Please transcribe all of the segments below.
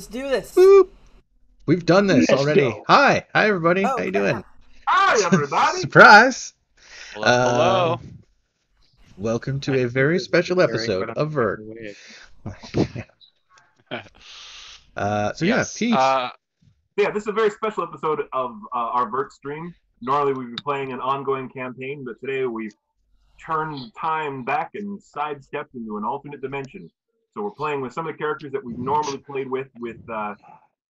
Let's do this. Boop. We've done this Let's already. go. Hi, hi everybody. Oh, How you doing? Hi, everybody. Surprise! Hello, hello. Um, welcome to a very special episode of Vurt. Uh, so yes. yeah, Pete. Uh, yeah, this is a very special episode of uh, our Vurt stream. Normally we'd be playing an ongoing campaign, but today we've turned time back and sidestepped into an alternate dimension. So we're playing with some of the characters that we've normally played with with uh,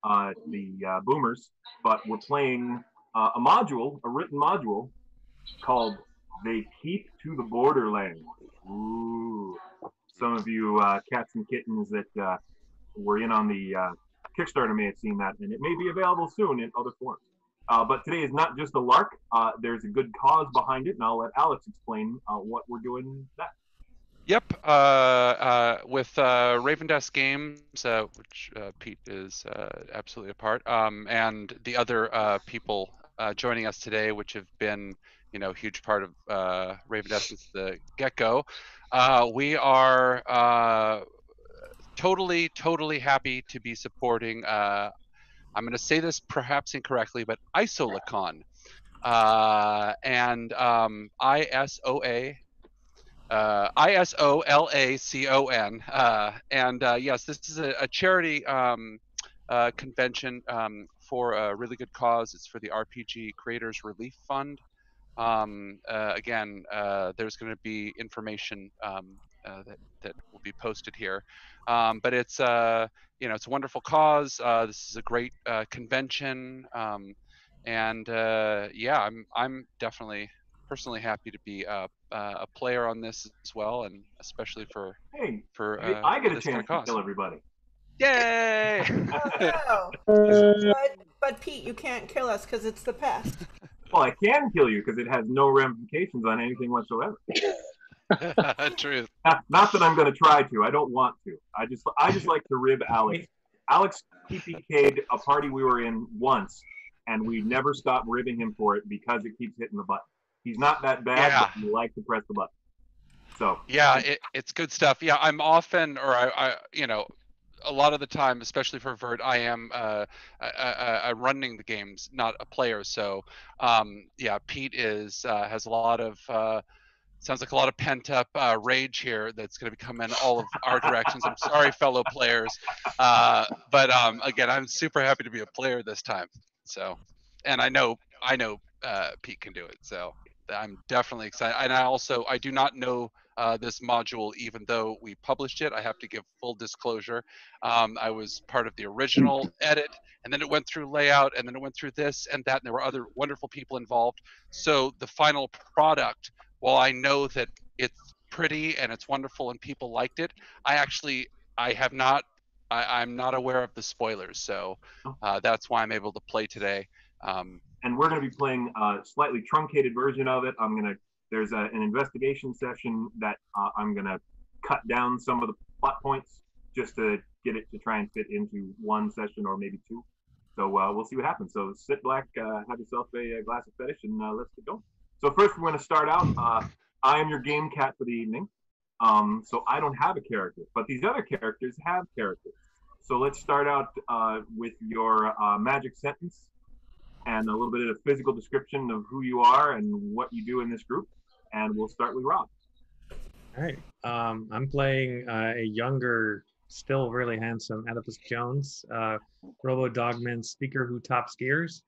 uh, the uh, Boomers, but we're playing uh, a module, a written module called "They Keep to the Borderlands." Ooh, some of you uh, cats and kittens that uh, were in on the Kickstarter may have seen that, and it may be available soon in other forms. But today is not just a lark. There's a good cause behind it, and I'll let Alex explain what we're doing next. Yep. Uh, uh, with uh, Ravendesk Games, uh, which uh, Pete is uh, absolutely a part, um, and the other people joining us today, which have been, you know, huge part of uh, Raven Desk since the get-go. We are totally, totally happy to be supporting. I'm going to say this perhaps incorrectly, but Isolacon, uh, and um, I S O A. Uh, I S O L A C O N, uh, and uh, yes, this is a, a charity um, uh, convention um, for a really good cause. It's for the RPG Creators Relief Fund. Um, uh, again, uh, there's going to be information um, that that will be posted here, um, but it's uh, you know it's a wonderful cause. Uh, this is a great uh, convention, um, and uh, yeah, I'm I'm definitely personally happy to be uh, uh, a player on this as well, and especially for Hey, for I- uh, I get a chance kind of to kill everybody. Yay! Oh, no. but, but Pete, you can't kill us because it's the past. Well, I can kill you because it has no ramifications on anything whatsoever. Truth. Not, not that I'm going to try to. I don't want to. I just I just like to rib Alex. Alex TPK'd a party we were in once, and we never stopped ribbing him for it because it keeps hitting the button. He's not that bad, Yeah. but he likes to press the button. So Yeah, it, it's good stuff. Yeah, I'm often, or I, I, you know, a lot of the time, especially for Vurt, I am uh, I, I, I running the games, not a player. So, um, yeah, Pete is uh, has a lot of uh, sounds like a lot of pent up uh, rage here that's going to be coming all of our directions. I'm sorry, fellow players, uh, but um, again, I'm super happy to be a player this time. So, and I know I know uh, Pete can do it. So I'm definitely excited. And I also I do not know uh, this module, even though we published it. I have to give full disclosure. Um, I was part of the original edit, and then it went through layout, and then it went through this and that, and there were other wonderful people involved. So the final product, while I know that it's pretty and it's wonderful and people liked it, I actually I have not. I, I'm not aware of the spoilers, so uh, that's why I'm able to play today. Um, and we're going to be playing a slightly truncated version of it. I'm going to there's a, an investigation session that uh, I'm gonna cut down some of the plot points just to get it to try and fit into one session or maybe two. So uh, we'll see what happens. So sit back, uh, have yourself a, glass of fetish, and uh, let's get going. So first, we're going to start out. Uh, I am your game cat for the evening. Um, so I don't have a character, but these other characters have characters. So let's start out uh, with your magic sentence and a little bit of a physical description of who you are and what you do in this group. And we'll start with Rob. All right. Um, I'm playing uh, a younger, still really handsome Oedipus Jones, uh, Robo Dogman speaker who tops gears.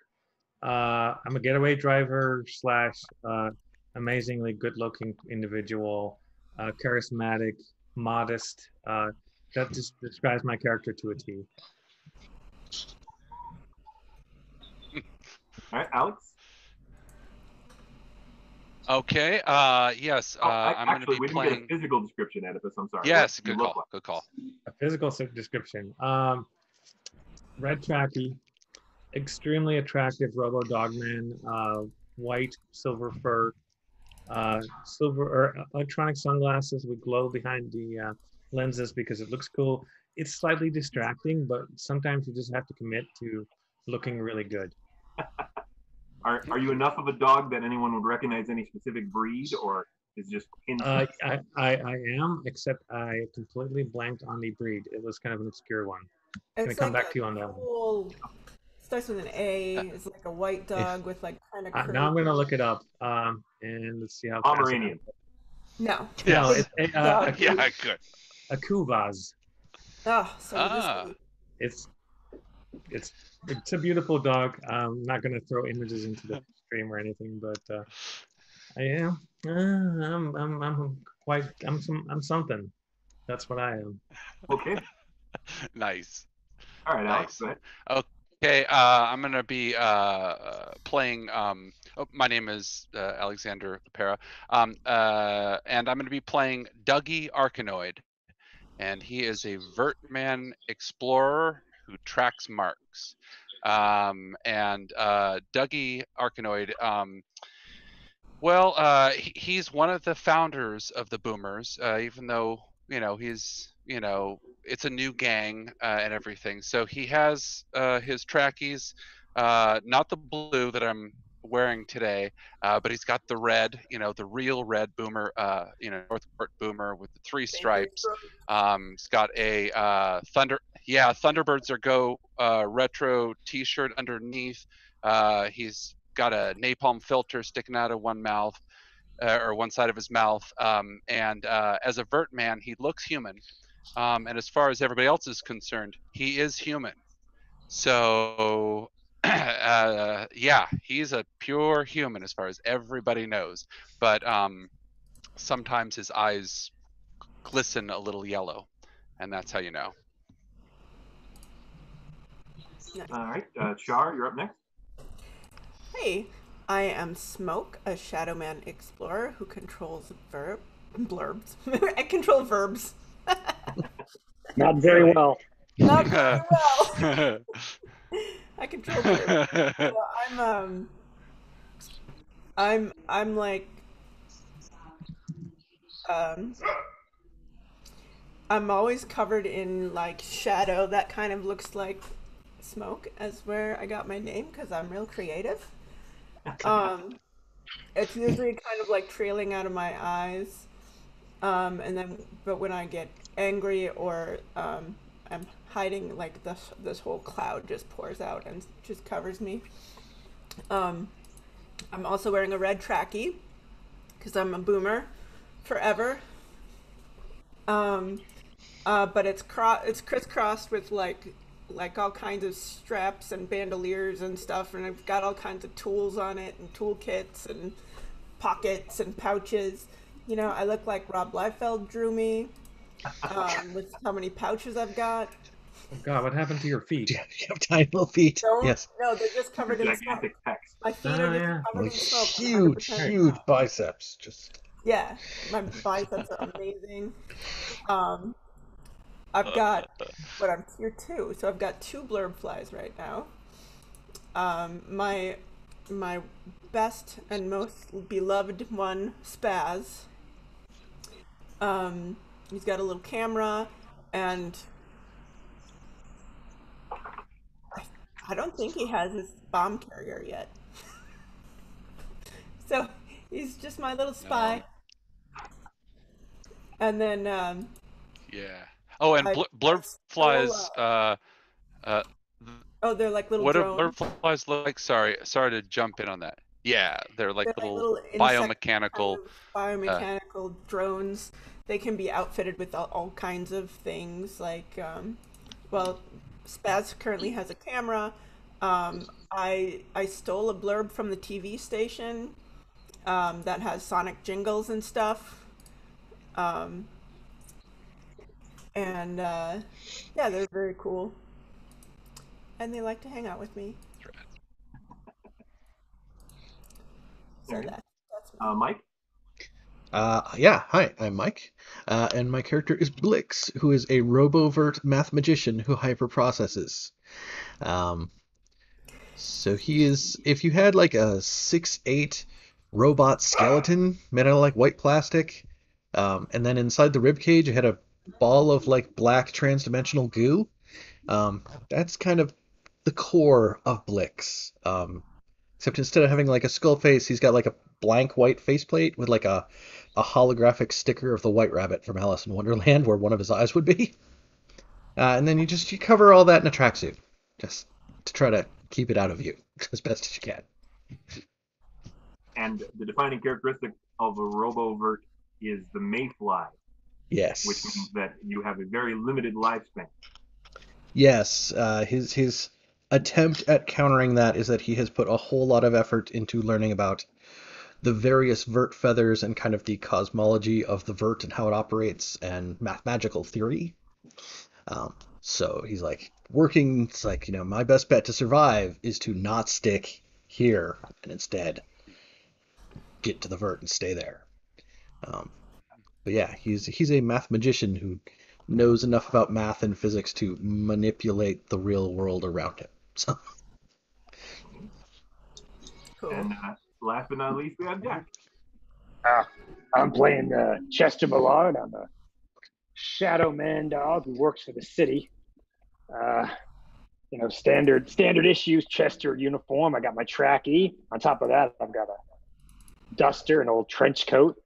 Uh, I'm a getaway driver slash uh, amazingly good-looking individual, uh, charismatic, modest. Uh, that just describes my character to a T. All right, Alex. Okay. Uh, yes. Oh, Uh, I- I'm going to actually, be we didn't playing. get a physical description, Oedipus. I'm sorry. Yes. What you Good look call. like. Good call. a physical s- description. Um, red tracky, extremely attractive Robo Dogman, uh, white silver fur, uh, silver or electronic sunglasses with glow behind the uh, lenses because it looks cool. It's slightly distracting, but sometimes you just have to commit to looking really good. Are, are you enough of a dog that anyone would recognize any specific breed, or is just hints? Uh, I, I, I am, except I completely blanked on the breed. It was kind of an obscure one. Gonna come like back to you on that one. cool- Starts with an A. It's like a white dog with like kind of. Uh, now I'm gonna look it up um, and let's see how. fast I Pomeranian. No. No, it's a, uh, Dog. Yeah. Good. a Kuvasz. Oh, so Ah. It's it's it's a beautiful dog. I'm not gonna throw images into the stream or anything, but uh, I am. Uh, I'm, I'm I'm quite I'm some I'm something. That's what I am. Okay. nice. All right, Alex. Nice. Go ahead. Okay, uh, I'm gonna be uh, uh, playing. Um, oh, my name is uh, Alexander Lepera, um, uh, and I'm gonna be playing Dougie Arkanoid, and he is a Vurtman explorer who tracks marks. Um, and uh, Dougie Arkanoid, um, well, uh, he- he's one of the founders of the Boomers, uh, even though you know he's you know it's a new gang uh, and everything. So he has uh, his trackies, uh, not the blue that I'm wearing today, uh, but he's got the red, you know, the real red boomer, uh, you know, Northport boomer with the three stripes. Um, he's got a uh, thunder, yeah, Thunderbirds are go uh, retro T-shirt underneath. Uh, he's got a napalm filter sticking out of one mouth. Uh, or one side of his mouth, um, and uh, as a vurt man, he looks human. Um, and as far as everybody else is concerned, he is human. So, uh, yeah, he's a pure human as far as everybody knows. But um, sometimes his eyes glisten a little yellow, and that's how you know. All right, uh, Char, you're up next. Hey, I am Smoke, a Shadowman explorer who controls verb blurbs. I control verbs. Not very well. Not very well. I control verbs. So I'm um I'm I'm like um I'm always covered in like shadow that kind of looks like smoke as where I got my name because I'm real creative. Um it's usually kind of like trailing out of my eyes. Um and then but when I get angry or um I'm hiding like this this whole cloud just pours out and just covers me. Um I'm also wearing a red trackie because I'm a boomer forever. Um, uh, but it's cro- it's crisscrossed with like like all kinds of straps and bandoliers and stuff, and I've got all kinds of tools on it and toolkits and pockets and pouches. You know, I look like Rob Liefeld drew me um, with how many pouches I've got. Oh God, what happened to your feet? Do you have tiny little feet? Don't, Yes. no, they're just covered in smoke. Gigantic text. My feet Oh, are just yeah. covered Like in smoke. huge, 100%. huge biceps. Just Yeah, my biceps are amazing. Um, I've got, but I'm tier two, so I've got two blurb flies right now. Um, my my best and most beloved one, Spaz. Um, he's got a little camera, and I, don't think he has his bomb carrier yet. so he's just my little spy. And then um, Yeah. Oh, and bl- blurb flies. stole, Uh, uh, oh, they're like little what do blurb flies look like? Sorry, sorry to jump in on that. Yeah, they're like They're like little, little biomechanical. kind of biomechanical drones. They can be outfitted with all, all kinds of things. Like, um, well, Spaz currently has a camera. Um, I I stole a blurb from the TV station um, that has Sonic jingles and stuff. Um, and uh, yeah, they're very cool. And they like to hang out with me. So Alright. that, that's. Uh, Mike. Uh, yeah, hi, I'm Mike, uh, and my character is Blix, who is a robovurt math magician who hyperprocesses. Um, so he is, if you had like a six eight robot skeleton made out of like white plastic, um, and then inside the rib cage you had a ball of like black transdimensional goo, um, that's kind of the core of Blix. Um, except instead of having like a skull face, he's got like a blank white faceplate with like a a holographic sticker of the White Rabbit from Alice in Wonderland, where one of his eyes would be. Uh, and then you just you cover all that in a tracksuit, just to try to keep it out of view as best as you can. And the defining characteristic of a RoboVurt is the mayfly, Yes. which means that you have a very limited lifespan. Yes. Uh, his his attempt at countering that is that he has put a whole lot of effort into learning about the various vurt feathers and kind of the cosmology of the vurt and how it operates and math magical theory. Um, so he's like working. It's like you know my best bet to survive is to not stick here and instead get to the vurt and stay there. Um, but yeah, he's he's a math magician who knows enough about math and physics to manipulate the real world around him. So Cool. And uh, last but not least, we have Jack. Uh, I'm playing uh, Chester Millard. I'm a shadow man dog who works for the city. Uh, you know, standard standard issues Chester uniform. I got my track E. On top of that, I've got a duster, an old trench coat.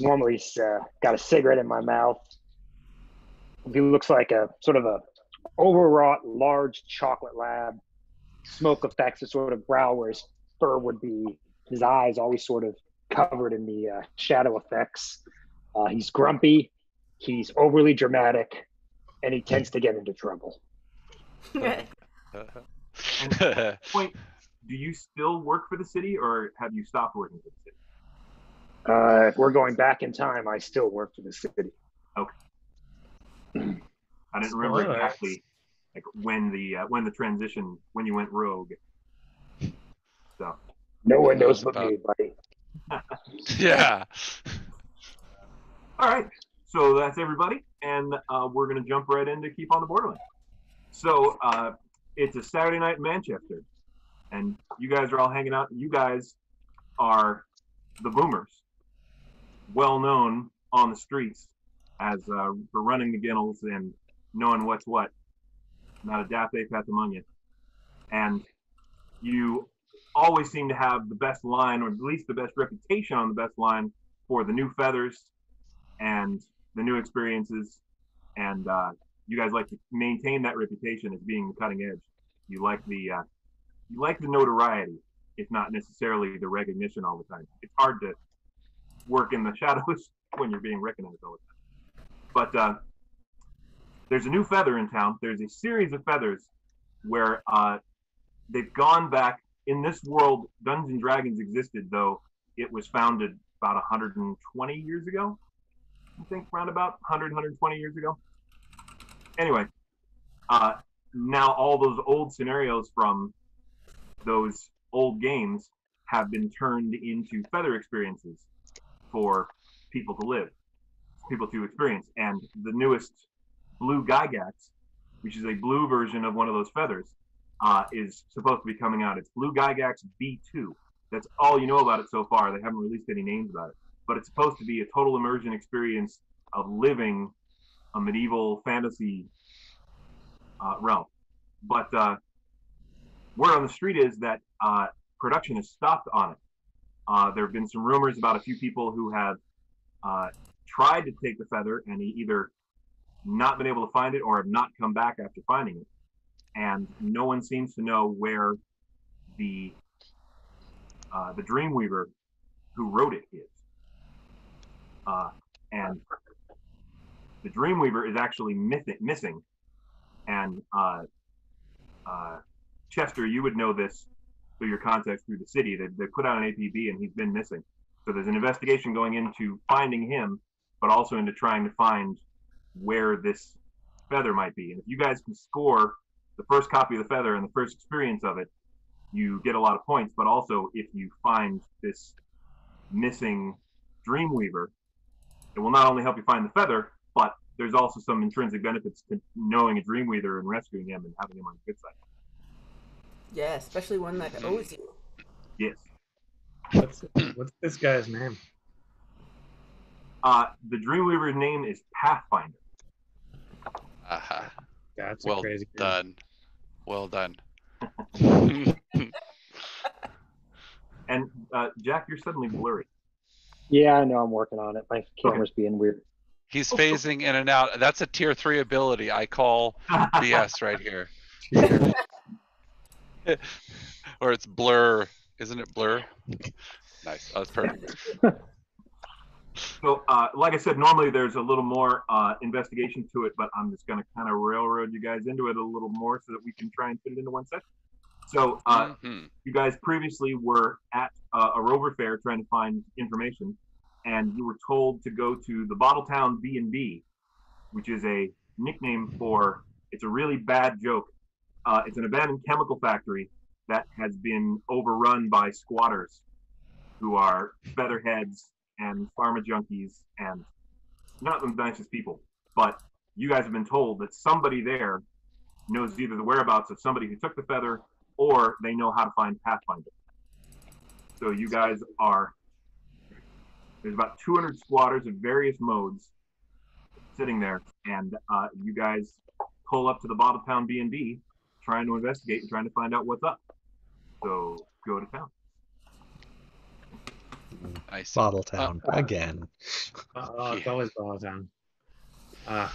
Normally, he's uh, got a cigarette in my mouth. He looks like a sort of a overwrought, large chocolate lab. Smoke effects a sort of brow where his fur would be. His eyes always sort of covered in the uh, shadow effects. Uh, he's grumpy, he's overly dramatic, and he tends to get into trouble. Point, do you still work for the city or have you stopped working for the city? Uh, if we're going back in time, I still work for the city. Okay. I didn't remember Spoilers. exactly like when the uh, when the transition when you went rogue. So No one knows About- but me, buddy. yeah. all right, so that's everybody, and uh, we're gonna jump right into keep on the borderline. So uh, it's a Saturday night in Manchester, and you guys are all hanging out. You guys are the Boomers, well known on the streets as uh, for running the ginnels and knowing what's what. Not a daft ape path among you, and you always seem to have the best line, or at least the best reputation on the best line for the new feathers and the new experiences, and uh, you guys like to maintain that reputation as being the cutting edge. You like the uh, you like the notoriety, if not necessarily the recognition all the time. It's hard to work in the shadows when you're being recognized all the time. But uh, there's a new feather in town. There's a series of feathers where uh, they've gone back in this world. Dungeons and Dragons existed, though it was founded about 120 years ago. I think around about 100, 120 years ago. Anyway, uh, now all those old scenarios from those old games have been turned into feather experiences for people to live, people to experience. And the newest blue Gygax, which is a blue version of one of those feathers, uh, is supposed to be coming out. It's Blue Gygax B2. That's all you know about it so far. They haven't released any names about it, but it's supposed to be a total immersion experience of living a medieval fantasy uh, realm. But uh, word on the street is that uh, production has stopped on it. Uh, there have been some rumors about a few people who have uh, tried to take the feather and either not been able to find it or have not come back after finding it. And no one seems to know where the uh, the Dreamweaver who wrote it is. Uh, and the Dreamweaver is actually myth- missing. And uh, uh, Chester, you would know this through your contacts through the city. They, they put out an APB and he's been missing. So there's an investigation going into finding him, but also into trying to find where this feather might be. And if you guys can score the first copy of the feather and the first experience of it, you get a lot of points. But also, if you find this missing Dreamweaver, it will not only help you find the feather, but there's also some intrinsic benefits to knowing a Dreamweaver and rescuing him and having him on your good side. Yeah, especially one that owes you. Yes. What's what's this guy's name? Uh, the Dreamweaver's name is Pathfinder. Aha. That's a Well crazy. name. done. Well done. And uh, Jack, you're suddenly blurry. Yeah, I know. I'm working on it. My camera's being weird. He's phasing in and out. That's a tier three ability. I call BS right here. or it's blur. Isn't it blur? Nice. Oh, that's perfect. So, uh, like I said, normally there's a little more uh, investigation to it, but I'm just going to kind of railroad you guys into it a little more so that we can try and fit it into one session. So, uh, Mhm. you guys previously were at uh, a rover fair trying to find information, and you were told to go to the Bottletown B and B, which is a nickname for it's a really bad joke. Uh, it's an abandoned chemical factory that has been overrun by squatters, who are featherheads and pharma junkies and not the nicest people. But you guys have been told that somebody there knows either the whereabouts of somebody who took the feather or they know how to find Pathfinder. So you guys are there's about 200 squatters of various modes sitting there, and uh, you guys pull up to the Bottletown B and B, trying to investigate and trying to find out what's up. So go to town. Nice. Bottle Town again. Uh, oh, it's always Bottletown. Uh,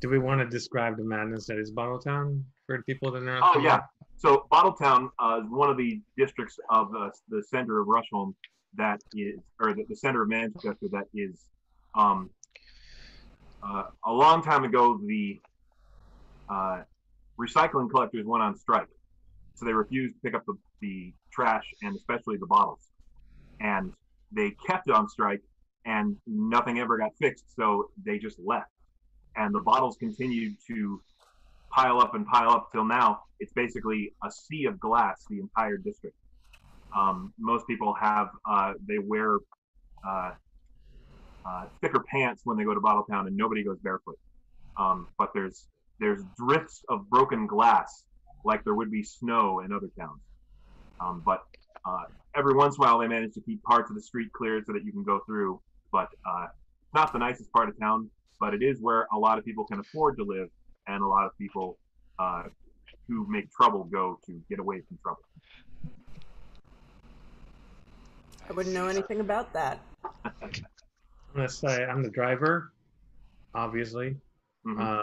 do we want to describe the madness that is Bottletown for people that are? Oh familiar? yeah. So Bottletown uh, is one of the districts of the, the center of Rusholme that is, or the, the center of Manchester that is, um, uh, a long time ago the uh, recycling collectors went on strike, so they refused to pick up the, the trash and especially the bottles, and they kept on strike, and nothing ever got fixed, so they just left, and the bottles continued to pile up and pile up till now. It's basically a sea of glass the entire district. Um, most people have uh, they wear uh, uh, thicker pants when they go to Bottletown and nobody goes barefoot. Um, but there's there's drifts of broken glass like there would be snow in other towns. Um, but uh, every once in a while they manage to keep parts of the street cleared so that you can go through but uh, not the nicest part of town but it is where a lot of people can afford to live and a lot of people uh, who make trouble go to get away from trouble. I wouldn't know anything about that. I'm gonna say I'm the driver, obviously. Mhm. Uh,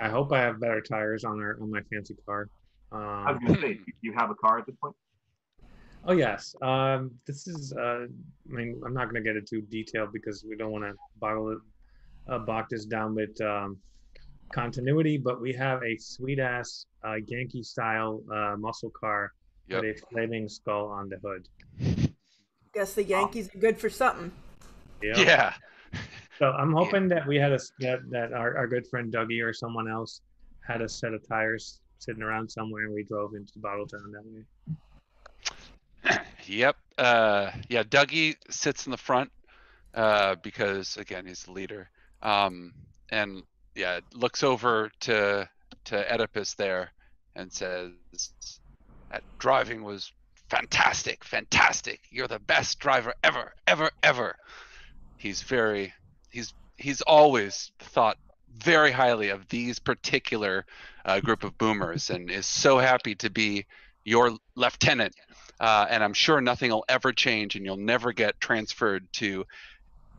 I hope I have better tires on our on my fancy car. I was Um, going to say, you- you have a car at this point? Oh yes, um, this is. Uh, I mean, I'm not gonna get it too detailed because we don't want to boggle it, uh, bog this down with um, continuity. But we have a sweet ass uh, Yankee style uh, muscle car Yep. with a flaming skull on the hood. Guess the Yankees are good for something. Yep. Yeah. So I'm hoping that we had a that that our, our good friend Dougie or someone else had a set of tires sitting around somewhere and we drove into Bottletown that way. Yep. Uh, yeah, Dougie sits in the front uh, because again he's the leader. Um, and yeah, looks over to to Oedipus there and says, "That driving was fantastic, fantastic. You're the best driver ever, ever, ever." He's very, he's he's always thought very highly of these particular uh, group of boomers, and is so happy to be your lieutenant. Uh, and I'm sure nothing will ever change, and you'll never get transferred to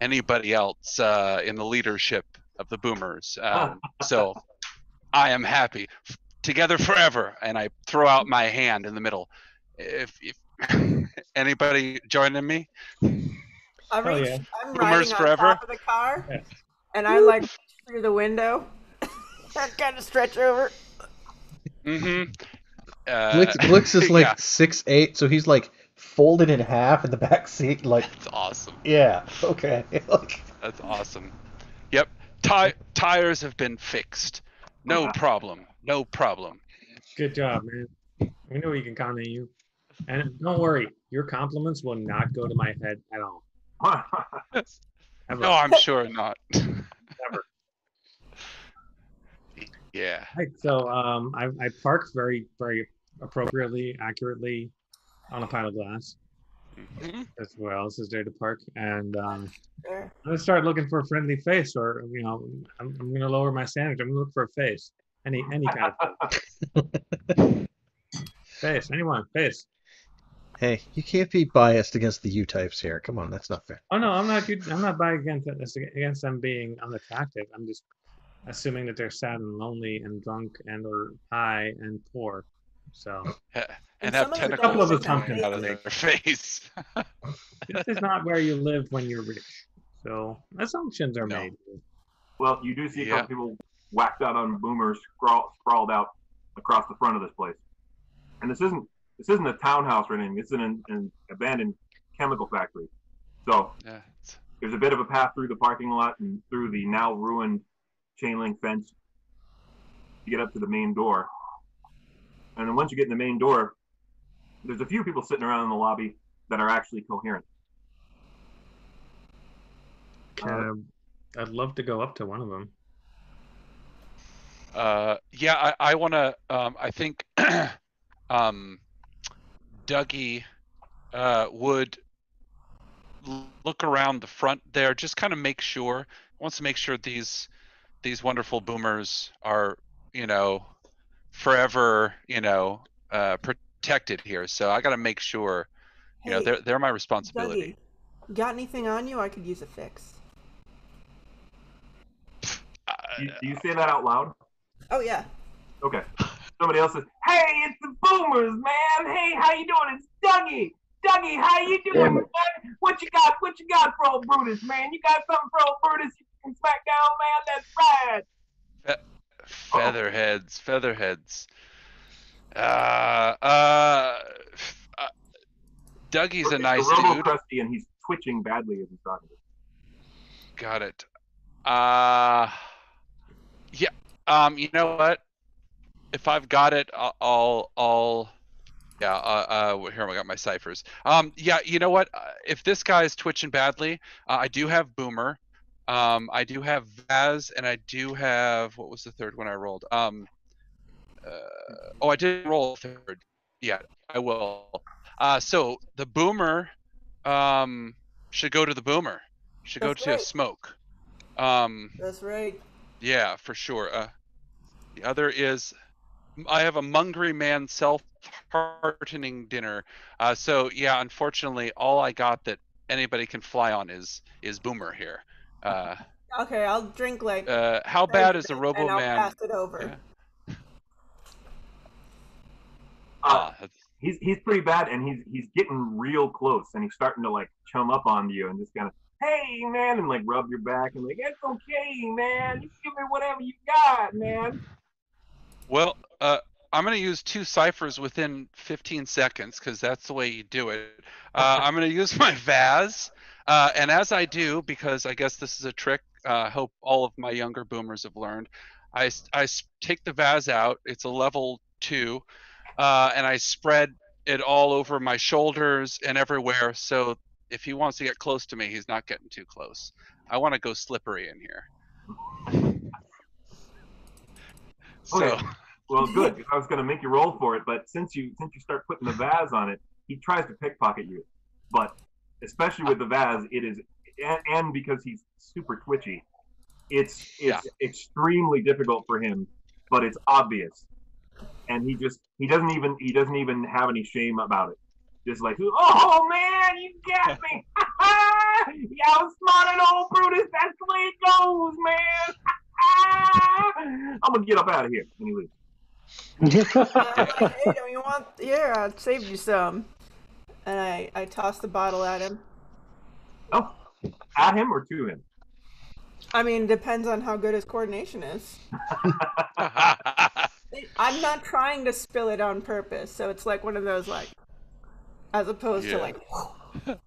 anybody else uh, in the leadership of the boomers. Um, so I am happy. F- Together forever. And I throw out my hand in the middle. If, if anybody joining me, I Oh, reach, yeah. I'm Boomers riding on forever? top of the car, Yeah. and I like through the window kind of stretch over. mm-hmm. Uh, Blix, Blix is like yeah, six eight, so he's like folded in half in the back seat. Like, that's awesome. yeah, okay. Like, That's awesome. Yep. Ti- tires have been fixed. No problem. No problem. Good job, man. We know we can count on you. And don't worry, your compliments will not go to my head at all. Ever. No, I'm sure not. Never. Yeah. Right, so um, I, I park very, very appropriately, accurately on a pile of glass Mhm. as well. This is there to park, and um, There. I'm gonna start looking for a friendly face, or you know, I'm, I'm gonna lower my standards. I'm gonna look for a face, any any kind of face. face, anyone, face. hey, you can't be biased against the U types here. Come on, that's not fair. Oh no, I'm not. I'm not biased against against them being unattractive. I'm just assuming that they're sad and lonely and drunk and or high and poor. So And And have some of them tentacles Couple of don't assumptions out of their face. this is not where you live when you're rich. So assumptions are No. made. well, you do see a Yeah. couple people whacked out on boomers, scrawl, sprawled out across the front of this place. And this isn't this isn't a townhouse or anything. This is an, an abandoned chemical factory. So Yeah. there's a bit of a path through the parking lot and through the now ruined chain link fence to get up to the main door. And then once you get in the main door, there's a few people sitting around in the lobby that are actually coherent. Um, I'd love to go up to one of them. Uh, yeah, I, I want to. Um, I think um, Dougie uh, would look around the front there, just kind of make sure. Wants to make sure these these wonderful boomers are, you know, forever, you know, uh, protected here. So I got to make sure, you know, they're they're my responsibility. Dougie, got anything on you? I could use a fix. Uh, Do you, do you say that out loud? Oh yeah. Okay. Somebody else says, "Hey, it's the Boomers, man. Hey, how you doing? It's Dougie. Dougie, how you doing, man? What you got? What you got for old Brutus, man? You got something for old Brutus you can smack down, man? That's right." Featherheads, featherheads. Uh, uh, uh, Dougie's a nice dude. Krusty, and he's twitching badly as he's talking. Got it. Uh, yeah. Um, you know what? If I've got it, I'll, I'll, I'll yeah. Uh, uh, here I got my ciphers. Um, yeah. You know what? Uh, If this guy's twitching badly, uh, I do have Boomer. Um, I do have Vaz, and I do have what was the third one I rolled? Um, uh, oh, I didn't roll third. Yeah, I will. Uh, so the Boomer, um, should go to the Boomer. Should go to right. Smoke. Um, That's right. yeah, for sure. Uh, the other is I have a Mungry Man self heartening dinner. Uh, so yeah, unfortunately, all I got that anybody can fly on is is Boomer here. Uh, Okay, I'll drink like. uh, how bad is the sips Robo and I'll Man? pass it over. Yeah. Uh, Ah, he's he's pretty bad, and he's he's getting real close, and he's starting to like chum up on you, and just kind of, hey man, and like rub your back, and like, it's okay, man. You give me whatever you got, man. well, uh, I'm gonna use two ciphers within 15 seconds because that's the way you do it. Uh, I'm gonna use my Vaz, uh, and as I do, because I guess this is a trick. Uh, I hope all of my younger boomers have learned. I, I take the Vaz out. It's a level two, uh, and I spread it all over my shoulders and everywhere. So if he wants to get close to me, he's not getting too close. I want to go slippery in here. So Okay. Well, good. I was going to make you roll for it, but since you since you start putting the Vaz on it, he tries to pickpocket you. But especially with the Vaz, it is, and, and because he's super twitchy, it's it's extremely difficult for him. But it's obvious, and he just he doesn't even he doesn't even have any shame about it. Just like, oh man, you got me! you outsmarted old Brutus. That's the way it goes, man. I'm gonna get up out of here. And he leaves. Uh, hey, don't you want? Yeah, I saved you some. And I, I tossed the bottle at him. Oh, at him or to him? I mean, depends on how good his coordination is. I'm not trying to spill it on purpose, so it's like one of those like, as opposed to like,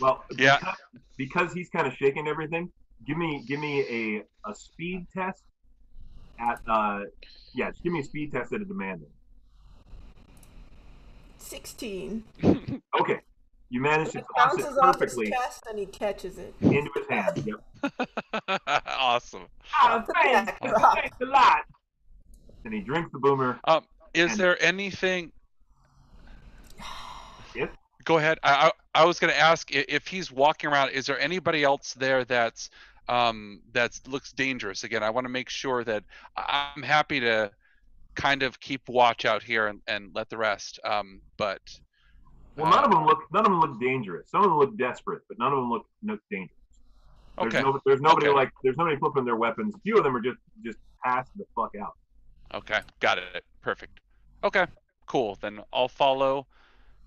Well, Yeah. Because, because he's kind of shaking everything. Give me give me a a speed test at uh yeah, just give me a speed test at a demanding. Sixteen. Okay, you managed to It toss it bounces off his perfectly chest and he catches it. into his hand. Yep. awesome. The thanks, thanks a lot. And he drinks the boomer. Um, is And- there anything? Yes? Go ahead. I I, I was going to ask if he's walking around. Is there anybody else there that's um that looks dangerous? Again, I want to make sure that I'm happy to kind of keep watch out here and, and let the rest. Um, but Well, none of them look none of them look dangerous. Some of them look desperate, but none of them look, look dangerous. There's, okay, no, there's nobody Okay. like there's nobody flipping their weapons. A few of them are just just passed the fuck out. okay, got it. Perfect. Okay, cool. Then I'll follow.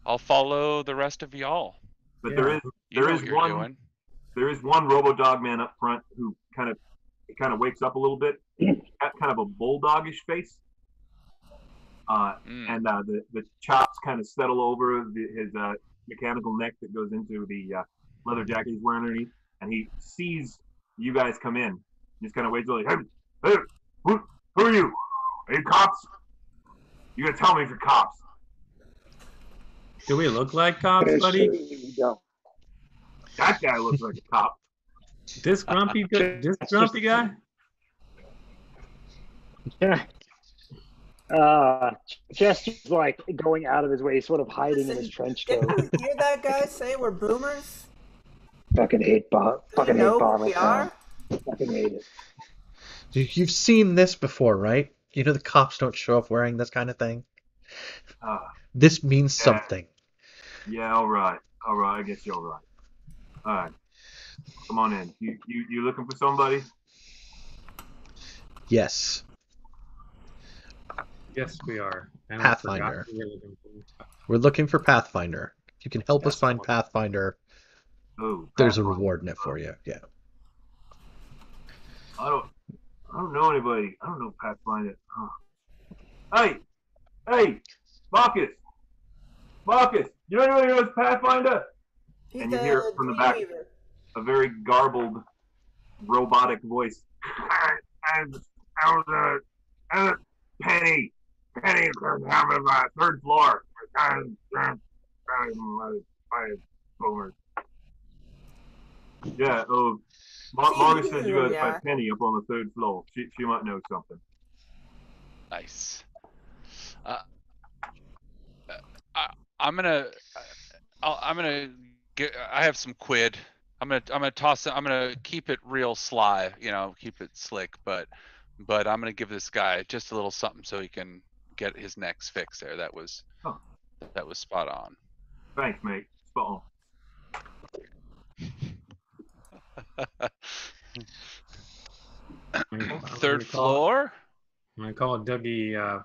I'll follow the rest of y'all. But Yeah. there is You There know is one- doing. there is one robo dog man up front who kind of kind of wakes up a little bit, got kind of a bulldogish face, uh, Mm. and uh, the the chops kind of settle over the, his uh, mechanical neck that goes into the uh, leather jacket he's wearing underneath, and he sees you guys come in. Just kind of waits like, hey, hey, who, who are you? Are you cops? You gonna tell me if you're cops. Do we look like cops, buddy? sir. That guy looks like a cop. This grumpy, this grumpy just- guy. Yeah. Uh, Chester's like going out of his way, sort of hiding in his trench coat. Didn't we hear that guy say we're boomers? fucking hate bomb. Fucking you know hate who bomb. we are? Fucking hate it. You- You've seen this before, right? You know the cops don't show up wearing this kind of thing. Uh, This means Yeah. something. Yeah, all right. All right, I guess you're all right. All right. Come on in. You you you looking for somebody? Yes. Yes, we are. And Pathfinder. we're looking for. We're looking for Pathfinder. If you can help us find Lord. Pathfinder, Oh, there's a reward in it for you. Yeah. I don't I don't know anybody. I don't know Pathfinder. Huh. Hey, hey, Marcus. Marcus, you know anybody who knows Pathfinder? He's And you hear it from the back. Dreamweaver. A very garbled, robotic voice. I, I, I was a, I was a Penny. Penny from having my third floor. I, I, I, my, my boomers. Yeah, oh, Mar- Margaret says you guys Yeah. by Penny up on the third floor. She, she might know something. Nice. Uh, uh, I, I'm gonna. I'll, I'm gonna get. I have some quid. I'm gonna. I'm gonna toss it. I'm gonna keep it real sly. You know, keep it slick. But, but I'm gonna give this guy just a little something so he can get his next fix there. That was. Oh. That was spot on. Thanks, mate. Spot on. I'm gonna- I'm Third gonna call- floor. I'm gonna call Dougie uh,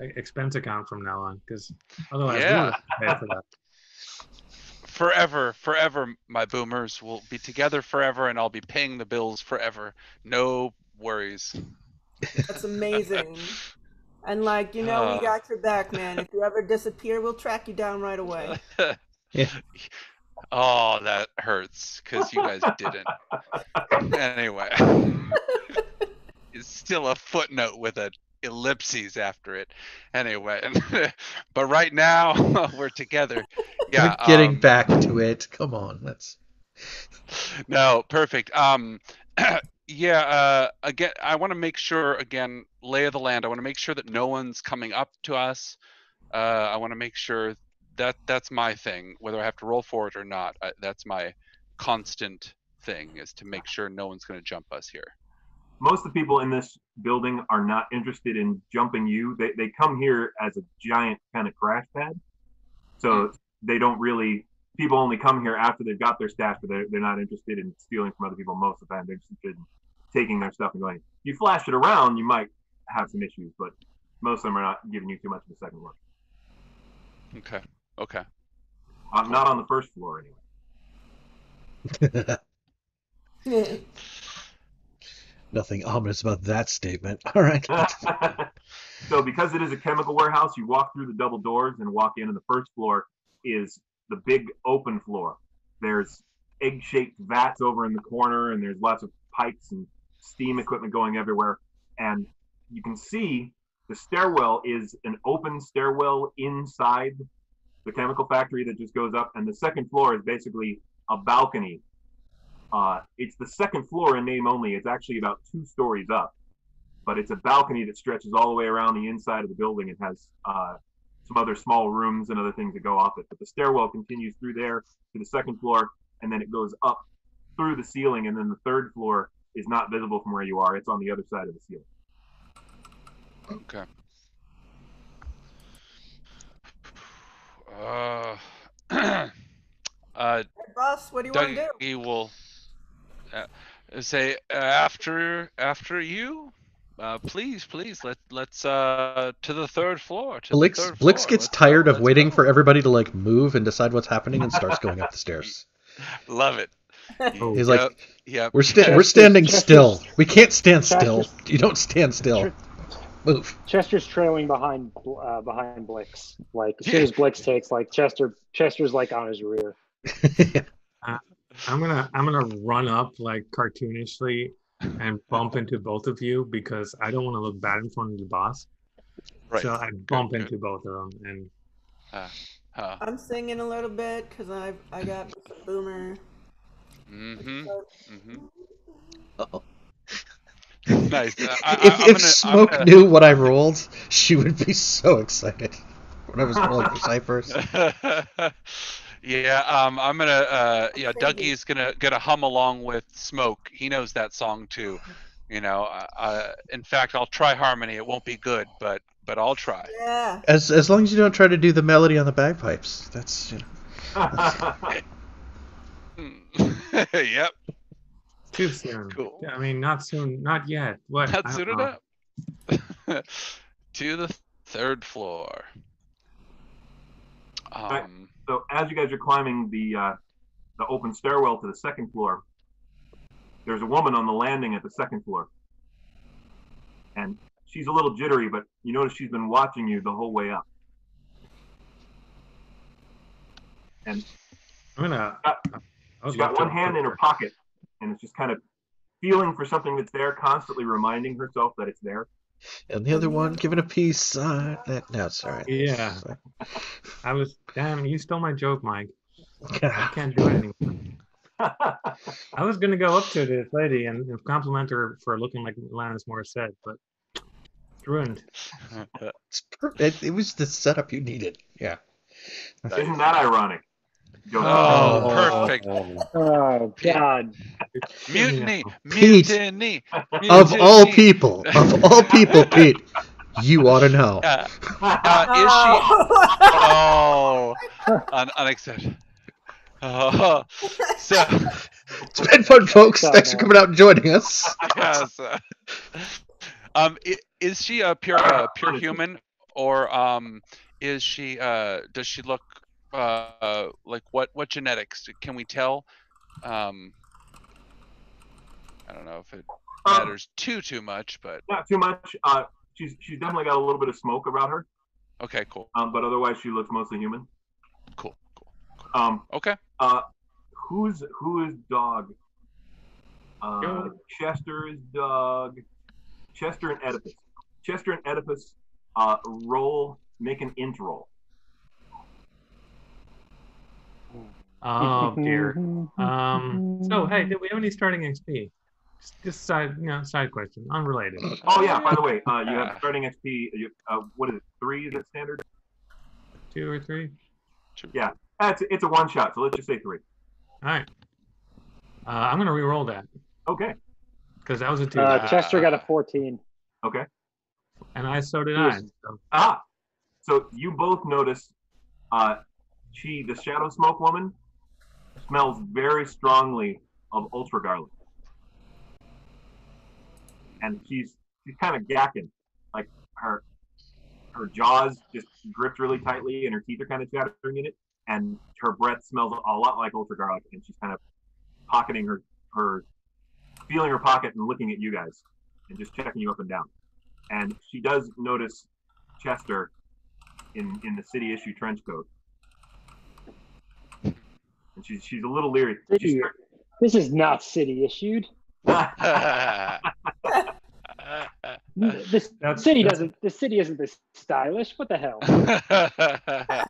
expense account from now on, because otherwise Yeah. would have pay for that. Forever, forever, my boomers will be together forever, and I'll be paying the bills forever. No worries. That's amazing. And like, you know, Uh. we got your back, man. If you ever disappear, we'll track you down right away. Yeah. Oh, that hurts because you guys didn't. anyway, it's still a footnote with an ellipses after it. Anyway, but right now we're together. Yeah, We're getting um, back to it. Come on, let's. no, perfect. Um, yeah. Uh, again, I want to make sure again lay of the land. I want to make sure that no one's coming up to us. Uh, I want to make sure that that's my thing. Whether I have to roll for it or not, I, that's my constant thing is to make sure no one's going to jump us here. Most of the people in this building are not interested in jumping you. They they come here as a giant kind of crash pad, so they don't really. People only come here after they've got their stash, but they're, they're not interested in stealing from other people most of the time. They're just interested in taking their stuff and going. If you flash it around, you might have some issues, but most of them are not giving you too much of a second look. Okay. Okay. Uh, not on the first floor, anyway. Nothing ominous about that statement. All right. so because it is a chemical warehouse, you walk through the double doors and walk in, and the first floor is the big open floor. There's egg-shaped vats over in the corner, and there's lots of pipes and steam equipment going everywhere. And you can see the stairwell is an open stairwell inside the chemical factory that just goes up, and the second floor is basically a balcony. Uh, it's the second floor in name only. It's actually about two stories up, but it's a balcony that stretches all the way around the inside of the building. It has uh, some other small rooms and other things that go off it. But the stairwell continues through there to the second floor, and then it goes up through the ceiling, and then the third floor is not visible from where you are. It's on the other side of the ceiling. Okay. Uh, uh, Boss, what do you want to do? Dougie will uh, say after after you. Uh, please, please let let's uh to the third floor. To Blix the third Blix floor. gets Let's go, tired of waiting go. for everybody to like move and decide what's happening and starts going up the stairs. Love it. Oh, He's Yep, like, yep. "We're sta- we're standing Chester's- still. We can't stand still. You don't stand still. Move." Chester's trailing behind uh, behind Blix. Like as soon as Blix takes, like Chester Chester's like on his rear. I'm gonna I'm gonna run up like cartoonishly and bump into both of you because I don't want to look bad in front of the boss. Right. So I bump good. into both of them and Uh, I'm singing a little bit because I I got some boomer. mm-hmm. Mm-hmm. Uh-oh. Nice. Uh, I, I, if I'm if gonna, Smoke I'm knew what I rolled, she would be so excited when I was rolling for ciphers. gonna... yeah. Um. I'm gonna. Uh. Yeah. Dougie's gonna gonna hum along with Smoke. He knows that song too. You know. Uh, uh, in fact, I'll try harmony. It won't be good, but but I'll try. Yeah. As as long as you don't try to do the melody on the bagpipes, that's you know. yep. too soon. Cool. I mean, not soon, not yet. What? Not soon enough. to the third floor. Right. Um. So as you guys are climbing the uh, the open stairwell to the second floor, there's a woman on the landing at the second floor, and she's a little jittery, but you notice she's been watching you the whole way up. And I'm gonna. Uh, she's got one hand in her pocket, and it's just kind of feeling for something that's there, constantly reminding herself that it's there. And the other one giving a piece. Uh, that, no, it's all right. Yeah. I was. Damn, you stole my joke, Mike. I can't do it anymore. I was gonna go up to this lady and and compliment her for looking like Alanis Morissette, but it's ruined. It's per- it, it was the setup you needed. Yeah. Isn't that ironic? Go- Oh, perfect. Oh God! Mutiny. Pete, Mutiny. Of all people, of all people, Pete, you ought to know. Uh, uh, is she? Oh. Oh, un- unacceptable. Oh, so It's been fun, folks. Stop, Thanks for coming out and joining us. yes. uh, um, is she a pure uh, pure human, or um, is she uh, does she look uh, like what what genetics can we tell? Um, I don't know if it Um, matters too too much, but not too much. Uh, she's she's definitely got a little bit of smoke about her, okay, cool, um, but otherwise she looks mostly human. cool, cool. Um, Okay. uh, who's who is dog? Uh, Go. Chester is dog. Chester and Oedipus. Chester and Oedipus. Uh, roll. Make an int roll. Oh dear. Um. So hey, do we have any starting XP? Just- Just side, you know, side question, unrelated. Oh yeah. By the way, uh, you have starting XP. You, uh, what is it? Three? Is it standard? Two or three. Yeah, it's, it's a one shot. So let's just say three. All right. Uh, I'm gonna re-roll that Okay. because that was a two, Uh, Chester got a 14. Okay. and I so did. I. So, Ah. So you both notice, uh, she, the shadow smoke woman, smells very strongly of ultra garlic, and she's she's kind of gacking, like her her jaws just gripped really tightly, and her teeth are kind of chattering in it, and her breath smells a lot like ultra garlic, and she's kind of pocketing her her feeling her pocket and looking at you guys, and just checking you up and down, and she does notice Chester in in the city issue trench coat. And she's she's a little leery. She's City- This is not city issued. This That's- city that's- doesn't. The city isn't this stylish. What the hell?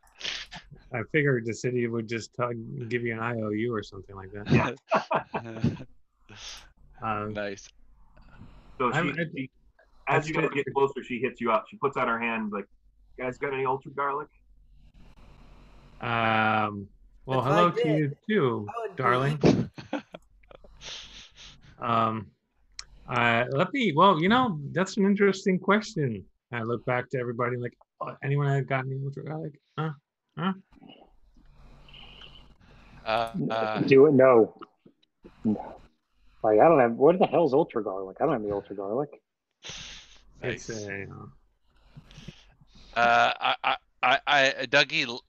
I figured the city would just tell, give you an IOU or something like that. Yeah. Um, nice. so she, I'm- she as you guys get closer, she hits you up. She puts out her hand like, "You guys got any ultra garlic?" um, well, If I hello to you too, I darling. Um, uh, let me. Well, you know, that's an interesting question. I look back to everybody like, oh, anyone that got any ultra garlic? Huh? Uh, uh, Do it? No. No. Like I don't have. What the hell's ultra garlic? I don't have the ultra garlic. It's nice. a. Uh, Uh, I, I, I, I, Dougie l-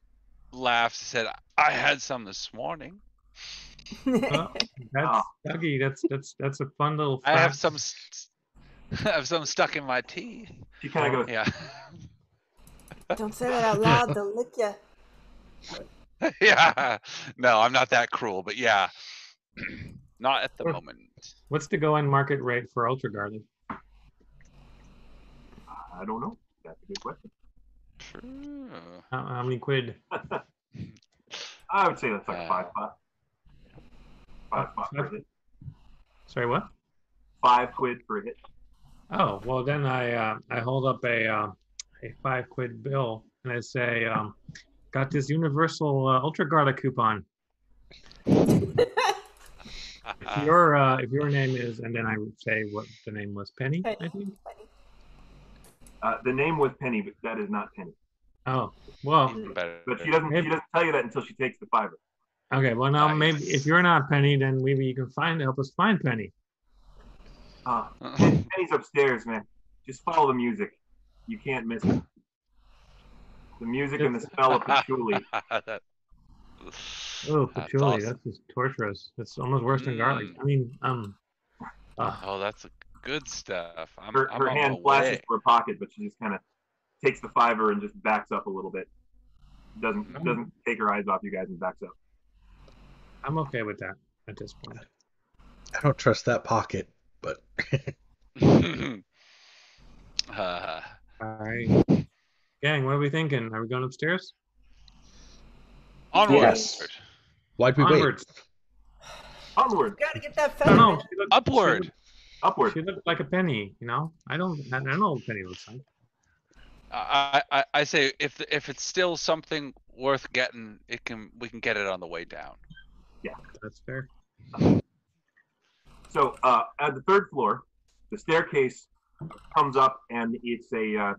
laughed. Said, "I had some this morning. well, that's oh. Dougie. That's that's that's a fun little. I have fact. some, s- I have some stuck in my tea." She kind of goes, Yeah, Don't say that out loud. They'll lick you. yeah. No, I'm not that cruel, but yeah, not at the Sure. moment. What's the going market rate for ultra garlic? "I don't know." That's a good question. True. How, how many quid? I would say that's like Uh, five spot. Five spot for a hit. Sorry, what? Five quid for a hit. Oh well, then I uh, I hold up a uh, a five quid bill and I say, um, got this universal uh, ultra garlic coupon. If your uh, if your name is, and then I would say what the name was, Penny, I Penny. think. Uh, the name was Penny, but that is not Penny. Oh well, But she doesn't. She doesn't tell you that until she takes the fiber. okay. Well, now maybe if you're not Penny, then maybe you can find help us find Penny. Uh, Penny's upstairs, man. Just follow the music. You can't miss it. The music and the smell of patchouli. That- Oh, That's patchouli, awesome. that's just torturous. It's almost worse than garlic. Mm. I mean, um, uh, Oh, that's a good stuff. I'm, Her, I'm her hand my flashes way. to her pocket, but she just kind of takes the fiver and just backs up a little bit. Doesn't doesn't take her eyes off you guys and backs up. I'm okay with that at this point. I don't trust that pocket, but uh, All right, gang, what are we thinking? Are we going upstairs? onward. Yes. why'd we wait? Onwards. Onward, Gotta get that I feather. don't know. She looked, Upward. She upward. looked, she looked like a penny. You know, I don't. I don't know what penny looks like. I, I I say if if it's still something worth getting, it can we can get it on the way down. Yeah, that's fair. So uh, at the third floor, the staircase comes up, and it's a, uh,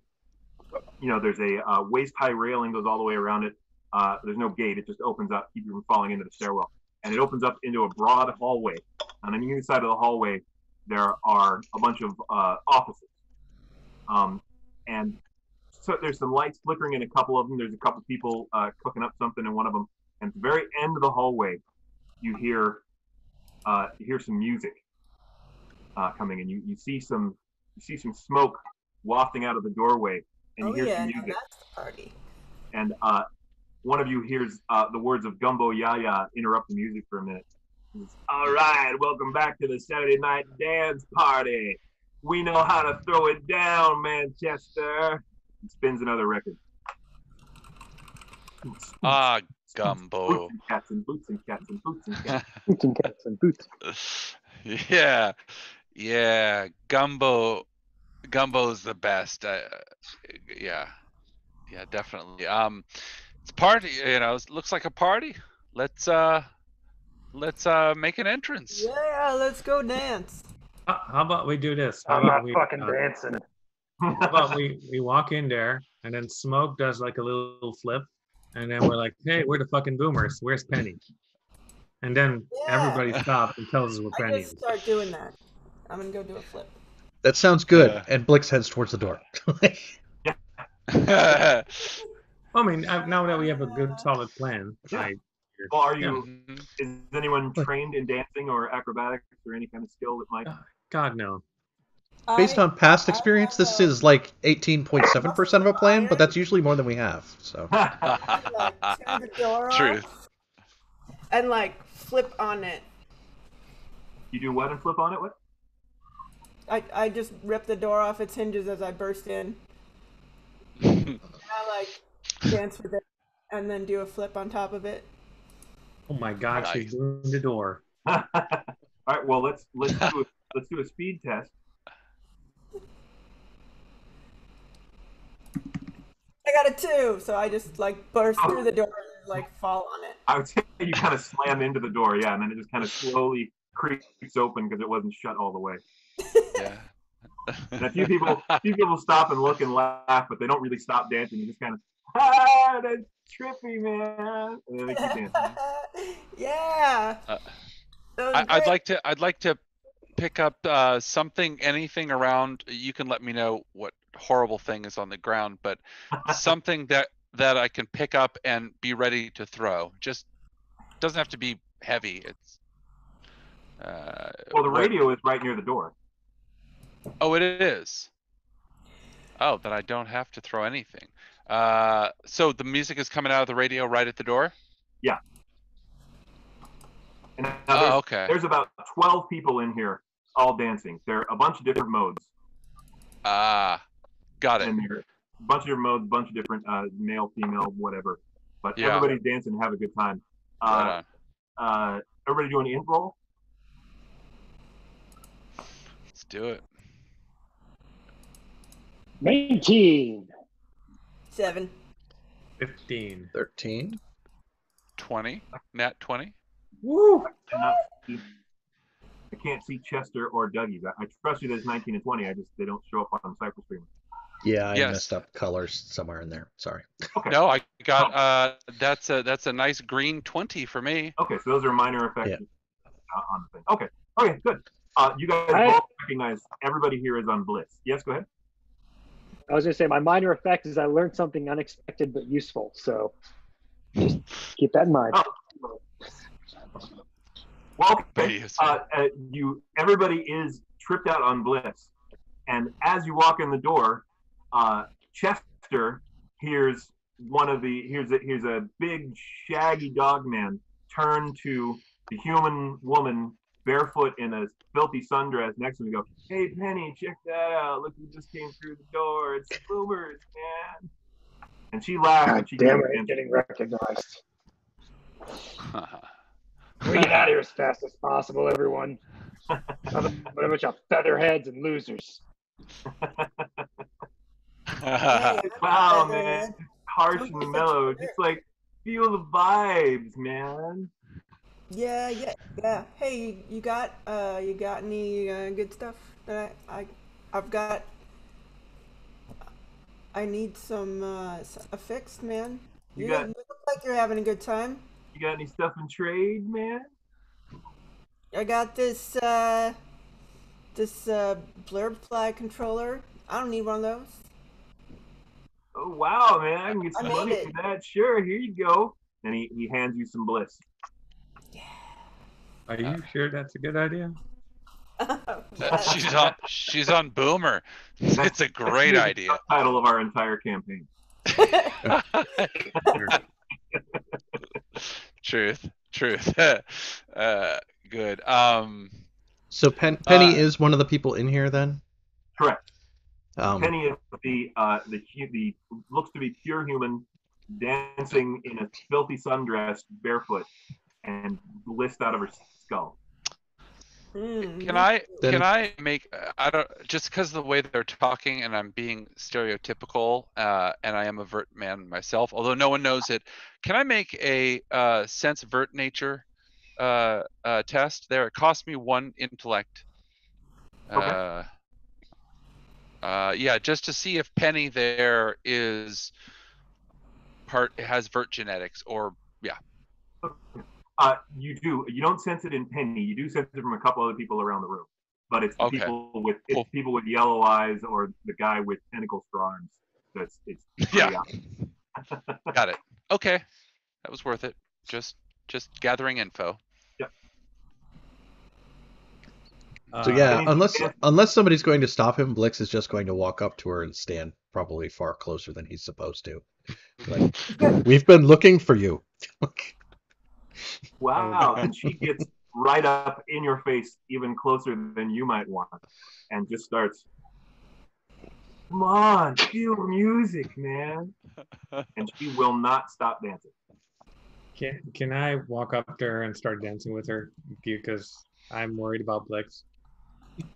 you know, there's a uh, waist-high railing goes all the way around it. Uh, there's no gate; it just opens up, keep you from falling into the stairwell, and it opens up into a broad hallway. And on the side of the hallway, there are a bunch of uh, offices, um, and so there's some lights flickering in a couple of them. There's a couple people uh, cooking up something in one of them, and at the very end of the hallway, you hear uh, you hear some music uh, coming, and you, you see some you see some smoke wafting out of the doorway, and Oh you hear yeah, some music, that's the party. and uh, one of you hears uh, the words of Gumbo Yaya interrupt the music for a minute. Says, All right, welcome back to the Saturday night dance party. We know how to throw it down, Manchester. He spins another record. Ah, gumbo. Boots gumbo. and cats and boots and cats and boots and cats. Boots and cats and boots. Yeah, yeah. Gumbo, Gumbo's the best. Uh, yeah, yeah, definitely. Um, it's party. You know, it looks like a party. Let's uh, let's uh, make an entrance. Yeah, let's go dance. How how about we do this? How I'm about not we, fucking uh, dancing. How about we we walk in there and then Smoke does like a little flip, and then we're like, hey, we're the fucking boomers. Where's Penny? And then Yeah. everybody stops and tells us where I Penny just is. start doing that. I'm gonna go do a flip. That sounds good. Yeah. And Blix heads towards the door. I mean, now that we have a good solid plan, Yeah. I Well, are Yeah. you? Is anyone trained in dancing or acrobatics or any kind of skill that might? Uh, God no. Based I- on past experience, this a- is like 18.7% of a plan, but that's usually more than we have. So like, turn the door Truth. off and like flip on it. you do what and flip on it? What? I, I just rip the door off its hinges as I burst in. And I like dance with it and then do a flip on top of it. Oh my God, Nice. she's doing the door. All right. Well, let's let's do a, let's do a speed test. I got a two, so I just like burst through the door and like fall on it. I would say you kind of slam into the door, yeah, and then it just kind of slowly creaks open because it wasn't shut all the way. yeah. And a few people, a few people stop and look and laugh, but they don't really stop dancing. They just kind of, ah, that's trippy, man, and then they keep dancing. yeah. Uh, I, I'd like to. I'd like to pick up uh, something, anything around. You can let me know what horrible thing is on the ground, but something that that I can pick up and be ready to throw. Just doesn't have to be heavy. It's. Uh, Well, the radio is right near the door. Oh, it is. Oh, then I don't have to throw anything. Uh, so the music is coming out of the radio right at the door. Yeah. And now there's, Oh, okay. there's about 12 people in here, all dancing. There are a bunch of different modes, Ah, got it. and they're a bunch of different modes, a bunch of different uh, male, female, whatever. But Yeah. everybody's dancing, and have a good time. Right Uh, on. uh, everybody doing int roll? Let's do it. 19. seven. 15. 13. 20, nat 20. Woo! Cannot see- I can't see Chester or Dougie. I, I trust you that it's 19 and 20. I just they don't show up on Cypher Stream. Yeah, I Yes. messed up colors somewhere in there. Sorry. Okay. No, I got uh that's a that's a nice green 20 for me. Okay, so those are minor effects Yeah. uh, on the thing. Okay. Okay, good. Uh, you guys I- both recognize everybody here is on Bliss. Yes, go ahead. I was gonna say my minor effect is I learned something unexpected but useful. So just keep that in mind. Oh. Well, Very okay. Uh, uh, you everybody is tripped out on bliss. and as you walk in the door, uh, Chester hears one of the here's a here's a big shaggy dog man turn to the human woman barefoot in a filthy sundress next to him and go, "Hey Penny, check that out! Look who just came through the door! It's the Boomers, man!" And she laughs. God and she damn goes it, in. getting recognized. We get out of here as fast as possible, everyone. Nothing but a bunch of featherheads and losers. Wow, man. harsh and mellow. Just like feel the vibes, man. Yeah, yeah, yeah. Hey, you, you got uh, you got any uh, good stuff that I, I, I've got. I need some uh, s- a fix, man. You You, got- look like you're having a good time. You got any stuff in trade, man? I got this uh, this uh, blurb fly controller. I don't need one of those. Oh wow, man! I can get some made money it. for that. Sure, here you go. And he, he hands you some bliss. Yeah. Are you sure that's a good idea? she's on she's on Boomer. It's a great That's the idea. Title of our entire campaign. truth, truth. uh, good. Um, So Pen- Penny Uh, is one of the people in here then? Correct. Um, Penny is the uh the hu- the looks to be pure human, dancing in a filthy sundress, barefoot, and blissed out of her skull. Mm, Can. I Then- can I make uh, I don't just because of the way they're talking and I'm being stereotypical uh, and I am a vurt man myself, although no one knows it. Can I make a uh, sense vurt nature uh, uh, test? There, it cost me one intellect. Okay. Uh, uh, yeah, just to see if Penny there is part has vurt genetics or Uh, you do. You don't sense it in Penny. You do sense it from a couple other people around the room. But it's the Okay. people with it's Cool. people with yellow eyes or the guy with tentacle straw arms. That's it's Yeah. got it. Okay, that was worth it. Just just gathering info. Yeah. So Uh, yeah, Penny- unless Penny- unless somebody's going to stop him, Blix is just going to walk up to her and stand probably far closer than he's supposed to. Like, we've been looking for you. Wow. and she gets right up in your face, even closer than you might want, and just starts. Come on, feel music, man. And she will not stop dancing. Can can I walk up to her and start dancing with her? Because I'm worried about Blix.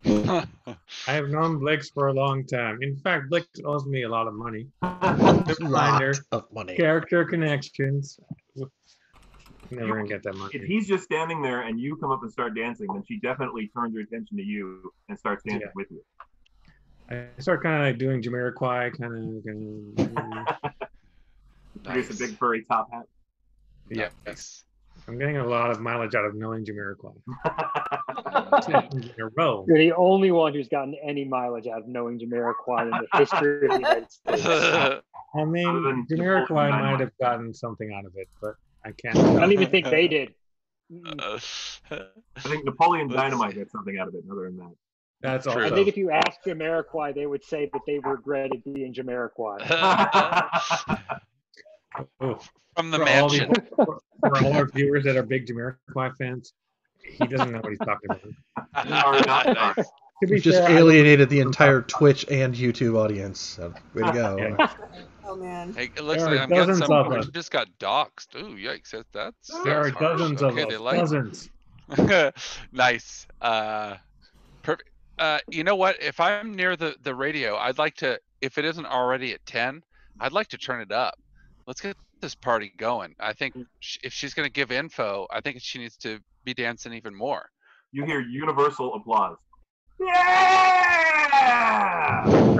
I have known Blix for a long time. In fact, Blix owes me a lot of money. Lot of money. Character connections. Never gonna get that if he's just standing there and you come up and start dancing, then she definitely turns her attention to you and starts dancing Yeah. with you. I start kind of like doing Jamiroquai, kind of. Kinda, a big furry top hat. Yeah. Nice. I'm getting a lot of mileage out of knowing Jamiroquai. In a row. You're the only one who's gotten any mileage out of knowing Jamiroquai in the history of the United States. I mean, than Jamiroquai might have gotten something out of it, but I can't. I don't even think they did. Mm, I think Napoleon Dynamite see. got something out of it. Other than that, That's True. I also. think if you ask Jamiroquai, they would say that they regretted being Jamiroquai. From the for all the- mansion. for all our viewers that are big Jamiroquai fans, he doesn't know what he's talking about. Or To be We've just fair, alienated the entire Twitch and YouTube audience. So, way to go. Yeah. Oh man. Hey, it looks There like are I'm getting dozens some. of We us. just got doxxed. Ooh, yikes! That, that's There are that's harsh. dozens okay, of they us. like Dozens. nice. Uh, perfect. Uh, you know what? If I'm near the the radio, I'd like to. If it isn't already at ten, I'd like to turn it up. Let's get this party going. I think sh- if she's gonna give info, I think she needs to be dancing even more. you hear universal applause. Yeah!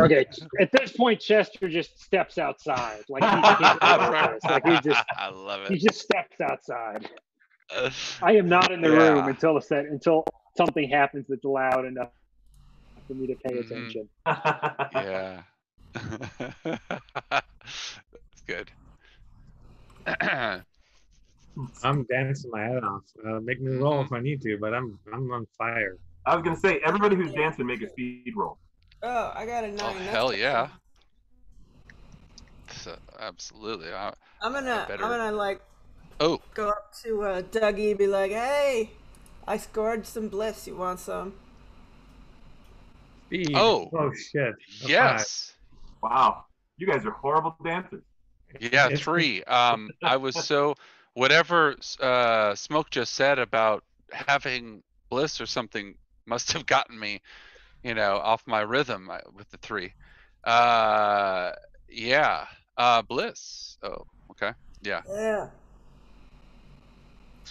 Okay, at this point, Chester just steps outside. Like he's capable. Like he just I love it. he just steps outside. I am not in the room until a set until something happens that's loud enough for me to pay Mhm. attention. yeah. That's good. I'm dancing my head off. Uh, make me roll if I need to, but I'm I'm on fire. I was gonna say, everybody who's dancing, make a speed roll. Oh, I got a nine. oh That's hell yeah. So, absolutely. I, I'm gonna, better- I'm gonna like oh, go up to uh, Dougie, be like, "Hey, I scored some bliss. You want some?" Speed. Oh. Oh shit. A five. yes. Wow, you guys are horrible dancers. Yeah, three. Um, I was so whatever uh Smoke just said about having bliss or something must have gotten me, you know, off my rhythm uh, with the three. Uh, yeah. Uh, bliss. Oh, okay. Yeah. Yeah.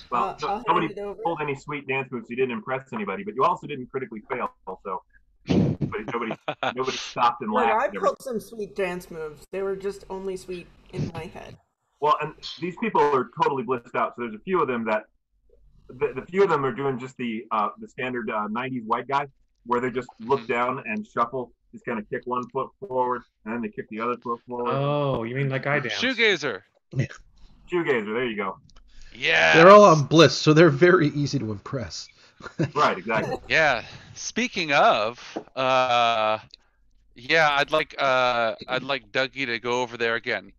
Well, Uh, no- nobody pulled any sweet dance moves. You didn't impress anybody, but you also didn't critically fail. So nobody, nobody, nobody stopped and Look, laughed. I and everything. pulled some sweet dance moves. They were just only sweet in my head. Well, and these people are totally blissed out. So there's a few of them that the, the few of them are doing just the uh, the standard uh, '90s white guy, where they just look down and shuffle, just kind of kick one foot forward, and then they kick the other foot forward. Oh, you mean like I dance? Shoegazer. Shoegazer, there you go. Yeah. They're all on Bliss, so they're very easy to impress. Right, exactly. Yeah. Speaking of, uh, yeah, I'd like uh, I'd like Dougie to go over there again.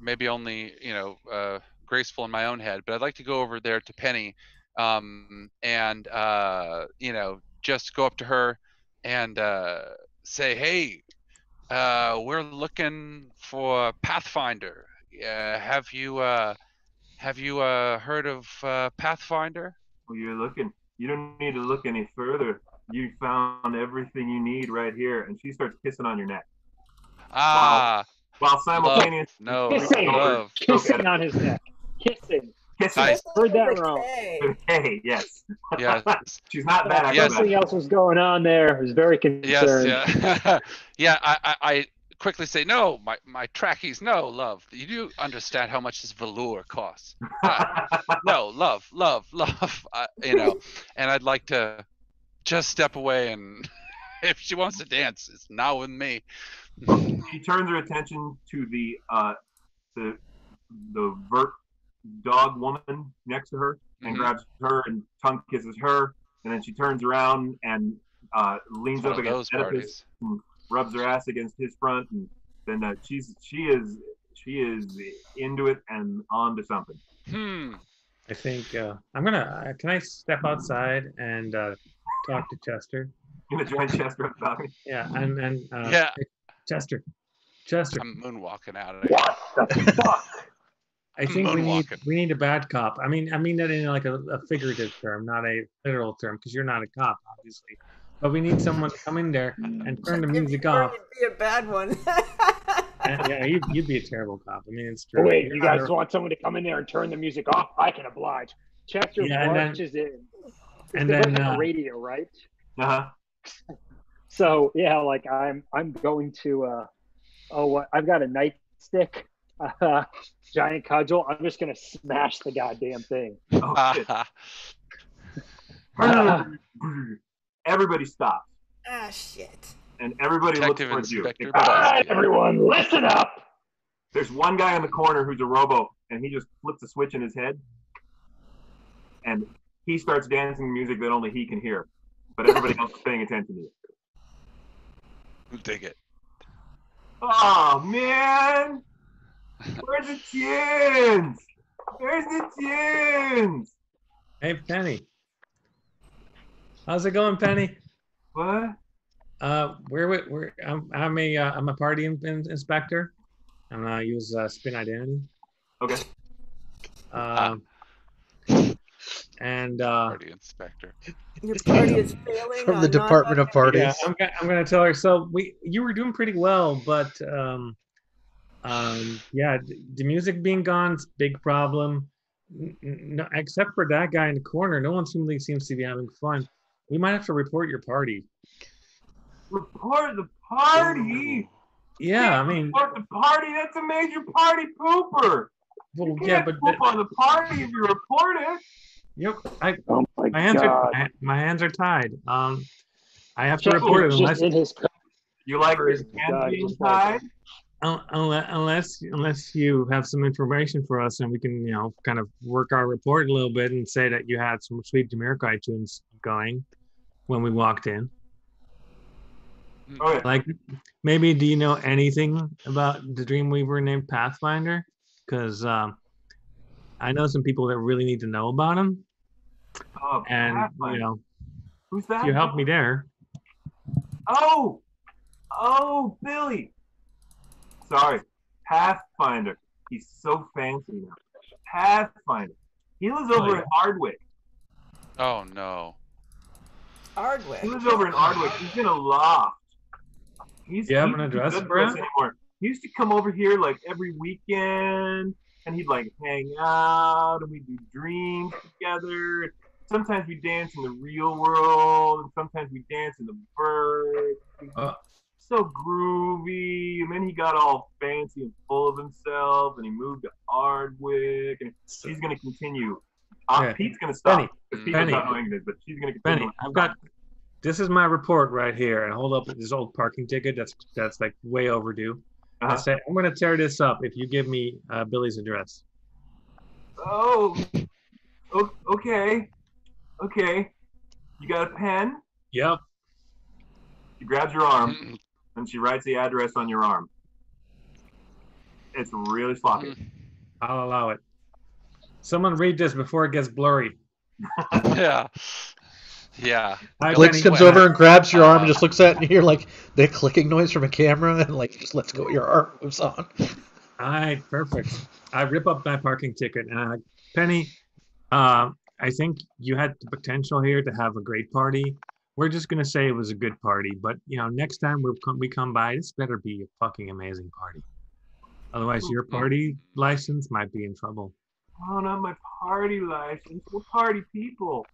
Maybe only you know uh, graceful in my own head, but I'd like to go over there to Penny, um, and uh, you know just go up to her and uh, say, hey, uh, we're looking for Pathfinder. Uh, have you uh, have you uh, heard of uh, Pathfinder? Well, you're looking You don't need to look any further. You found everything you need right here. And she starts kissing on your neck Ah, while love. simultaneously No, Kissing. love. Kissing on his neck. Kissing. kissing. Nice. Heard that wrong. hey. Hey, yes. Yes. She's not bad Yes. Something else was going on there. I was very concerned. Yes, yeah. yeah, I, I, I quickly say, no, my, my trackies, no, love. You do understand how much this velour costs. Ah, no, love, love, love. Uh, you know, and I'd like to just step away and if she wants to dance, it's now with me. she turns her attention to the uh the the vurt dog woman next to her and Mhm. grabs her and tongue kisses her and then she turns around and uh leans One up against those Oedipus, parties. rubs her ass against his front and then uh, she's she is she is into it and on to something Hmm. I think uh, I'm gonna. Uh, can I step outside and uh, talk to Chester? You gonna join Chester on the. Yeah, and and uh, Yeah. Chester, Chester. I'm moonwalking out of there. What the fuck? I think we need we need a bad cop. I mean, I mean that in like a, a figurative term, not a literal term, because you're not a cop, obviously. But we need someone to come in there and turn the music you off. you'd be a bad one. And, yeah, you'd, you'd be a terrible cop. I mean, it's true. Wait, You're you guys a- want someone to come in there and turn the music off? I can oblige. Chester Yeah, and then- watches it. and then, on the uh, radio, right? Uh-huh. So yeah, like I'm I'm going to uh oh what I've got a nightstick, uh, giant cudgel. I'm just gonna smash the goddamn thing. Oh, shit. Ah. Everybody stops ah, shit. and everybody Detective looks towards you. Inspector Except- All Badowski. right, everyone, listen up. There's one guy in the corner who's a robo, and he just flips a switch in his head, and he starts dancing music that only he can hear, but everybody else is paying attention to it. Who dig it. Oh man, where's the tunes? Where's the tunes? Hey, Penny. How's it going, Penny? What? Uh, where we- where I'm I'm a uh, I'm a party in, in- inspector. And I'm gonna use uh, spin identity. Okay. Um, and uh, Party inspector. Your party is failing. From the Department of Parties. yeah, I'm, I'm gonna tell her. So we you were doing pretty well, but um, um, yeah, the music being gone's big problem. N- n- No, except for that guy in the corner, no one seemingly seems to be having fun. We might have to report your party. Report the party. Yeah, I mean, report the party. That's a major party pooper. well, You yeah, can't but poop on the party if you report it. yep, I, Oh my, my hands god! are my, my hands are tied. Um, I have to report it is unless in his You like his hands being just like- tied? Un- unless unless unless you have some information for us and we can you know kind of work our report a little bit and say that you had some sweet Jamiroquai tunes going when we walked in. Okay. Like maybe do you know anything about the Dreamweaver named Pathfinder? Because um, I know some people that really need to know about him, Oh, and Pathfinder. you know Who's that? you help me there. Oh, oh, Billy. Sorry, Pathfinder. He's so fancy now. Pathfinder. He lives over Oh, in Ardwick. Oh no. Ardwick. He lives over in Ardwick. He's in a loft. He's, Do you have he's an too address for us him? anymore. He used to come over here like every weekend, and he'd like hang out, and we'd do dreams together. Sometimes we dance in the real world, and sometimes we dance in the Vurt. Uh. So groovy, and then he got all fancy and full of himself, and he moved to Ardwick, and he's gonna continue. Uh, Yeah. Pete's gonna stop. Penny, because Pete Penny. not know English, but she's gonna continue. Benny, I've got this is my report right here, and hold up this old parking ticket that's that's like way overdue. I Uh-huh. said I'm gonna tear this up if you give me uh, Billy's address. Oh, okay, okay. You got a pen? Yep. She grabs your arm Mm, and she writes the address on your arm. It's really sloppy. mm. I'll allow it. Someone read this before it gets blurry. yeah. Yeah. Hi, Blix Benny. comes over and grabs your arm and just looks at it and you hear like the clicking noise from a camera and like just lets go your arm moves on. All right, perfect. I rip up my parking ticket and I'm like, Penny, uh, I think you had the potential here to have a great party. We're just gonna say it was a good party, but you know, next time we come we come by, this better be a fucking amazing party. Otherwise, your party license might be in trouble. Oh, not my party license. We're party people.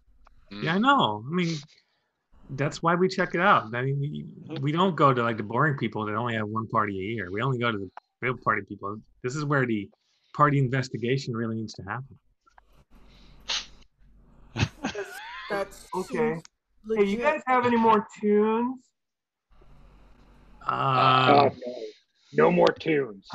Mm. Yeah, I know. I mean, that's why we check it out. I mean, we, we mm-hmm. don't go to like the boring people that only have one party a year. We only go to the real party people. This is where the party investigation really needs to happen. That's, that's Okay. Seems Hey, you guys have any more tunes? Uh, Oh, no. no more tunes.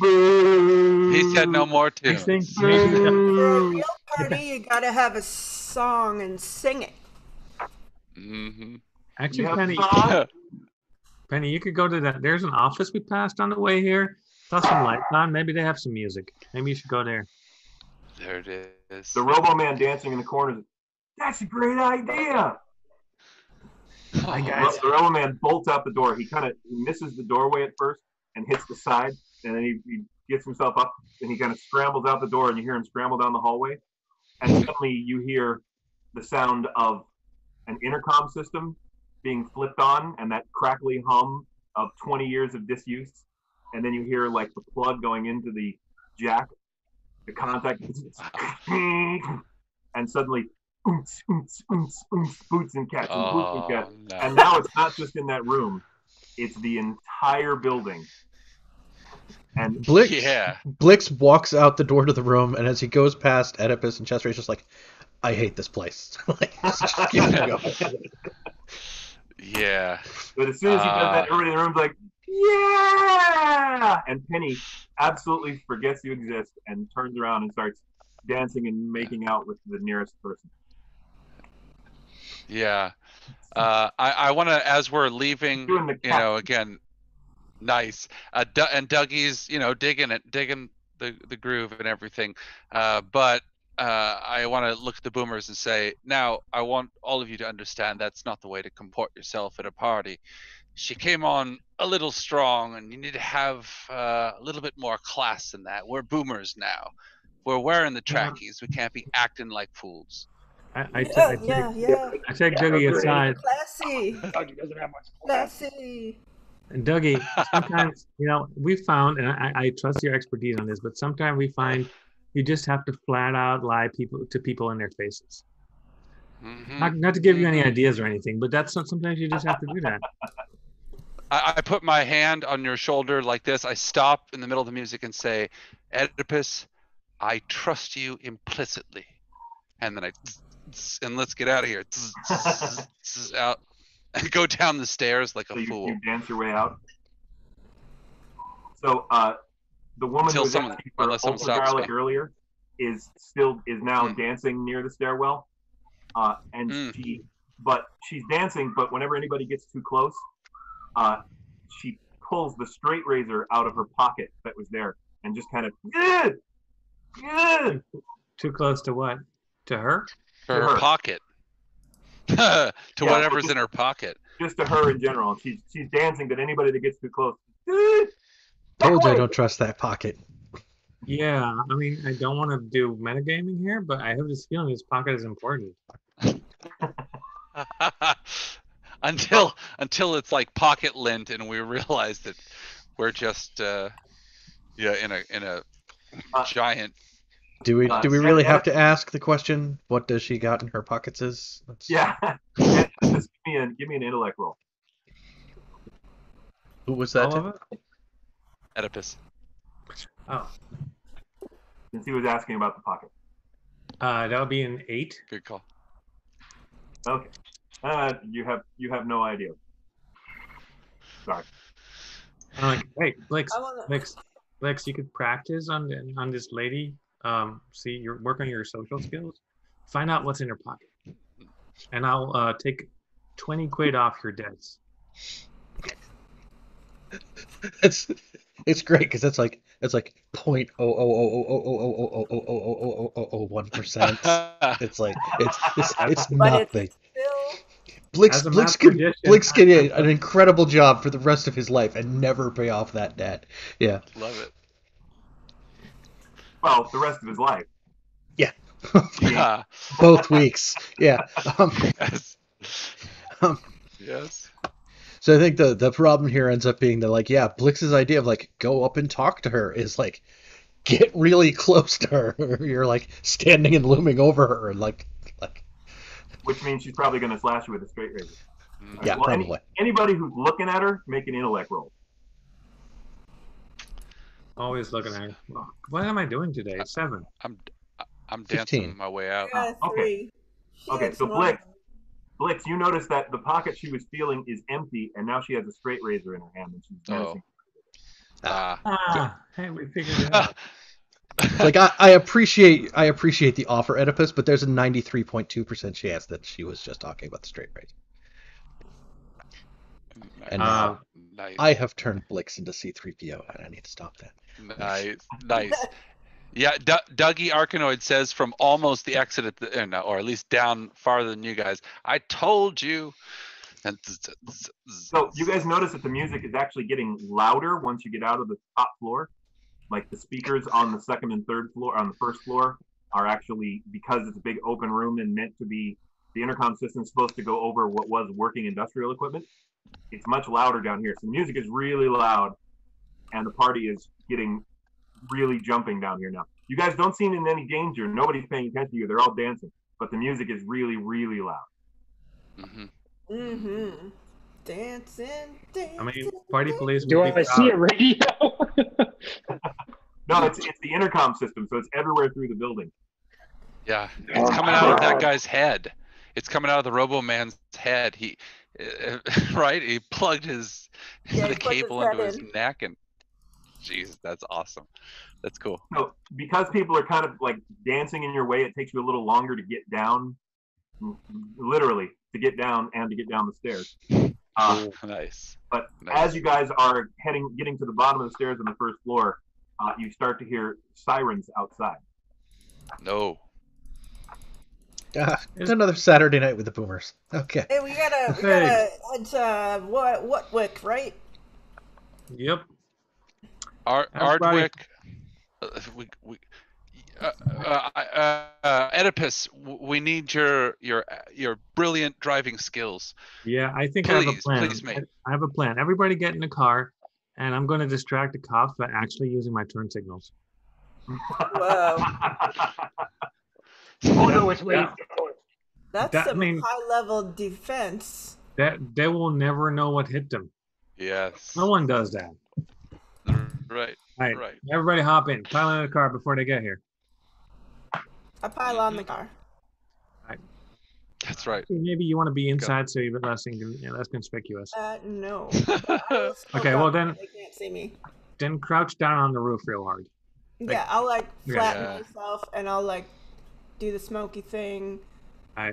Boo! he said no more I tunes. think For a Boo! real party, you gotta have a song and sing it. hmm actually, You have Penny, song? Penny, you could go to that. There's an office we passed on the way here. Saw some lights on. Maybe they have some music. Maybe you should go there. there it is. The Robo Man dancing in the corner. That's a great idea. Hi, guys. The Robo Man bolts out the door. He kind of misses the doorway at first and hits the side, and then he, he gets himself up and he kind of scrambles out the door, and you hear him scramble down the hallway. And suddenly you hear the sound of an intercom system being flipped on, and that crackly hum of 20 years of disuse. And then you hear like the plug going into the jack, the contact, and suddenly, oomps, oomps, oomps, oomps, boots and cats and boots and Oh, cats. no. And now it's not just in that room; it's the entire building. And Blix, Yeah. Blix walks out the door to the room, and as he goes past Oedipus and Chester, he's just like, "I hate this place." like, just keep. Yeah. but as soon as he does that, Ah. everybody in the room's like, "Yeah!" And Penny absolutely forgets you exist and turns around and starts dancing and making out with the nearest person. Yeah. Uh, I, I want to, as we're leaving, you know, again, nice. Uh, Du- and Dougie's, you know, digging it, digging the, the groove and everything. Uh, but uh, I want to look at the boomers and say, now I want all of you to understand that's not the way to comport yourself at a party. She came on a little strong, and you need to have uh, a little bit more class than that. We're boomers now. We're wearing the trackies. We can't be acting like fools. I, I, Yeah, I take, yeah, yeah. I take Yeah, Dougie agree. aside. Classy. Dougie doesn't have much class. Classy. And Dougie, sometimes, you know, we found, and I, I trust your expertise on this, but sometimes we find you just have to flat out lie people to people in their faces. Mhm. Not, not to give you any ideas or anything, but that's some- sometimes you just have to do that. I, I put my hand on your shoulder like this. I stop in the middle of the music and say, Oedipus, I trust you implicitly. And then I, and let's get out of here. out and go down the stairs like So a you, fool. you dance your way out. So uh, the woman Until who was someone- asking for unless someone ultra stops garlic me. earlier is still is now Hmm. dancing near the stairwell, uh, and Hmm. she but she's dancing. But whenever anybody gets too close, uh, she pulls the straight razor out of her pocket that was there and just kind of yeah, yeah. Too close to what? To her? Her, her. pocket. to Yeah, whatever's just- in her pocket. just to her in general. She's she's dancing to anybody that gets too close. "Eh, Told you I don't trust that pocket. Yeah, I mean, I don't want to do metagaming here, but I have this feeling this pocket is important. until until it's like pocket lint and we realize that we're just uh yeah in a in a Uh, giant Do we Uh, do we Ed- really have to ask the question? What does she got in her pockets? Is That's- Yeah. Just give me an give me an intellect roll. Who was that? All? Oedipus. Oh, Since he was asking about the pocket. uh, that would be an eight. Good call. Okay. Uh, you have you have no idea. Sorry. I'm like, hey, Lex, wanna. Lex, Lex, you could practice on on this lady. Um, see, you're work on your social skills. Find out what's in your pocket, and I'll uh, take twenty quid off your debts. It's it's great because that's like it's like point oh oh oh oh oh oh oh oh oh oh oh oh oh one percent. It's like it's it's it's nothing. still. Blix As a Blix math could Blix could get an incredible job for the rest of his life and never pay off that debt. Yeah. Love it. Well, the rest of his life. Yeah. yeah. both weeks. Yeah. Um, Yes. um, Yes. so I think the the problem here ends up being that like yeah, Blix's idea of like go up and talk to her is like get really close to her. You're like standing and looming over her and like like Which means she's probably going to slash you with a straight razor. Mm. yeah, Well, any- probably. Anybody who's looking at her, make an intellect roll. Always looking at her. What am I doing today? Seven. I'm I'm dancing 15. my way out. Yeah, Okay. She Okay, so more- Blix, Blix, you notice that the pocket she was feeling is empty, and now she has a straight razor in her hand, and she's dancing. Oh. menacing. Ah. Ah, hey, we figured it out. Like I, I appreciate I appreciate the offer, Oedipus, but there's a 93.2% chance that she was just talking about the straight razor. And Uh, nice. I have turned Blix into C3PO, and I need to stop that. Nice, nice. Yeah, D- Dougie Arkanoid says from almost the exit at the, uh, no, or at least down farther than you guys. I told you. And So you guys notice that the music is actually getting louder once you get out of the top floor. Like the speakers on the second and third floor, on the first floor, are actually because it's a big open room and meant to be. The intercom system is supposed to go over what was working industrial equipment. It's much louder down here. So the music is really loud, and the party is getting really jumping down here now. You guys don't seem in any danger. Nobody's paying attention to you. They're all dancing, but the music is really, really loud. Mm-hmm. Mm-hmm. Dancing, dancing. How many party police? Do I see proud? a radio? No, it's it's the intercom system, so it's everywhere through the building. Yeah, it's Oh, coming out of that guy's head. It's coming out of the Robo Man's head. He, right? He plugged his Yeah, the he plugged his cable into his in. neck, and jeez, that's awesome. That's cool. So because people are kind of like dancing in your way, it takes you a little longer to get down, literally to get down and to get down the stairs. Uh, Nice. but Nice. as you guys are heading, getting to the bottom of the stairs on the first floor, uh, you start to hear sirens outside. No. Ah, it's another Saturday night with the Boomers. Okay. Hey, we gotta, we Hey. gotta head to what, what wick, right? Yep. Art Everybody- Ardwick. Uh, we, we, uh, uh, uh, uh, Oedipus, we need your your your brilliant driving skills. Yeah, I think I have a Please, plan. please, mate. I- I have a plan. Everybody get in the car, and I'm going to distract the cops by actually using my turn signals. Whoa, oh no, which way? Yeah. that's That some mean- high level defense. That they will never know what hit them. Yes. No one does that. Right. All right, Right. everybody hop in, pile in the car before they get here. I pile on the car. That's right. Maybe you want to be inside so you're less incon- yeah, less conspicuous. Uh, no. I will smoke Okay, well then- They can't see me. Then crouch down on the roof real hard. Yeah, I'll like flatten Yeah. myself and I'll like do the smoky thing. I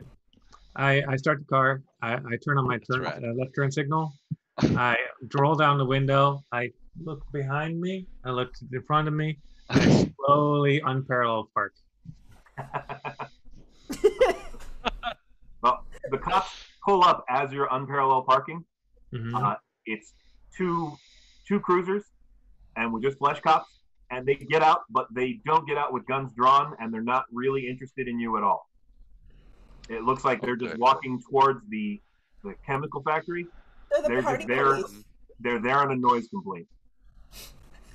I start the car. I, I turn on my turn right. uh, left turn signal. I roll down the window. I look behind me. I look in front of me. I slowly unparalleled park. well, the cops pull up as you're unparalleled parking. Mhm. Uh, it's two two cruisers, and with just flesh cops, and they get out, but they don't get out with guns drawn, and they're not really interested in you at all. It looks like they're just walking towards the the chemical factory. They're the They're just party there. police. They're there on a noise complaint.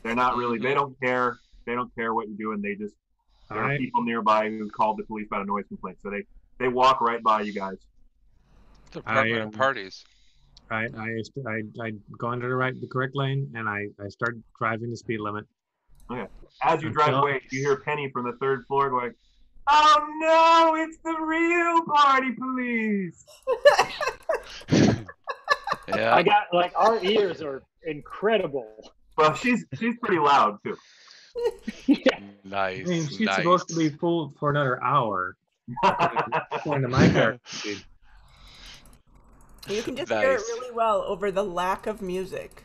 They're not really. They don't care. They don't care what you're doing. They just All there are right. people nearby who called the police about a noise complaint. So they they walk right by you guys. The Department um, Parties. I, I, I, I go into the right, the correct lane, and I, I start driving the speed limit. As you drive away, you hear Penny from the third floor going, "Oh no, it's the real party police!" Yeah. I got like our ears are incredible. Well, she's she's pretty loud too. yeah. Nice. I mean, she's nice. supposed to be full for another hour. According to my character sheet. You can just hear it really well over the lack of music.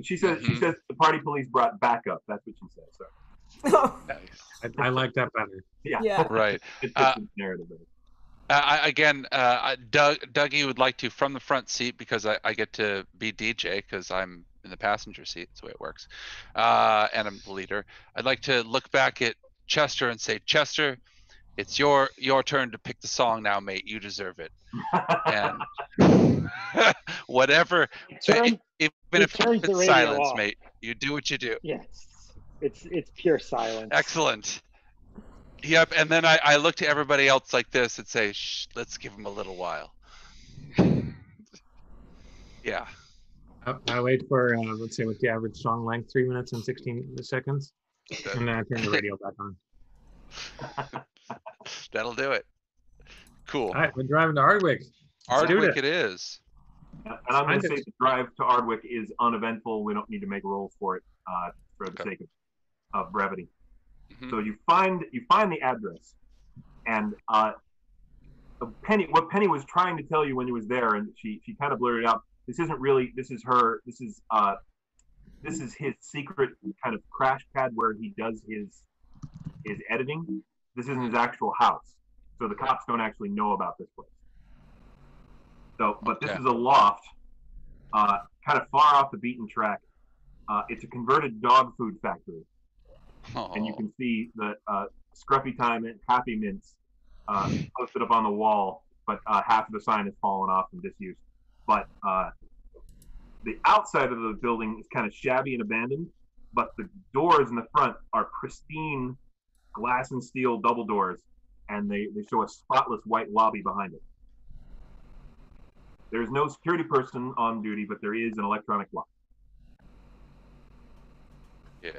But she says she Mhm. says the party police brought backup. That's what she says. So Nice. I, I like that better. yeah, yeah. Right. it's Uh, just narrative. of it. Uh, again, uh, Doug, Dougie would like to from the front seat because I, I get to be DJ because I'm in the passenger seat. That's the way it works. Uh, and I'm the leader. I'd like to look back at Chester and say, Chester, it's your your turn to pick the song now, mate. You deserve it. And whatever, Turn, even if turns it's silence, off. mate, you do what you do. yes, it's it's pure silence. Excellent. Yep, and then I, I look to everybody else like this and say, Shh, let's give him a little while. yeah. I, I wait for uh, let's say with the average song length, three minutes and sixteen seconds, and then I turn the radio back on. That'll do it. Cool. All right, we're driving to Ardwick. Let's do Ardwick it. it is. And I'm going Kind to of. say the drive to Ardwick is uneventful. We don't need to make a rolls for it uh, for the Okay. sake of, of brevity. Mhm. So you find you find the address, and uh, Penny. What Penny was trying to tell you when you was there, and she she kind of blurted out. This isn't really. This is her. This is uh, this is his secret kind of crash pad where he does his his editing. This isn't his actual house, so the cops don't actually know about this place. So, but this Okay. is a loft, uh, kind of far off the beaten track. Uh, it's a converted dog food factory and you Oh, can see the uh, Scruffy Time and Happy Mints uh, posted up on the wall, but uh, half of the sign has fallen off and disused. But uh, the outside of the building is kind of shabby and abandoned, but the doors in the front are pristine glass and steel double doors, and they, they show a spotless white lobby behind it. There's no security person on duty, but there is an electronic lock. yeah.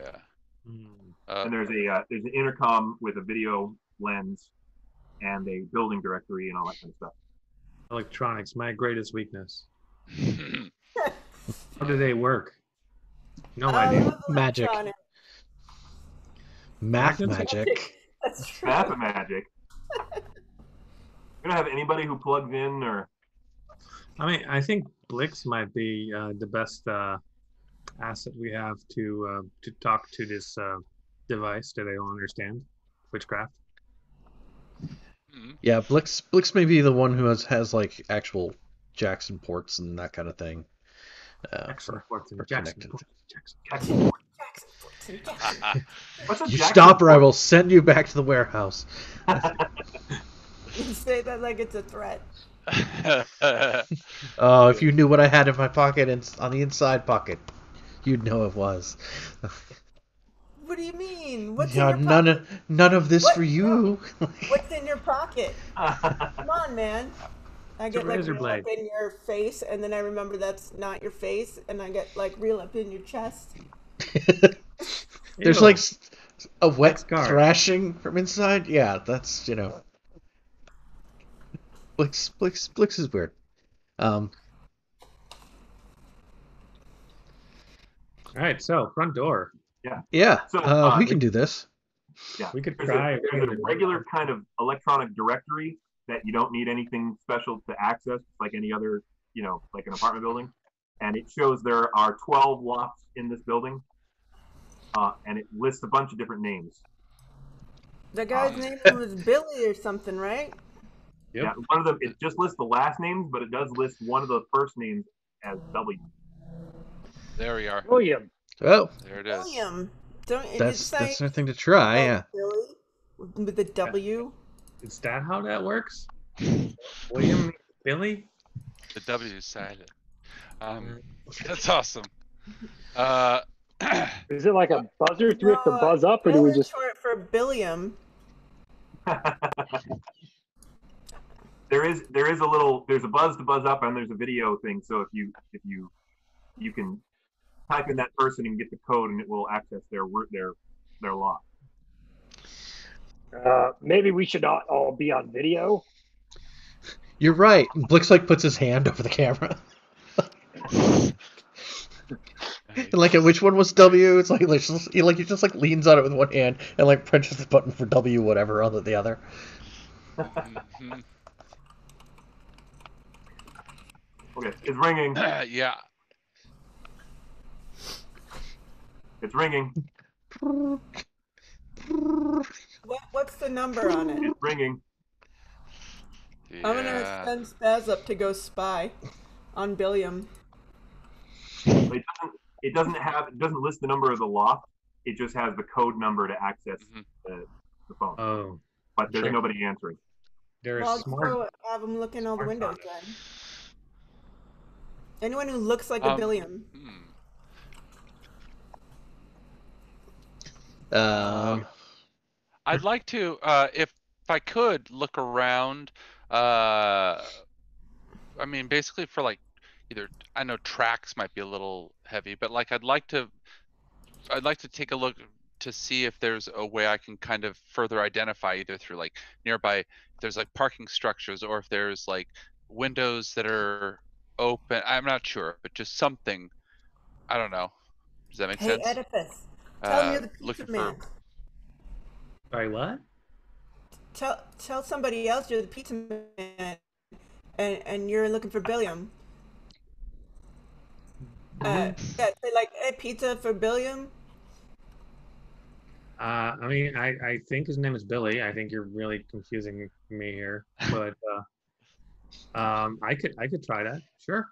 Hmm. Uh, and there's a uh, there's an intercom with a video lens and a building directory and all that kind of stuff. Electronics, my greatest weakness. How do they work? No I idea. love Magic. Electronic. Math Magnets? magic. That's true. Map of magic. You don't have anybody who plugs in or I mean, I think Blix might be uh, the best uh, asset we have to uh, to talk to this uh, device that I don't understand, witchcraft. mhm. Yeah, Blix Blix may be the one who has, has like actual Jackson ports and that kind of thing. Uh, Jackson for- Ports and Jackson. Ports, Jackson. Jackson. Jackson, Jackson. What's a you stop or I will send you back to the warehouse. You say that like it's a threat. Oh, if you knew what I had in my pocket and on the inside pocket, you'd know it was. What do you mean? What's yeah, in your none pocket? of none of this What? for you. What's in your pocket? Come on, man. I a get like razor real blade. up in your face, and then I remember that's not your face, and I get like real up in your chest. There's Ew. like a wet scar. thrashing from inside. Yeah, that's you know. Blix Blix Blix is weird. Um, All right, so front door. yeah, Yeah. So, uh, uh, we can do this. yeah. We could There's try. a, there's a regular kind of electronic directory that you don't need anything special to access, like any other, you know, like an apartment building. And it shows there are 12 lofts in this building. Uh, and it lists a bunch of different names. The guy's Um, name was Billy or something, right? Yep. Yeah, one of them it just lists the last names, but it does list one of the first names as W. there we are. William. Oh, There it is. William. Don't and that's it's say that's another thing to try. oh, Yeah. Billy with with the W. Is that how that works? William, Billy. The W is silent. Um, that's awesome. Uh, Is it like a buzzer through it to buzz up, or do we just? short for Billiam. there is there is a little there's a buzz to buzz up and there's a video thing. So if you if you you can type in that person and get the code and it will access their word their their lock. Uh, maybe we should not all be on video. You're right. Blix like puts his hand over the camera. And like, which one was W? It's like, like, just- he like he just like leans on it with one hand and like presses the button for W, whatever, on the, the other. Okay, it's ringing. yeah. It's ringing. What what's the number on it? It's ringing. I'm gonna send Spaz up to go spy on Billiam. It doesn't it doesn't have it doesn't list the number of the loft. It just has the code number to access Mhm. the, the phone Oh, but there's Sure. nobody answering. There's Well, I'll smart. go have them look in all the windows guy. then. Anyone who looks like Um, a billion. Hmm. Um, I'd like to, uh, if I could, look around. Uh, I mean, basically for like either I know tracks might be a little heavy, but like I'd like to, I'd like to take a look to see if there's a way I can kind of further identify either through like nearby, if there's like parking structures or if there's like windows that are open. I'm not sure, but just something. I don't know. Does that make Hey, sense? Oedipus. Tell me you're Uh, the pizza looking for man. Sorry, what? Tell tell somebody else you're the pizza man, and and you're looking for Billiam. Uh, yeah, say like, hey, pizza for Billiam. Uh, I mean, I, I think his name is Billy. I think you're really confusing me here, but uh, um, I could I could try that. Sure.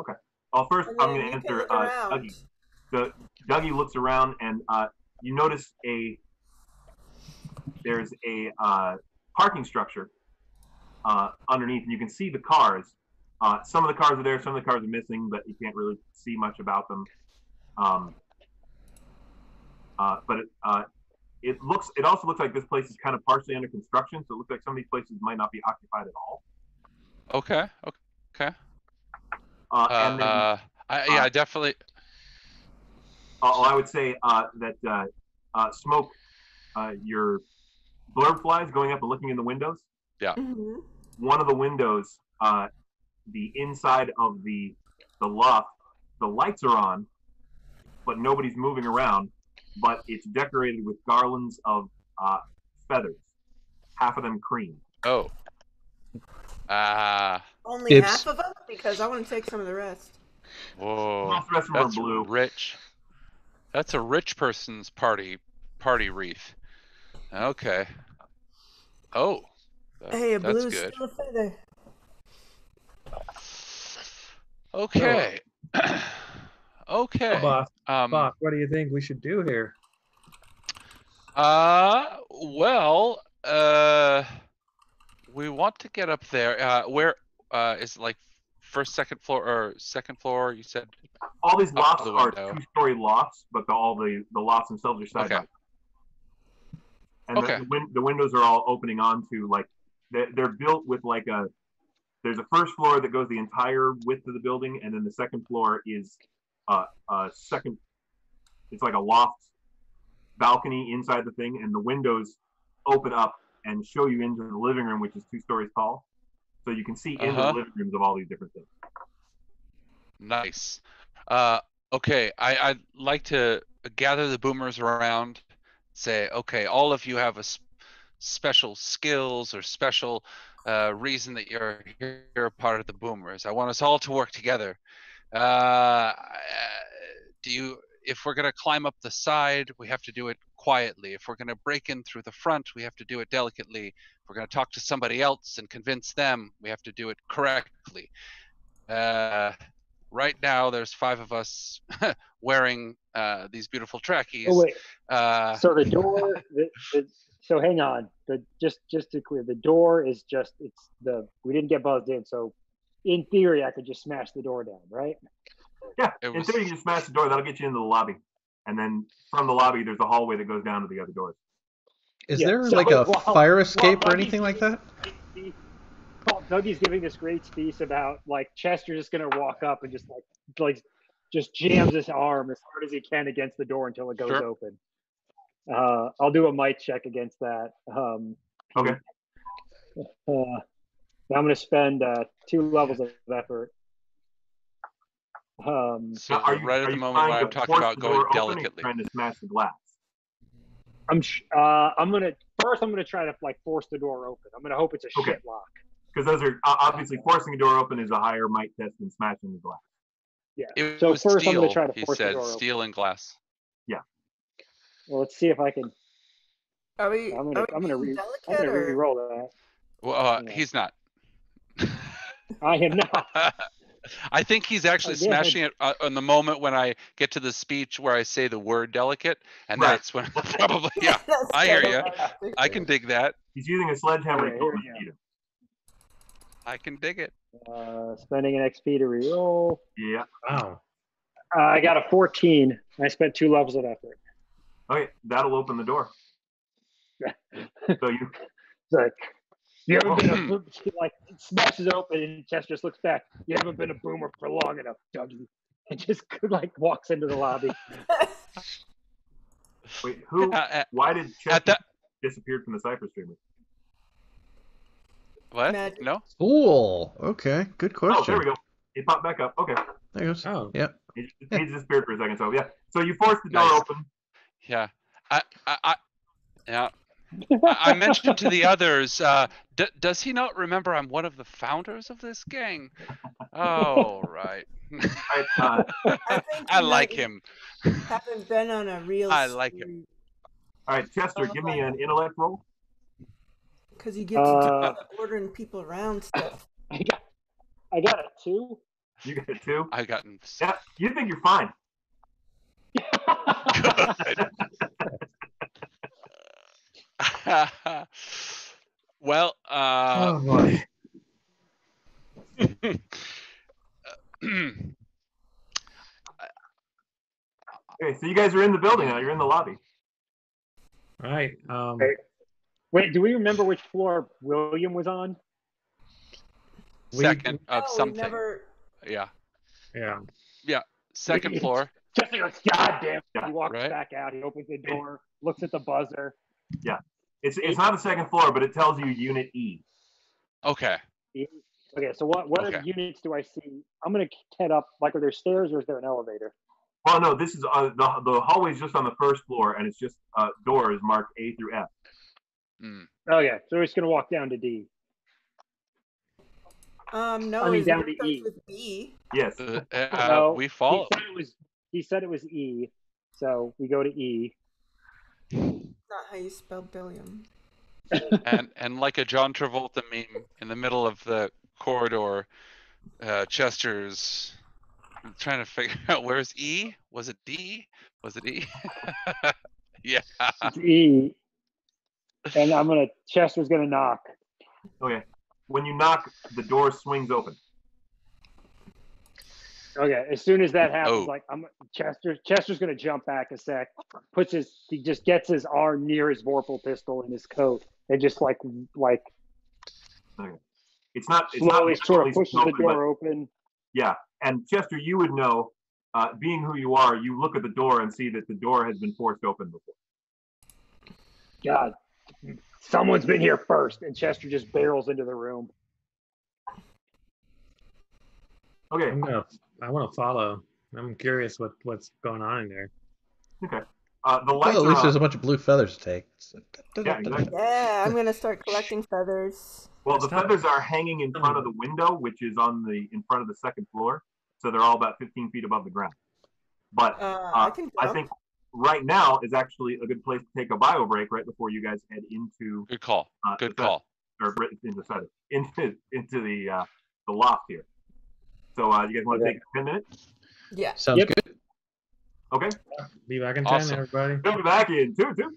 Okay. Well, first I'm going to you can enter look uh. Dougie. The Dougie looks around and uh, you notice a there's a uh, parking structure uh, underneath, and you can see the cars. Uh, some of the cars are there, some of the cars are missing, but you can't really see much about them. Um, uh, but it, uh, it looks it also looks like this place is kind of partially under construction, so it looks like some of these places might not be occupied at all. Okay. Okay. Uh, and then Uh, I, yeah, uh, I definitely. Uh, I would say uh, that uh, uh, smoke, uh, your blurb flies going up and looking in the windows. Mm-hmm. One of the windows, uh, the inside of the the loft, the lights are on, but nobody's moving around. But it's decorated with garlands of uh, feathers, half of them cream. Oh. Ah. Only Dibs. half of them because I want to take some of the rest. whoa. Most of the rest of them are That's blue. rich. That's a rich person's party party wreath. Okay. Oh. that- Hey, a that's blue's good. still a feather. Okay. okay. Boss, Um, boss, what do you think we should do here? Uh, well, uh, we want to get up there. Uh, where, uh, is it like first, second floor, or second floor? You said. All these to lofts the are window. two-story lofts, but the, all the the lofts themselves are side Okay. by. And Okay. the, the, win- the windows are all opening onto like they're, they're built with like a there's a first floor that goes the entire width of the building, and then the second floor is uh, a second. It's like a loft balcony inside the thing, and the windows open up and show you into the living room, which is two stories tall, so you can see into Uh-huh. the living rooms of all these different things. Nice. Uh, okay, I, I'd like to gather the boomers around, say, okay, all of you have a s- special skills or special uh, reason that you're here, you're a part of the boomers. I want us all to work together. Uh, do you, if we're gonna climb up the side, we have to do it quietly. If we're gonna break in through the front, we have to do it delicately. If we're gonna talk to somebody else and convince them, we have to do it correctly. Uh, right now there's five of us wearing uh, these beautiful trackies. Oh wait, Uh, so the door, the, the, so hang on, the just just to clear, the door is just it's the we didn't get buzzed in, so in theory I could just smash the door down, right? Yeah, It in theory, you just smash the door. That'll get you into the lobby, and then from the lobby, there's a hallway that goes down to the other doors. is Yeah, there so like a while- fire while escape or anything like that? this great Dougie's giving this great speech about like Chester's just gonna walk up and just like like just jams his arm as hard as he can against the door until it goes Sure. open. Uh, I'll do a might check against that. Um, Okay. Uh, now I'm going to spend uh, two levels of effort. Um, so Are you- right at the moment when I'm to talking about going door open or you delicately. Trying to smash the glass. I'm sh- uh, I'm gonna first. I'm gonna try to like force the door open. I'm gonna hope it's a Okay. shit lock. Because those are o- obviously forcing the door open is a higher might test than smashing the glass. Yeah. It so first, steel, I'm gonna try to he force the said, door open. steel and glass. Well, let's see if I can. Are we? I'm gonna. are we I'm gonna being re. I'm gonna or- re-roll that. Well, uh, Yeah. he's not. I am not. I think he's actually Again. smashing it uh, on the moment when I get to the speech where I say the word delicate, and Right. that's when probably yeah. I hear kind ya. of what I can dig that. He's using a sledgehammer to kill here mosquito. I can dig it. Uh, spending an XP to reroll. Yeah. Wow. Uh, I got a 14. I spent two levels of effort. Okay, that'll open the door. so you It's like, you haven't been a boom, she, like it smashes open and Chester just looks back. You haven't been a boomer for long enough, Dougie. And just like walks into the lobby. wait. Who? Uh, uh, Why did at Chester that, disappeared from the cipher streamer? what? Magic. No. Cool. Okay. Good Oh, there question. we go. He popped back up. Okay. There goes. Oh. Yep. He, he disappeared for a second. So yeah. So you force the door Nice. open. Yeah. I, I, I yeah. I I mentioned to the others, uh, d- does he not remember I'm one of the founders of this gang? Oh, right. Right, I think I like him. Haven't been on a real. I like him. all right, Chester, give me an intellect roll. Because you get to do Uh, ordering people around stuff. I got, I got a two. You get a two. I gotten Yeah, you think you're fine. Good. well, uh, oh boy. Okay, so you guys are in the building now. You're in the lobby. All right. Um, Hey. Wait, do we remember which floor William was on? we- second of No, we something. never. Yeah, Yeah. second floor. Chester goes, God damn. it." Yeah, he walks right. back out. He opens the door, looks at the buzzer. Yeah. It's it's not the second floor, but it tells you Unit E. Okay. Okay, so what what Okay. units do I see? I'm gonna head up. Like, are there stairs or is there an elevator? Well, no, this is uh, the the hallway's just on the first floor, and it's just uh, doors marked A through F. Mm. Okay, so we're just gonna walk down to D. Um, no, I mean, his down name to E. with B. Yes. Uh, uh, No, we He follow. said it was. He said it was E. So we go to E. Not how you spell Billiam. and and like a John Travolta meme in the middle of the corridor, uh, Chester's trying to figure out where's E? Was it D? Was it E? yeah. It's E. And I'm gonna. Chester's gonna knock. Okay. When you knock, the door swings open. Okay, as soon as that happens, Oh. like I'm Chester. Chester's gonna jump back a sec. Puts his. He just gets his arm near his Vorpal pistol in his coat, and just like like It's not. It's slowly not sort literally of pushes open, the but- door open. Yeah, and Chester, you would know, uh, being who you are, you look at the door and see that the door has been forced open before. God, someone's been here first, and Chester just barrels into the room. Okay, I'm gonna. I want to follow. I'm curious what what's going on in there. uh, the lights Well, at are least on. there's a bunch of blue feathers to take. Yeah, exactly. Yeah, I'm gonna start collecting feathers. Well, the feathers are hanging in front of the window, which is on the in front of the second floor, so they're all about 15 feet above the ground. But Uh, Uh, I can. I think right now is actually a good place to take a bio break right before you guys head into Good call. uh, Good the- call. or right into sorry, into into the uh, the loft here. So uh, you guys want to Okay. take 10 minutes? yeah. Sounds Yep. good. Okay, Be back in Awesome. ten, everybody. we'll be back in two two.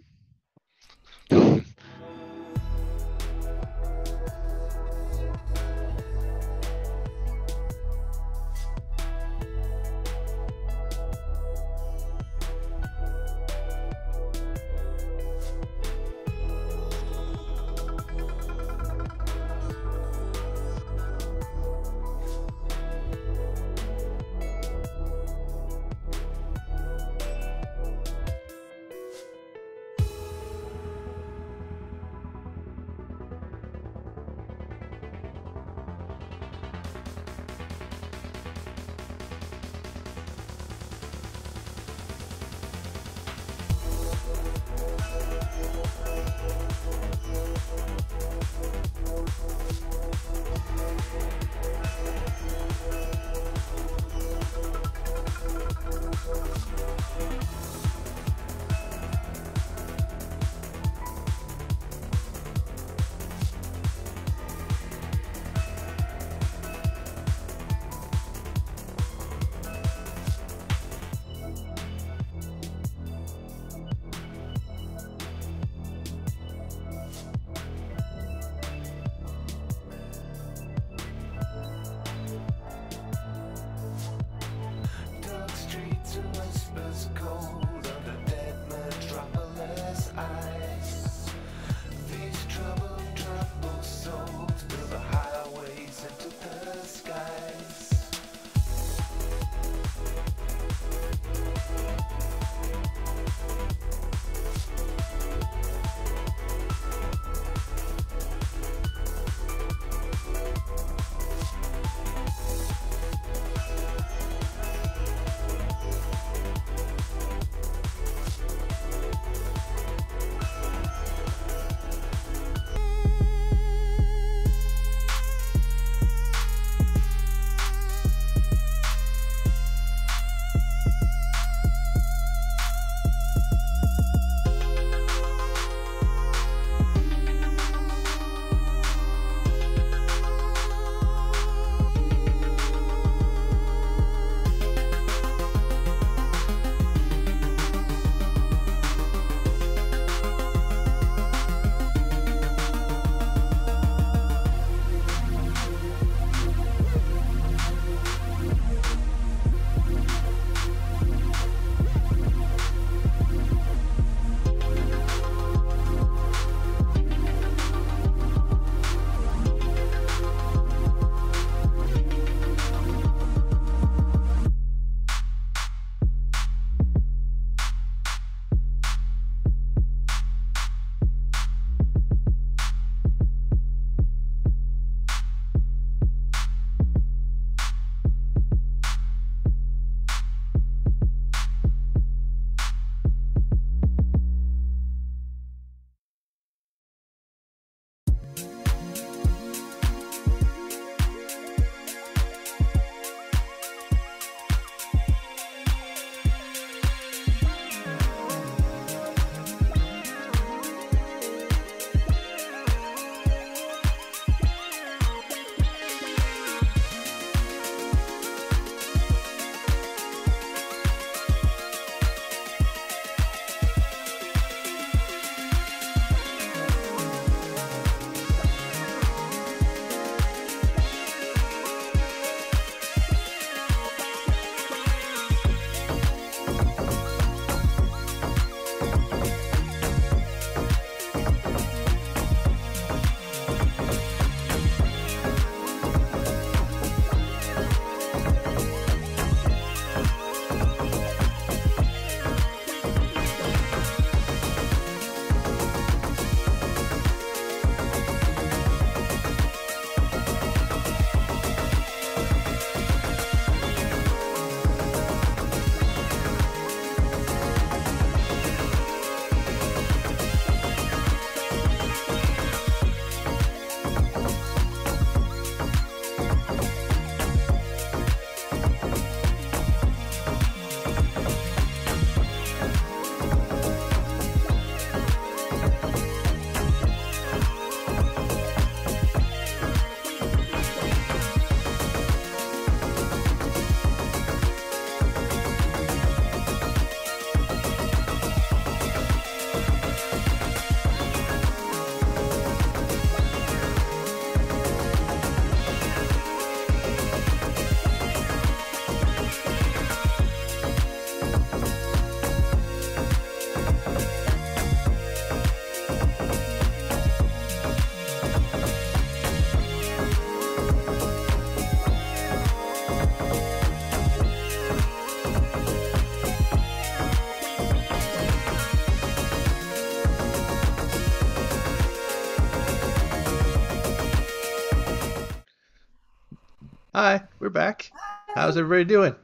Hi, we're back. How's everybody doing?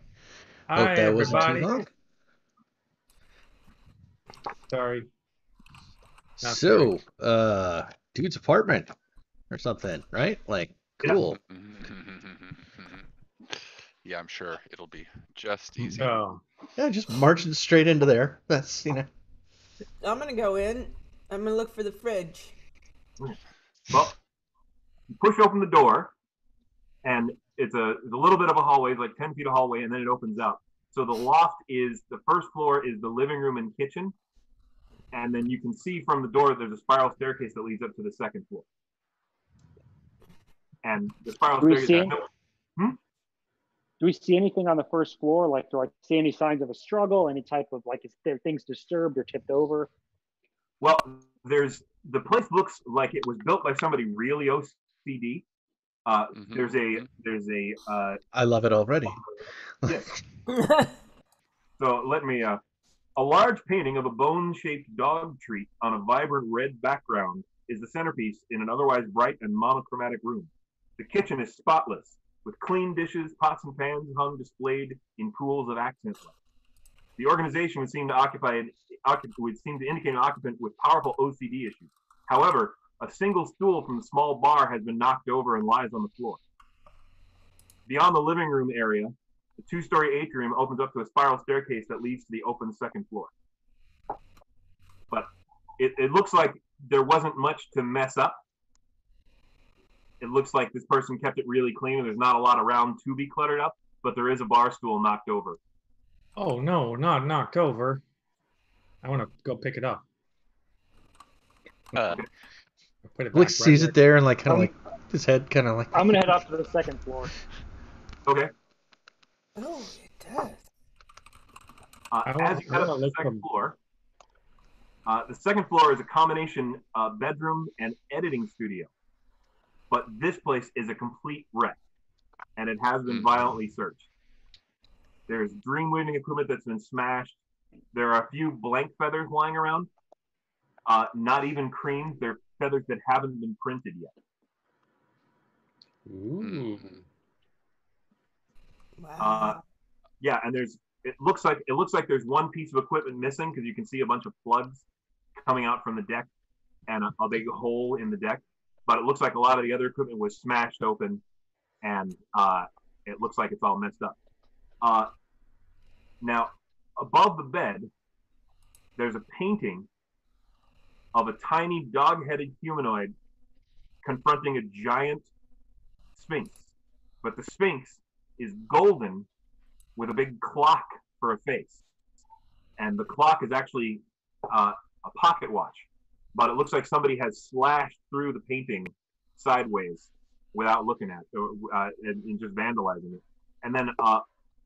Hi, Hope that wasn't everybody. too long. Sorry. Not So, uh, dude's apartment or something, right? Like, Yeah. cool. yeah, I'm sure it'll be just easy. Oh, Yeah, just marching straight into there. That's you know. I'm gonna go in. I'm gonna look for the fridge. Well, you push open the door, and it's a, it's a little bit of a hallway, like 10 feet of hallway, and then it opens up. So the loft is the first floor is the living room and kitchen. And then you can see from the door there's a spiral staircase that leads up to the second floor. And the spiral Do we staircase. see- hmm? Do we see anything on the first floor? Like, do I see any signs of a struggle? Any type of like, is there things disturbed or tipped over? Well, there's the place looks like it was built by somebody really OCD. Uh, Mhm, There's a mhm. there's a uh, I love it already. So let me, uh, a large painting of a bone-shaped dog treat on a vibrant red background is the centerpiece in an otherwise bright and monochromatic room. The kitchen is spotless, with clean dishes, pots and pans hung displayed in pools of accent light. The organization would seem to occupy occup- would seem to indicate an occupant with powerful OCD issues. However, a single stool from the small bar has been knocked over and lies on the floor. Beyond the living room area, the two-story atrium opens up to a spiral staircase that leads to the open second floor. But it, it looks like there wasn't much to mess up. It looks like this person kept it really clean and there's not a lot around to be cluttered up, but there is a bar stool knocked over. oh no, not knocked over. I want to go pick it up. Uh, I'll Put it Blix back sees right it there and like kind of like his head kind of like. I'm gonna head off to the second floor. Okay. oh, it does. Uh, as you head up wanna the second from- floor, uh, the second floor is a combination uh, bedroom and editing studio. But this place is a complete wreck, and it has been Hmm. violently searched. There's dream weaving equipment that's been smashed. There are a few blank feathers lying around. Uh, not even creamed. They're feathers that haven't been printed yet. Ooh. Wow. Yeah, and there's it looks like it looks like there's one piece of equipment missing because you can see a bunch of plugs coming out from the deck and a, a big hole in the deck. But it looks like a lot of the other equipment was smashed open, and uh, it looks like it's all messed up. Uh, now, above the bed, there's a painting of a tiny dog-headed humanoid confronting a giant sphinx. But the sphinx is golden with a big clock for a face. And the clock is actually uh, a pocket watch, but it looks like somebody has slashed through the painting sideways without looking at it, uh, and, and just vandalizing it. And then uh,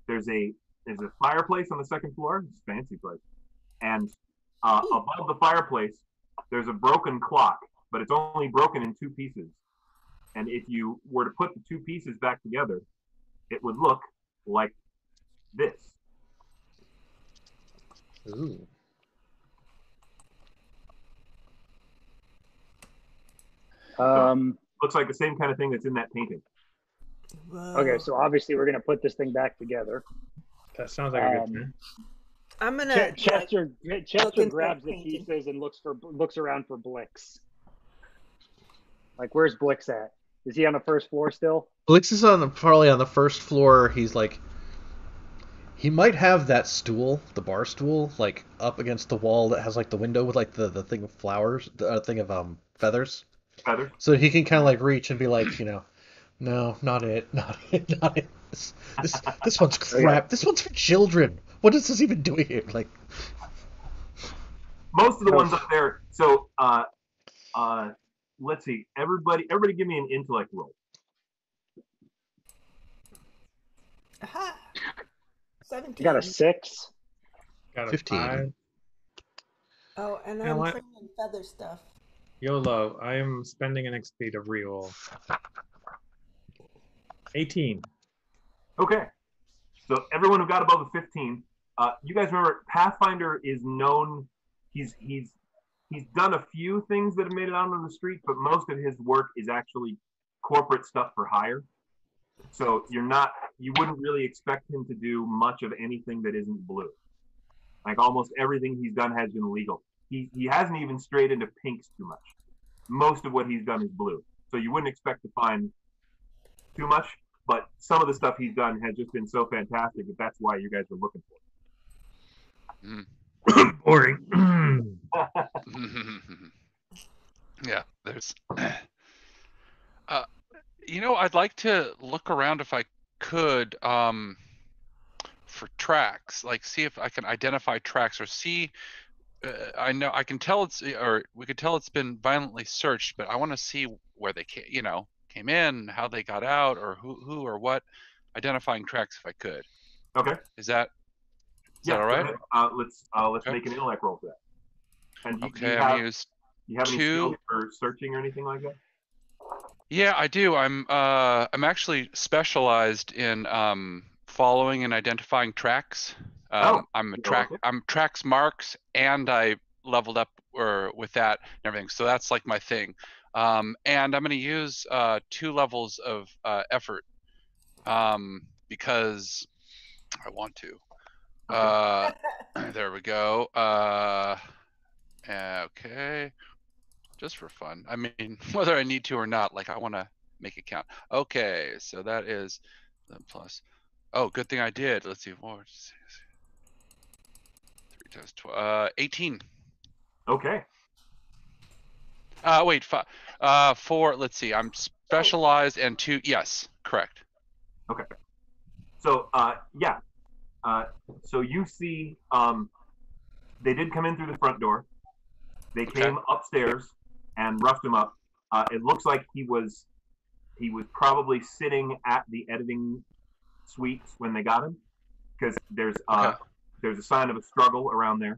there's a there's a fireplace on the second floor. It's a fancy place. And uh, above the fireplace, there's a broken clock, but it's only broken in two pieces. And if you were to put the two pieces back together, it would look like this. Ooh. Um, Looks like the same kind of thing that's in that painting. Whoa. okay, so obviously we're gonna put this thing back together. That sounds like a good Um, plan. I'm gonna. Ch- like, Chester Chester grabs the painting. pieces and looks for looks around for Blix. Like, where's Blix at? Is he on the first floor still? Blix is on the probably on the first floor. He's like, he might have that stool, the bar stool, like up against the wall that has like the window with like the the thing of flowers, the uh, thing of um feathers. Feather. So he can kind of like reach and be like, you know, no, not it, not it, not it. This this, this one's crap. This one's for children. What is this even doing here? Like, Most of the Oh. ones up there. So, uh, uh, let's see. Everybody, everybody, give me an intellect roll. Aha. Seventeen. You got a six. Got a 15. five. Oh, and I'm what? training feather stuff. YOLO. I am spending an XP to reroll. 18. Okay. So everyone who got above a 15, uh, you guys remember Pathfinder is known. He's he's he's done a few things that have made it out on the street, but most of his work is actually corporate stuff for hire. So you're not, you wouldn't really expect him to do much of anything that isn't blue. Like almost everything he's done has been legal. He he hasn't even strayed into pinks too much. Most of what he's done is blue. So you wouldn't expect to find too much, but some of the stuff he's done has just been so fantastic that that's why you guys are looking for. Boring. yeah, there's. Uh, you know, I'd like to look around if I could um, for tracks, like see if I can identify tracks or see. Uh, I know I can tell it's or we could tell it's been violently searched, but I want to see where they came, you know, came in, how they got out, or who who or what. Identifying tracks if I could. Okay. Is that is yeah. that all right? Uh, let's uh, let's Okay. make an intellect roll for that. And Okay, you I'm have, use you have two- for searching or anything like that? Yeah, I do. I'm uh I'm actually specialized in um following and identifying tracks. Um, Oh, I'm a track okay. I'm tracks marks and I leveled up or with that and everything. So that's like my thing. Um and I'm gonna use uh two levels of uh effort. Um because I want to. Uh there we go. Uh okay just for fun. I mean, whether I need to or not, like I want to make it count. Okay, so that is the plus. Oh, good thing I did. Let's see. Four, six, three times twelve. Uh, eighteen. Okay. Uh, wait, five. Uh, four. Let's see. I'm specialized and two. Yes, correct. Okay. So uh, yeah, uh, so you see, um, they did come in through the front door. They Okay. came upstairs and roughed him up. Uh, it looks like he was he was probably sitting at the editing suites when they got him, because there's uh, Okay. there's a sign of a struggle around there.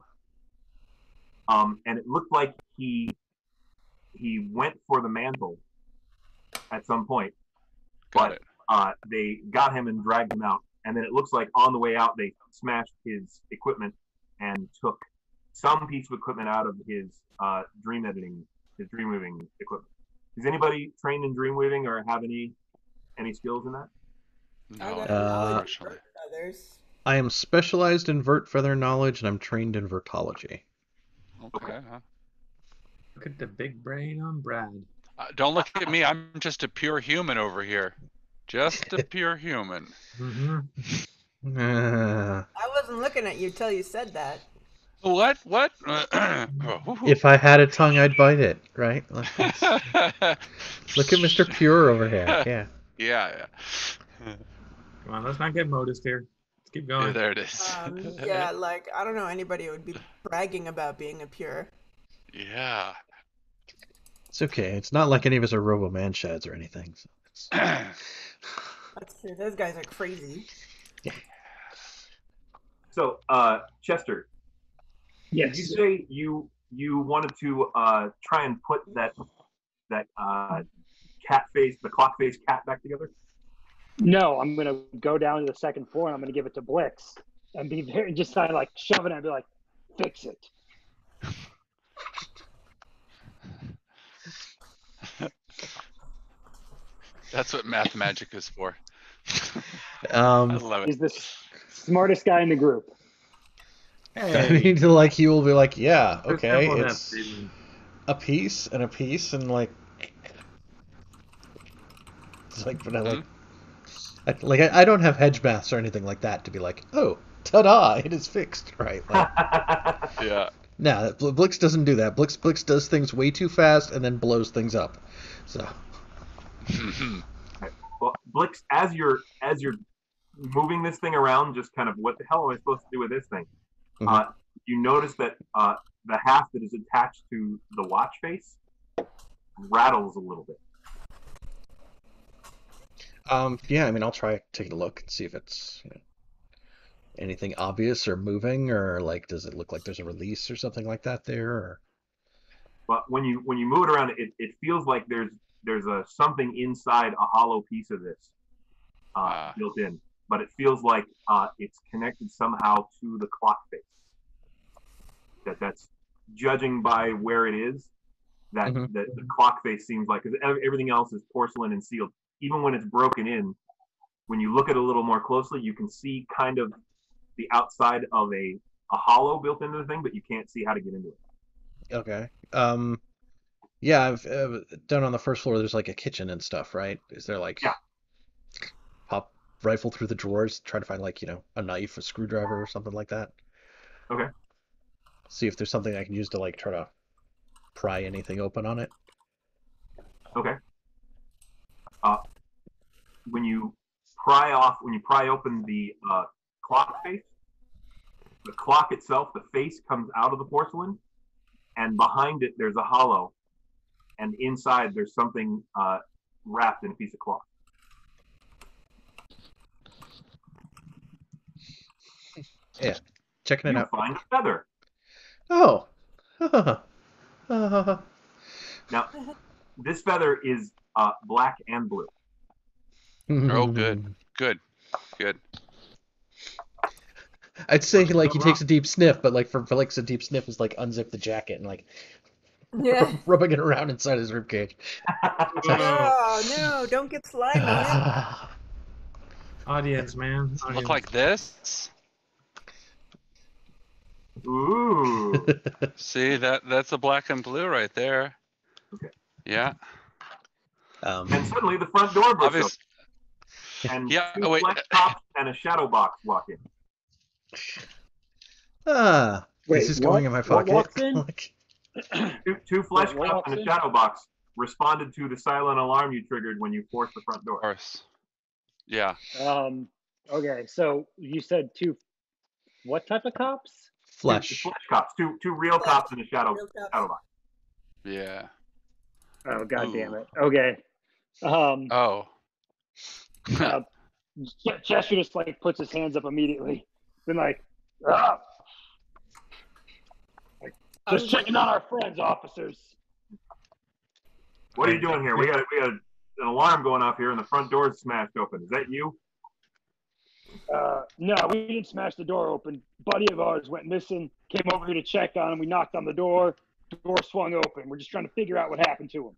Um, and it looked like he he went for the mantle at some point, Got But- uh, they got him and dragged him out. And then it looks like on the way out, they smashed his equipment and took some piece of equipment out of his uh, dream editing, his dream weaving equipment. Is anybody trained in dream weaving or have any any skills in that? I No, Uh, knowledge unfortunately. of others. I am specialized in vurt feather knowledge, and I'm trained in vurtology. Okay. huh. Look at the big brain on Brad. Uh, don't look at me. I'm just a pure human over here. Just a pure human. Mm-hmm. Uh, I wasn't looking at you till you said that. What? What? Oh, if I had a tongue, I'd bite it, right? Look at Mr. Pure over here. Yeah. Yeah, yeah. Come on, let's not get modest here. Let's keep Yeah, going. there it is. Um, yeah, like I don't know anybody who would be bragging about being a pure. yeah. It's okay. It's not like any of us are Robo Man Shads or anything. So it's... That's true. Those guys are crazy. So, uh, Chester, Yes. did you say you you wanted to uh, try and put that that uh, cat face, the clock face cat back together? No, I'm gonna go down to the second floor and I'm gonna give it to Blix and be very just kind of like shove it and be like, fix it. That's what math magic is for. I Um, love it. He's the smartest guy in the group. I mean, like he will be like, yeah, okay, it's a piece and a piece, and like, it's like, but I like, I, like I, I don't have hedge maths or anything like that to be like, oh, ta-da, it is fixed, right? Like, Yeah. no, Bl- Blix doesn't do that. Blix Blix does things way too fast and then blows things up. So well, Blix, as you're as you're moving this thing around, just kind of what the hell am I supposed to do with this thing? Mhm. Uh, you notice that uh, the half that is attached to the watch face rattles a little bit. Um, yeah, I mean, I'll try taking a look and see if it's you know, anything obvious or moving, or like, does it look like there's a release or something like that there? Or... But when you when you move it around, it, it feels like there's there's a something inside a hollow piece of this uh, Ah. built in. But it feels like uh, it's connected somehow to the clock face. That that's judging by where it is. That Mhm. that the clock face seems like because everything else is porcelain and sealed. Even when it's broken in, when you look at it a little more closely, you can see kind of the outside of a, a hollow built into the thing, but you can't see how to get into it. Okay. Um, yeah, I've uh, down on the first floor. There's like a kitchen and stuff, right? Is there like Yeah. pop rifle through the drawers, try to find like you know a knife, a screwdriver, or something like that. Okay. See if there's something I can use to like try to pry anything open on it. Okay. Uh, when you pry off, when you pry open the uh, clock face, the clock itself, the face comes out of the porcelain, and behind it there's a hollow, and inside there's something uh, wrapped in a piece of cloth. Yeah, checking it You out. find a feather. Oh. Now, this feather is uh, black and blue. Oh, good. Good. Good. I'd say like he takes a deep sniff, but like for Felix, a deep sniff is like unzip the jacket and like Yeah. rubbing it around inside his ribcage. Oh no! Don't get slime on. Audience, man. Audience. look like this? Ooh. See that that's a black and blue right there. Okay. Yeah. um, and suddenly the front door bursts Obvious. open, and Yeah, two oh, wait. flesh tops and a shadow box walk in. ah, Wait, this is what- going in my what pocket. walks in? Like, Two, two flesh what cups and a shadow box responded to the silent alarm you triggered when you forced the front Of door. course. Yeah. Um. Okay, so you said two. What type of cops? Two flesh. flesh cops, two two real cops and a shadow shadow box. Yeah. Oh god damn it. Okay. Um. Oh. uh, Chester just like puts his hands up immediately. Then like, ah, I just was- checking on our friends, officers. What are you doing here? We got we got an alarm going off here, and the front door is smashed open. Is that you? Uh, no, we didn't smash the door open. Buddy of ours went missing. Came over here to check on him. We knocked on the door. Door swung open. We're just trying to figure out what happened to him.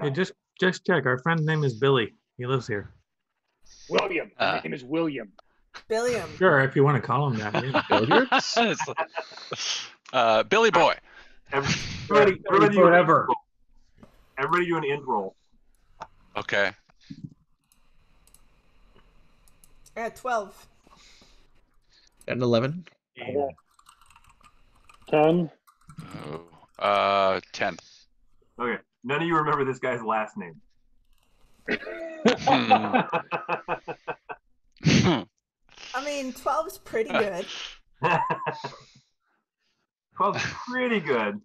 Hey, just just check. Our friend's name is Billy. He lives here. William. His Uh. name is William. Billiam. Sure, if you want to call him that. yeah. Billiards? It's like- uh, Billy Boy. Everybody, everybody, do an Forever. roll. Everybody do an int roll. Okay. At twelve. At eleven. Ten. Oh. Uh, ten. Okay. None of you remember this guy's last name. Hmm. I mean, 12's pretty good. Twelve's pretty good.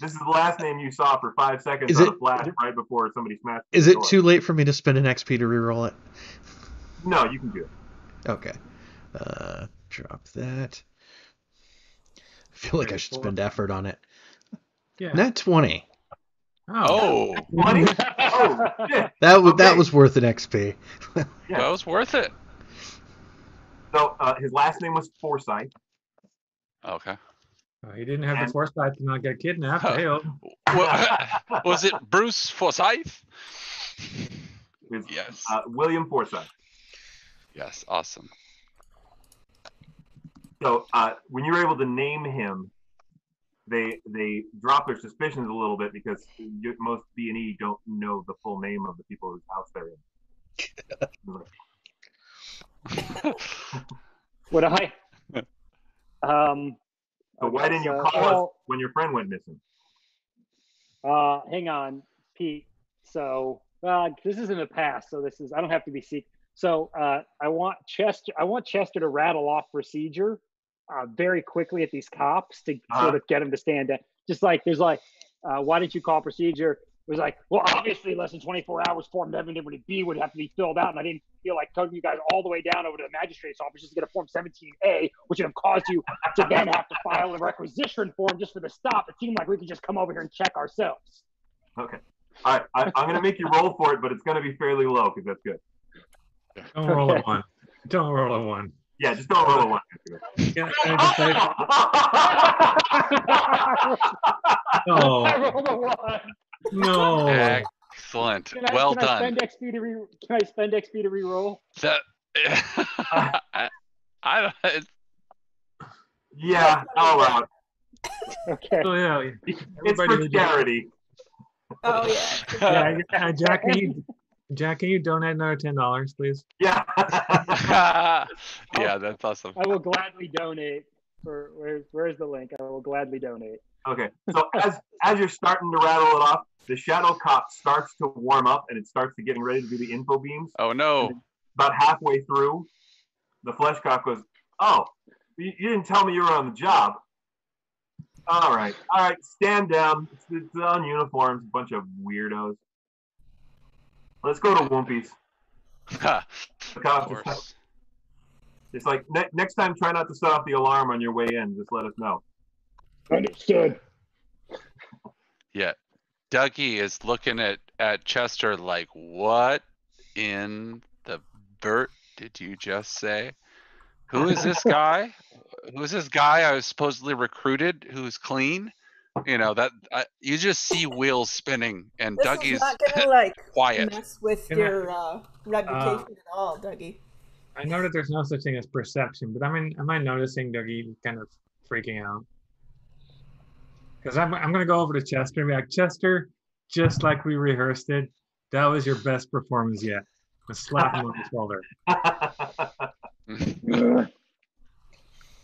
This is the last name you saw for five seconds Is on it- a flash right before somebody smashed. Is it door. too late for me to spend an XP to reroll it? No, you can do it. Okay. Uh, drop that. I feel like I should spend effort on it. Yeah. Net twenty. oh, Money? oh shit! That w- that was worth an XP. Yeah. that was worth it. So uh, his last name was Forsyth. Okay. Uh, he didn't have And- the foresight to not get kidnapped. Huh. Hey-o. Was it Bruce Forsyth? His, Yes. uh, William Forsyth. Yes. Awesome. So uh, when you're able to name him, they they drop their suspicions a little bit because you, most B and E don't know the full name of the people whose house they're in. Would I? Um. So why didn't you so- call us when your friend went missing? Uh, hang on, Pete. So uh, this is in the past, so this is I don't have to be secret. So uh, I want Chester. I want Chester to rattle off procedure uh, very quickly at these cops to Uh-huh. sort of get them to stand up. Just like there's like, uh, why didn't you call procedure? It was like, well, obviously less than 24 hours form evidently B would have to be filled out, and I didn't feel like taking you guys all the way down over to the magistrate's office just to get a form 17A, which would have caused you to then have to file a requisition form just for the stop. It seemed like we could just come over here and check ourselves. Okay. All right. I, I'm going to make you roll for it, but it's going to be fairly low because that's good. Don't roll a one. Don't roll a one. Yeah, just don't roll a one. Can, can I just say, no, I rolled a one. No. Excellent. Can I, well can I done. spend XP to re, Can I spend XP to re-roll? That I, I don't. Yeah, I'll allow it. Okay. So yeah, It's for charity. Oh yeah. yeah, yeah, Jack, can you, Jack, can you donate another ten dollars, please? Yeah. yeah, that's awesome. I will gladly donate. For where's where's the link? I will gladly donate. Okay, so as as you're starting to rattle it off, the shadow cop starts to warm up and it starts to getting ready to do the info beams. Oh no. About halfway through, the flesh cop goes, "Oh, you, you didn't tell me you were on the job." All right, all right, stand down. It's, it's on uniforms, bunch of weirdos. Let's go to Whoopies. of The cops just- course. It's like ne- next time, try not to set off the alarm on your way in. Just let us know. Understood. Yeah. Dougie is looking at, at Chester like, what in the Bert did you just say? Who is this guy? Who is this guy I was supposedly recruited who's clean? You know, that I, you just see wheels spinning and This is Dougie's not gonna like quiet. mess with Can I- your uh, reputation at all, Dougie. I know that there's no such thing as perception, but I mean, am I noticing Dougie kind of freaking out? Because I'm, I'm going to go over to Chester and be like, Chester, just like we rehearsed it, that was your best performance yet. And slap him on the shoulder.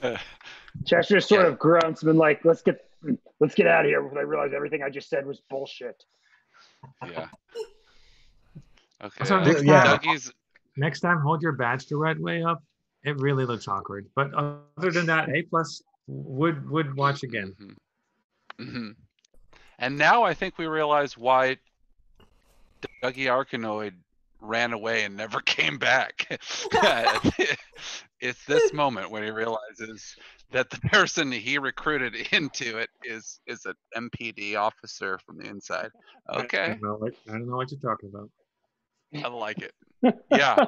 Ugh. Chester sort Yeah. of grunts and been like, "Let's get let's get out of here before I realize everything I just said was bullshit." Yeah. Okay. So uh, next Yeah. time, Dougie's next time, hold your badge the right way up. It really looks awkward. But other than that, A plus would would watch again. Mhm. Mhm. And now I think we realize why Dougie Arkanoid ran away and never came back. it's this moment when he realizes that the person he recruited into it is is an MPD officer from the inside. I Okay, don't know what, I don't know what you're talking about. I like it. Yeah,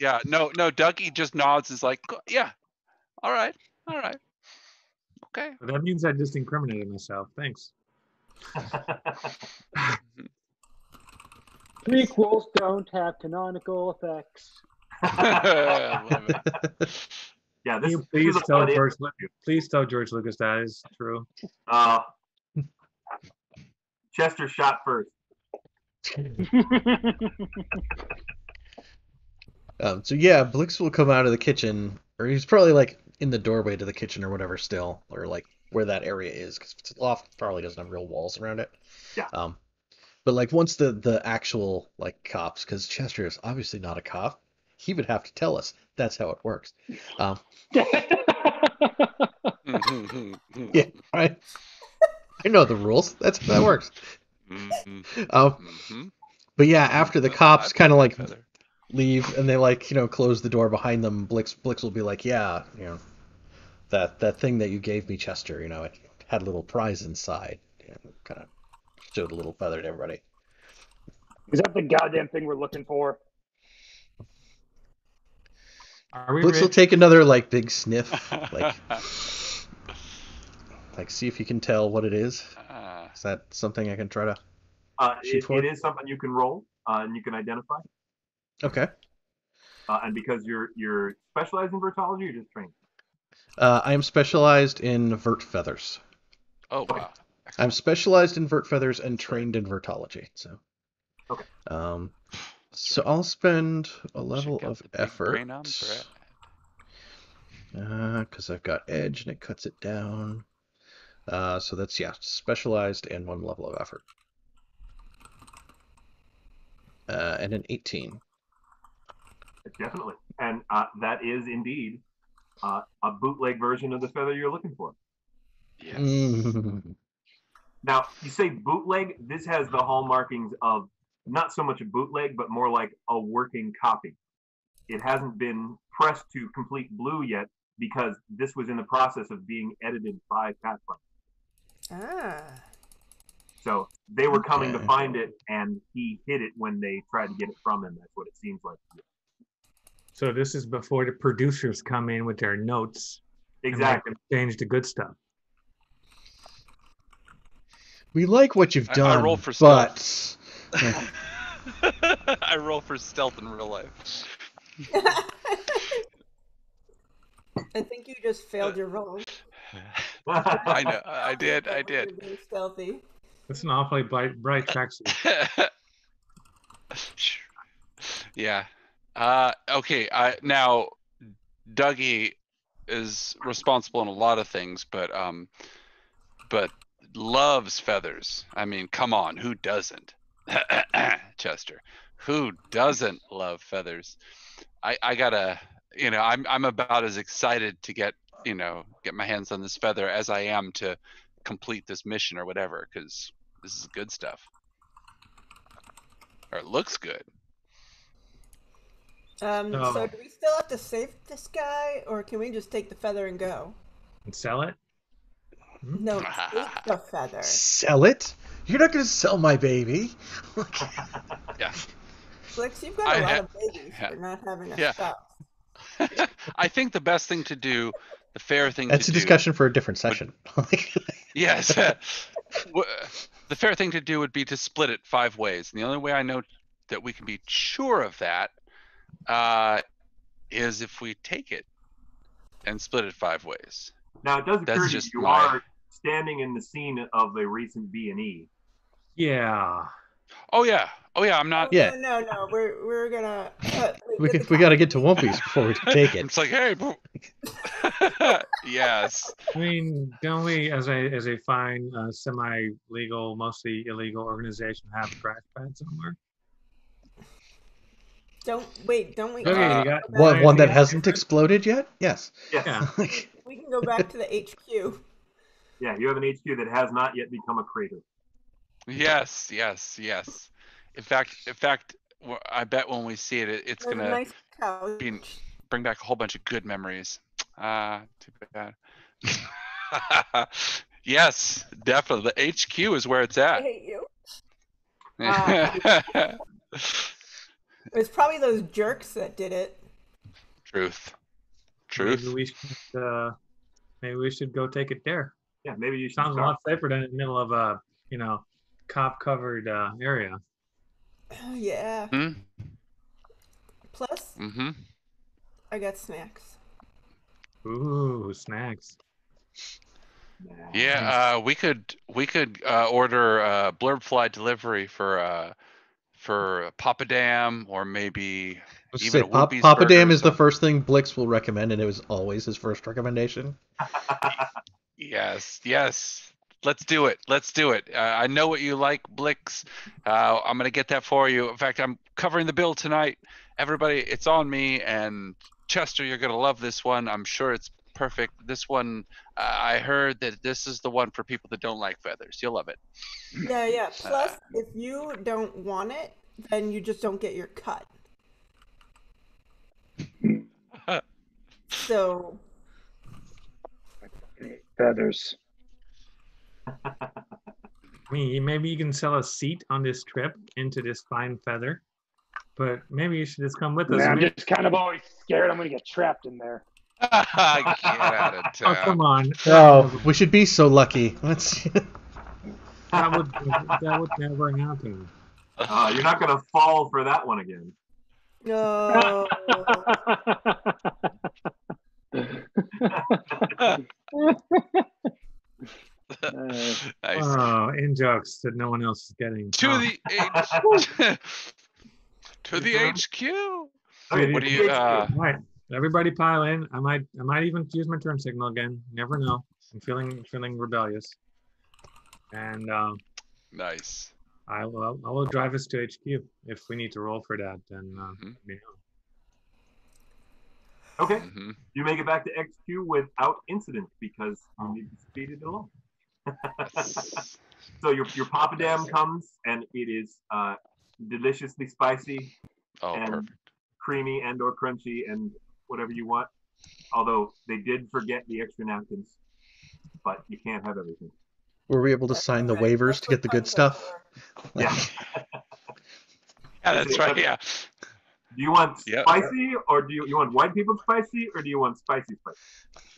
yeah. No, no. Dougie just nods. Is like, yeah, all right, all right, okay. But that means I just incriminated myself. Thanks. Prequels don't have canonical effects. I love it. yeah, this, you please is a tell George, interview. please tell George Lucas that is true. Uh, Chester shot first. Um, so yeah, Blix will come out of the kitchen, or he's probably like in the doorway to the kitchen or whatever still, or like where that area is, because the loft probably doesn't have real walls around it. Yeah. Um, but like once the the actual like cops, because Chester is obviously not a cop, he would have to tell us. That's how it works. Um, yeah, right. I know the rules. That's how that works. Mhm, Um, mhm. but yeah, after the cops kind of like leave and they like you know close the door behind them blix blix will be like yeah you know that that thing that you gave me chester you know it had a little prize inside you know, kind of showed a little feather to everybody Is that the goddamn thing we're looking for? Are we blix will take another like big sniff like like see if you can tell what it is Ah, is that something i can try to Uh, Shoot it, for it it. is something you can roll uh, and you can identify. okay Uh, and because you're you're specialized in vurtology, you're just trained. Uh, i am specialized in vurt feathers oh wow. i'm specialized in vurt feathers and trained in vurtology so Okay. um so i'll spend a level of effort brain on Brett. because I've got edge and it cuts it down. Uh, so that's yeah, specialized and one level of effort. Uh, and an 18. Definitely. And uh, that is indeed uh, a bootleg version of the feather you're looking for. Yes. Mm. Now, you say bootleg. This has the hallmarkings of not so much a bootleg, but more like a working copy. It hasn't been pressed to complete blue yet because this was in the process of being edited by Pathfinder. Ah. So they were coming to find it, and he hid it when they tried to get it from him. That's what it seems like. So this is before the producers come in with their notes Exactly. them change the good stuff. We like what you've I- I done, roll for but I roll for stealth in real life. I think you just failed your roll. I know. I did. I did. being stealthy. It's an awfully bright, bright tracksuit. yeah. Uh, okay. I now Dougie is responsible in a lot of things, but um, but loves feathers. I mean, come on, who doesn't? Chester, who doesn't love feathers? I I gotta, you know, I'm I'm about as excited to get you know get my hands on this feather as I am to complete this mission or whatever, because this is good stuff. Or it looks good. Um, No. so do we still have to save this guy, or can we just take the feather and go? And sell it? No, take the feather. Sell it? You're not going to sell my baby. Yeah. Blix, you've got I a lot ha- of babies yeah. for not having a Yeah. spouse. I think the best thing to do, the fair thing That's to a do. discussion for a different session. Yes. The fair thing to do would be to split it five ways. And the only way I know that we can be sure of that uh, is if we take it and split it five ways. Now it does That's occur that just you my- are standing in the scene of a recent B and E. Yeah. Oh yeah. Oh yeah. I'm not. Yeah. No, no, no. We're we're gonna. Uh, we get we, the we got to get to One Piece before we take it. It's like hey. bro. yes. I mean, don't we, as a as a fine, uh, semi-legal, mostly illegal organization, have a crash pad somewhere? Don't wait. Don't we? Okay, Uh, you got One, one that hasn't exploded yet? Yes. Yes. Yeah. We can go back to the HQ. Yeah, you have an HQ that has not yet become a crater. Yes. Yes. Yes. In fact, in fact, I bet when we see it, it it's There's a gonna nice couch. be bring back a whole bunch of good memories. Ah, too bad. yes, definitely. The HQ is where it's I at. hate you. It was probably those jerks that did it. Truth. Truth. Maybe we should, uh, maybe we should go take it there. Yeah, maybe you should Sounds a lot safer than in the middle of a, you know, cop-covered uh, area. Oh, yeah. Hmm? Plus, Mm-hmm. I got snacks. Ooh, snacks. Yeah, uh, we could we could uh, order uh, blurb fly delivery for uh, for Papa Dam or maybe Let's Even say a Pop, Whoopi's Papa Dam is the first thing Blix will recommend, and it was always his first recommendation. yes, yes. Let's do it. Let's do it. Uh, I know what you like, Blix. Uh, I'm gonna get that for you. In fact, I'm covering the bill tonight. Everybody, it's on me. And Chester, you're gonna love this one. I'm sure it's perfect. This one, uh, I heard that this is the one for people that don't like feathers. You'll love it. Yeah, yeah. Plus, if you don't want it, then you just don't get your cut. So, Feathers. I mean, maybe you can sell a seat on this trip into this fine feather, but maybe you should just come with us. Man, I'm just kind of always scared I'm gonna get trapped in there. Get out of Oh, come on. Oh, we should be so lucky. Let's. That would that would never happen. Uh, you're not gonna fall for that one again. no. Uh, Nice. Oh, in jokes that no one else is getting. to Oh, the H to the HQ. What do you? Uh, All right, everybody pile in. I might I might even use my turn signal again. Never know. I'm feeling feeling rebellious, and um, nice. I will I will drive us to HQ if we need to roll for that. Then uh, me know. Okay, hmm you make it back to XQ without incident because you need to speed it along. So your your Papa Dam comes and it is uh, deliciously spicy, Oh, And- perfect. creamy and or crunchy and whatever you want. Although they did forget the extra napkins, but you can't have everything. Were we able to sign the waivers to get the good stuff? Yeah. Yeah, that's right. Yeah. Do you want Yep. spicy or do you, you want white people spicy or do you want spicy spicy?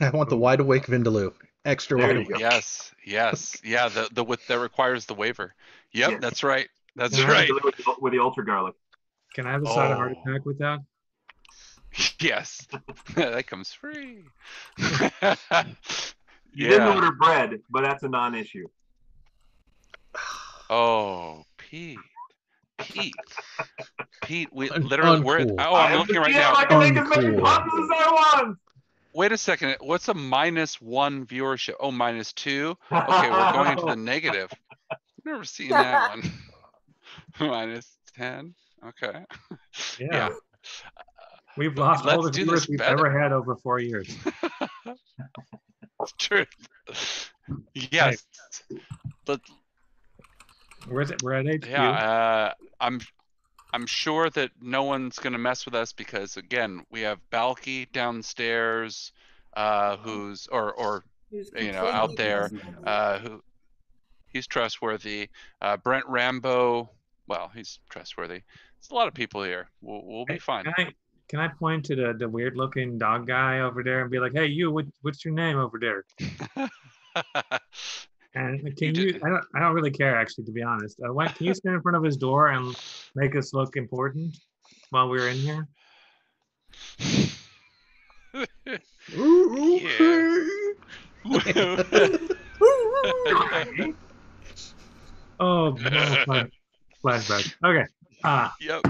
I want the wide awake Vindaloo. Extra There wide awake. Yes. Yes. Yeah. The the with that requires the waiver. Yep. Yeah. That's right. That's right. With the, with the ultra garlic. Can I have a side of heart Oh. attack with that? Yes, that comes free. You didn't order bread, but that's a non-issue. Oh, Pete. Pete. Pete, we Un- literally we're uncool. oh, I'm looking right Yeah, now. I can make as many Uncool. puns as I want. Wait a second. What's a minus one viewership? Oh, minus two. Okay, we're going into the negative. I've never seen that one. minus ten. Okay. Yeah. Yeah. We've lost all Let's the do viewers we've better. ever had over four years. It's true. Yes. But We're at, we're at HQ. yeah, uh, I'm I'm sure that no one's gonna mess with us because again, we have Balky downstairs, uh, who's or or Who's you know, out there, uh, who he's trustworthy. Uh, Brent Rambo, well, he's trustworthy. There's a lot of people here. We'll, we'll be fine. Can I can I point to the, the weird looking dog guy over there and be like, hey you, what, what's your name over there? And can You you? did- I don't. I don't really care actually, to be honest. Uh, why, can you stand in front of his door and make us look important while we're in here? Ooh, okay. Oh, no, flashback. Okay. Ah, yep.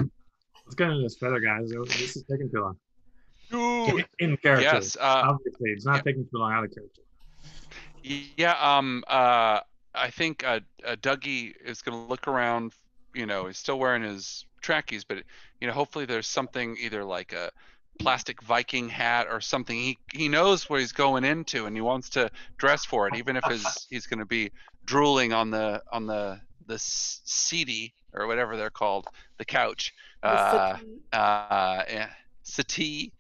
Let's get into this feather, guys. This is taking too long. In character, yes. Uh, obviously, it's not yeah. taking too long out of character. Yeah, um, uh, I think uh, uh, Dougie is gonna look around. You know, he's still wearing his trackies, but you know, hopefully there's something either like a plastic Viking hat or something. He he knows what he's going into, and he wants to dress for it, even if his he's gonna be drooling on the on the the seedy or whatever they're called, the couch. The Uh, city- uh, eh, settee.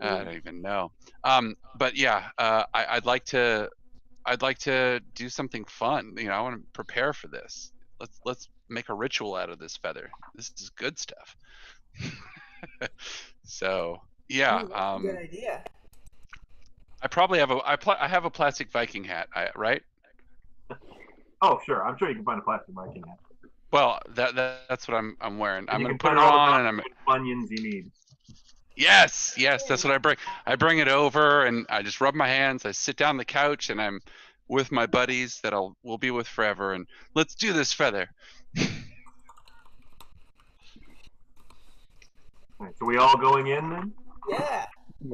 I don't even know. Um, but yeah, uh, I, I'd like to, I'd like to do something fun. You know, I want to prepare for this. Let's let's make a ritual out of this feather. This is good stuff. so yeah, Ooh, that's a um, good idea. I probably have a I pl- I have a plastic Viking hat, I, right? Oh, sure. I'm sure you can find a plastic Viking hat. Well, that, that that's what I'm I'm wearing. I'm gonna put it find all the on, and I'm onions you need. Yes, yes, that's what I bring. I bring it over and I just rub my hands. I sit down on the couch and I'm with my buddies that I'll will be with forever. And let's do this feather. All right, so we all going in then? Yeah.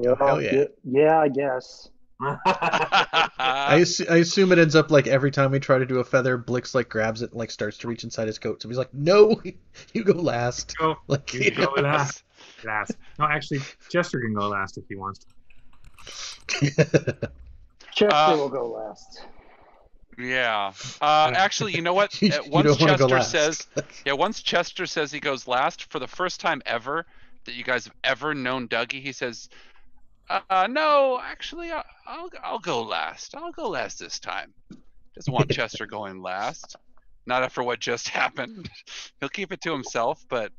Yeah, hell yeah. yeah, I guess. I, assu- I assume it ends up like every time we try to do a feather, Blix like grabs it and like starts to reach inside his coat. So he's like, "No, you go last." Go, Like, you go last. Last. No, actually, Chester can go last if he wants to. Chester Uh, will go last. yeah. Uh, actually, you know what? you, Uh, you Once don't want to go Chester says, yeah, once Chester says he goes last for the first time ever that you guys have ever known Dougie, he says, uh, "No, actually, I, I'll I'll go last. I'll go last this time." Doesn't want Chester going last. Not after what just happened. He'll keep it to himself, but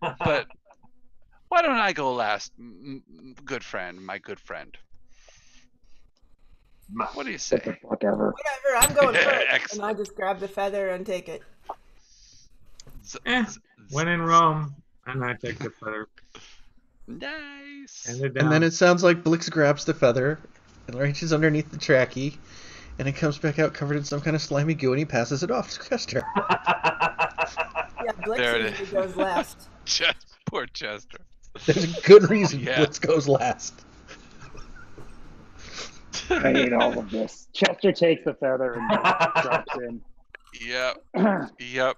but why don't I go last, m- m- good friend, my good friend? What do you say? Whatever. Whatever. I'm going first. and Excellent. I just grab the feather and take it. Z- Eh, z- When in Rome, and I take the feather Nice. and. And then it sounds like Blix grabs the feather and reaches underneath the trackie, and it comes back out covered in some kind of slimy goo, and he passes it off to Chester. Yeah, Blix There it goes last. Chest, poor Chester. There's a good reason Yeah. Blix goes last. I hate all of this. Chester takes the feather and drops in. Yep. Yep.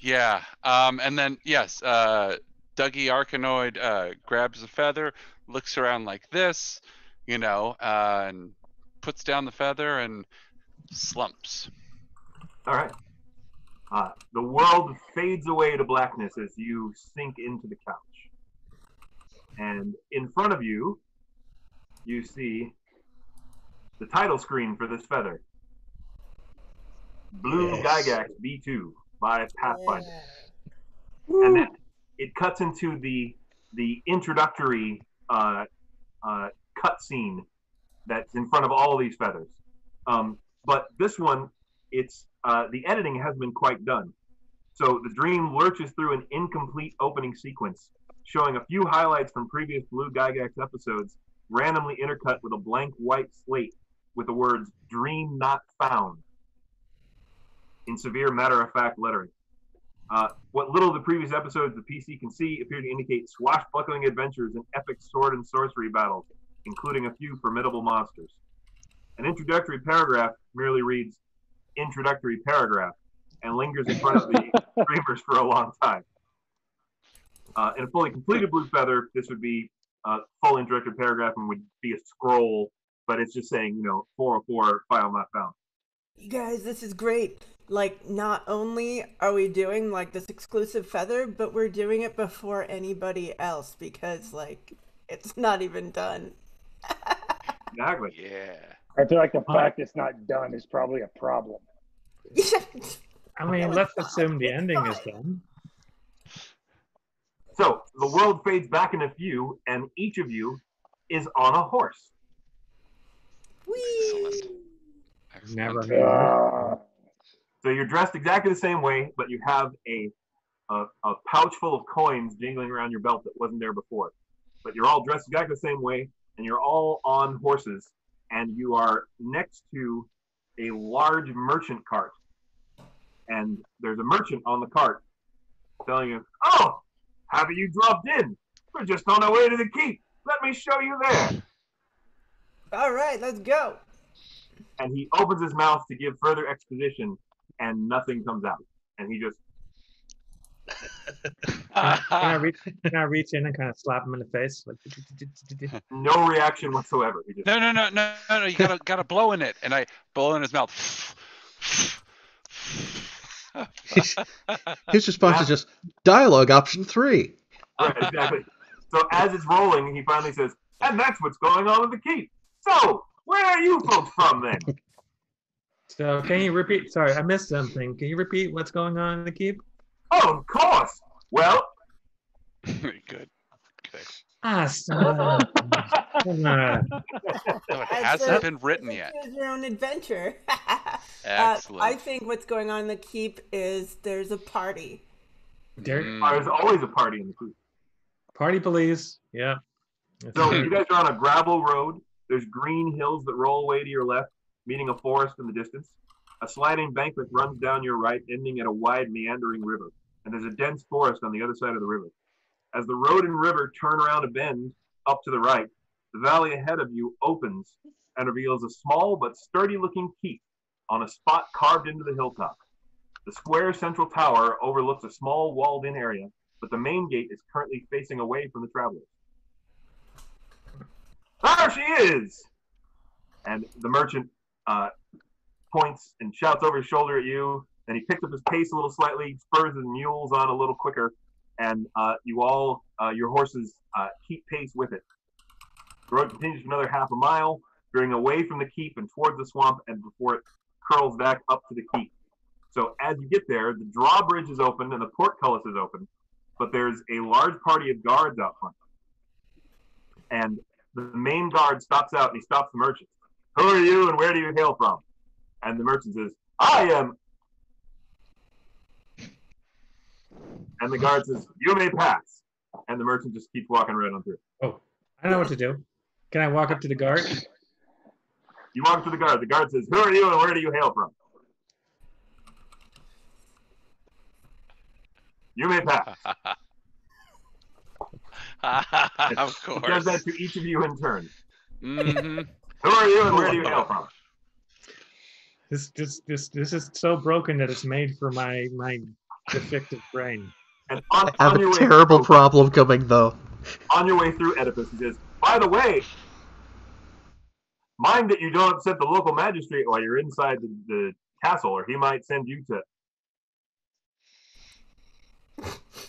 Yeah. Um, and then yes, uh, Dougie Arkanoid uh, grabs the feather, looks around like this, you know, uh, and puts down the feather and slumps. All right. Uh, the world fades away to blackness as you sink into the couch. And in front of you, you see the title screen for this feather Blue Yes. Gygax B2 by Pathfinder. Yeah. and then it cuts into the the introductory uh, uh, cutscene that's in front of all these feathers. Um, but this one, it's uh, the editing hasn't been quite done. So the dream lurches through an incomplete opening sequence showing a few highlights from previous Blue Gygax episodes, randomly intercut with a blank white slate with the words "Dream Not Found" in severe matter-of-fact lettering. Uh, what little of the previous episodes the PC can see appear to indicate swashbuckling adventures and epic sword and sorcery battles, including a few formidable monsters. An introductory paragraph merely reads, introductory paragraph, and lingers in front of the streamers for a long time. Uh, in a fully completed Blue Feather, this would be a full introductory paragraph and would be a scroll, but it's just saying, you know, 404 file not found. You guys, this is great. Like, not only are we doing like this exclusive feather, but we're doing it before anybody else because like it's not even done. Exactly. Yeah. I feel like the fact it's not done is probably a problem. I mean, let's fine. assume the It's ending is done. So the world fades back in a few, and each of you is on a horse. Whee! Excellent. Never heard Uh, So you're dressed exactly the same way, but you have a, a a pouch full of coins jingling around your belt that wasn't there before. But you're all dressed exactly the same way, and you're all on horses, and you are next to a large merchant cart. And there's a merchant on the cart telling you, "Oh, haven't you dropped in? We're just on our way to the keep. Let me show you there." All right, let's go. And he opens his mouth to give further exposition, and nothing comes out. And he just Can I, can I reach? Can I reach in and kind of slap him in the face? Like, no reaction whatsoever. He just No, no, no, no, no, no. You gotta gotta blow in it, and I blow in his mouth. His response is just dialogue option three. Right, exactly. So as it's rolling, he finally says, "And that's what's going on with the key. So where are you folks from then? So, can you repeat? Sorry, I missed something. Can you repeat what's going on in the keep? oh, of course. Well, Very good. Good. Ah, son of a- come on. No, it hasn't been written yet. Choose your own adventure. Uh, Excellent. I think what's going on in the keep is there's a party. Derek, Mm. there's always a party in the keep. party police. Yeah. So you guys are on a gravel road. There's green hills that roll away to your left, meeting a forest in the distance. A sliding bank that runs down your right, ending at a wide meandering river. And there's a dense forest on the other side of the river. As the road and river turn around a bend up to the right, the valley ahead of you opens and reveals a small but sturdy looking keep on a spot carved into the hilltop. The square central tower overlooks a small walled in area, but the main gate is currently facing away from the travelers. There she is! And the merchant uh, points and shouts over his shoulder at you. Then he picks up his pace a little slightly, spurs his mules on a little quicker, and uh, you all, uh, your horses, uh, keep pace with it. The road continues for another half a mile, veering away from the keep and towards the swamp, and before it curls back up to the keep. So as you get there, the drawbridge is open and the portcullis is open, but there's a large party of guards out front. And the main guard stops out and he stops the merchant. Who are you and where do you hail from? And the merchant says, I am. And the guard says, You may pass. And the merchant just keeps walking right on through. Oh, I don't know what to do. Can I walk up to the guard? You walk up to the guard. The guard says, Who are you and where do you hail from? You may pass. of course. He does that to each of you in turn. hmm Who are you and where do you hail from? This, this, this, this is so broken that it's made for my my defective brain. And on, I have on a terrible through, problem coming though. on your way through Oedipus, he says, By the way, mind that you don't upset the local magistrate while you're inside the, the castle, or he might send you to.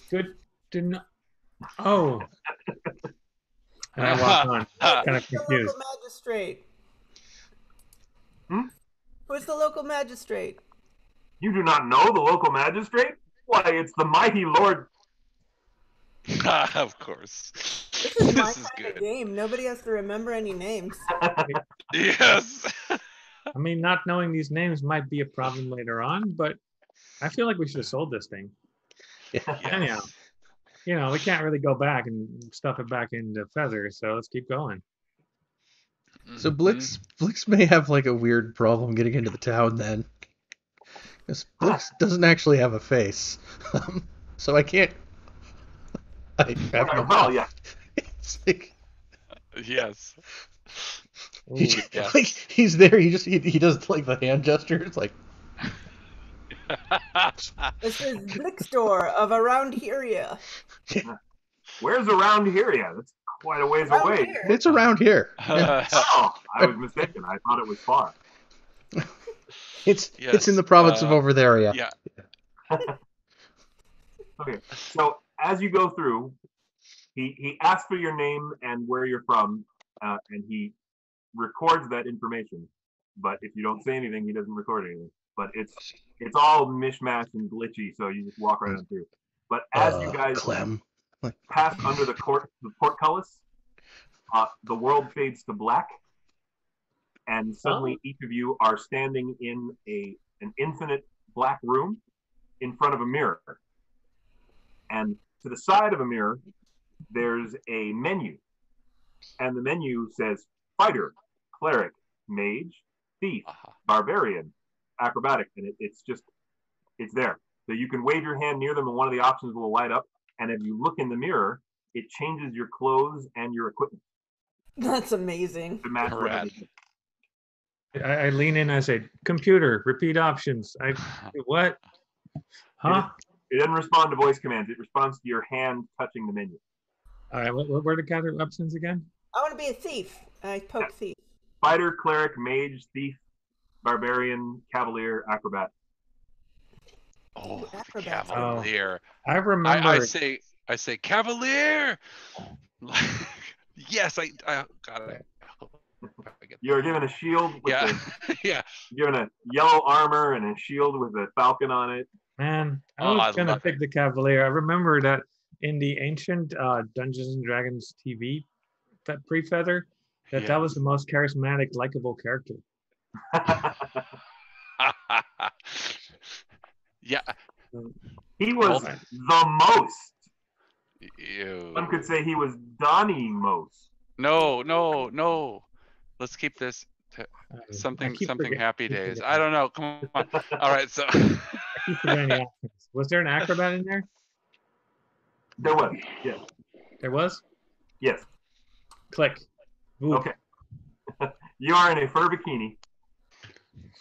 Good to know. Oh. And I walk on, kind of Who's the confused. local magistrate? Hmm? Who's the local magistrate? You do not know the local magistrate? Why, it's the mighty Lord. of course. This is my This is kind of game. Nobody has to remember any names. Yes. I mean, not knowing these names might be a problem later on, but I feel like we should have sold this thing. Anyhow, you know, we can't really go back and stuff it back into feather. So let's keep going. So Mhm. Blix Blix may have like a weird problem getting into the town then. Because Blix doesn't actually have a face. Um, so I can't I have no well, yeah. It's like. Yes. he just, yes. like he's there, he just he, he does like the hand gesture. It's like This is Blixtor of around here. Yeah. Where's around here? Yeah, that's quite a ways Around away. here. it's around here. Oh, I was mistaken. I thought it was far. It's it's in the province of uh, over there, yeah. yeah. Okay, so as you go through, he he asks for your name and where you're from, uh, and he records that information. But if you don't say anything, he doesn't record anything. But it's it's all mishmash and glitchy, so you just walk right on through. But as you Uh, guys Clem. pass under the court the portcullis, uh, the world fades to black, and suddenly each of you are standing in a an infinite black room in front of a mirror. And to the side of a mirror, there's a menu, and the menu says fighter, cleric, mage, thief, Uh-huh. barbarian, acrobatic, and it, it's just it's there. So you can wave your hand near them, and one of the options will light up. And if you look in the mirror, it changes your clothes and your equipment That's amazing. to match Rad. I, I lean in. I say, "Computer, repeat options." I what? Huh? It doesn't respond to voice commands. It responds to your hand touching the menu. All right. What, what were the counter options again? I want to be a thief. I poke thief. Fighter, cleric, mage, thief, barbarian, cavalier, acrobat. Oh, the acrobats. Oh. Cavalier. I remember. I, I say I say Cavalier. yes, I I got it. You're given a shield with Yeah, a, yeah. given a yellow armor and a shield with a falcon on it. Man, I Oh, was I gonna love pick the Cavalier. I remember that in the ancient uh, Dungeons and Dragons TV, that pre-feather, that Yeah. that was the most charismatic, likable character. yeah. he was Well, the most. Ew. One could say he was Donnie most. No, no, no. Let's keep this to Uh, something something forget- happy days. forgetting. I don't know. Come on. All right, so I keep forgetting the options. Was there an acrobat in there? There was. Yes. There was. Yes. Click. Ooh. Okay. You are in a fur bikini.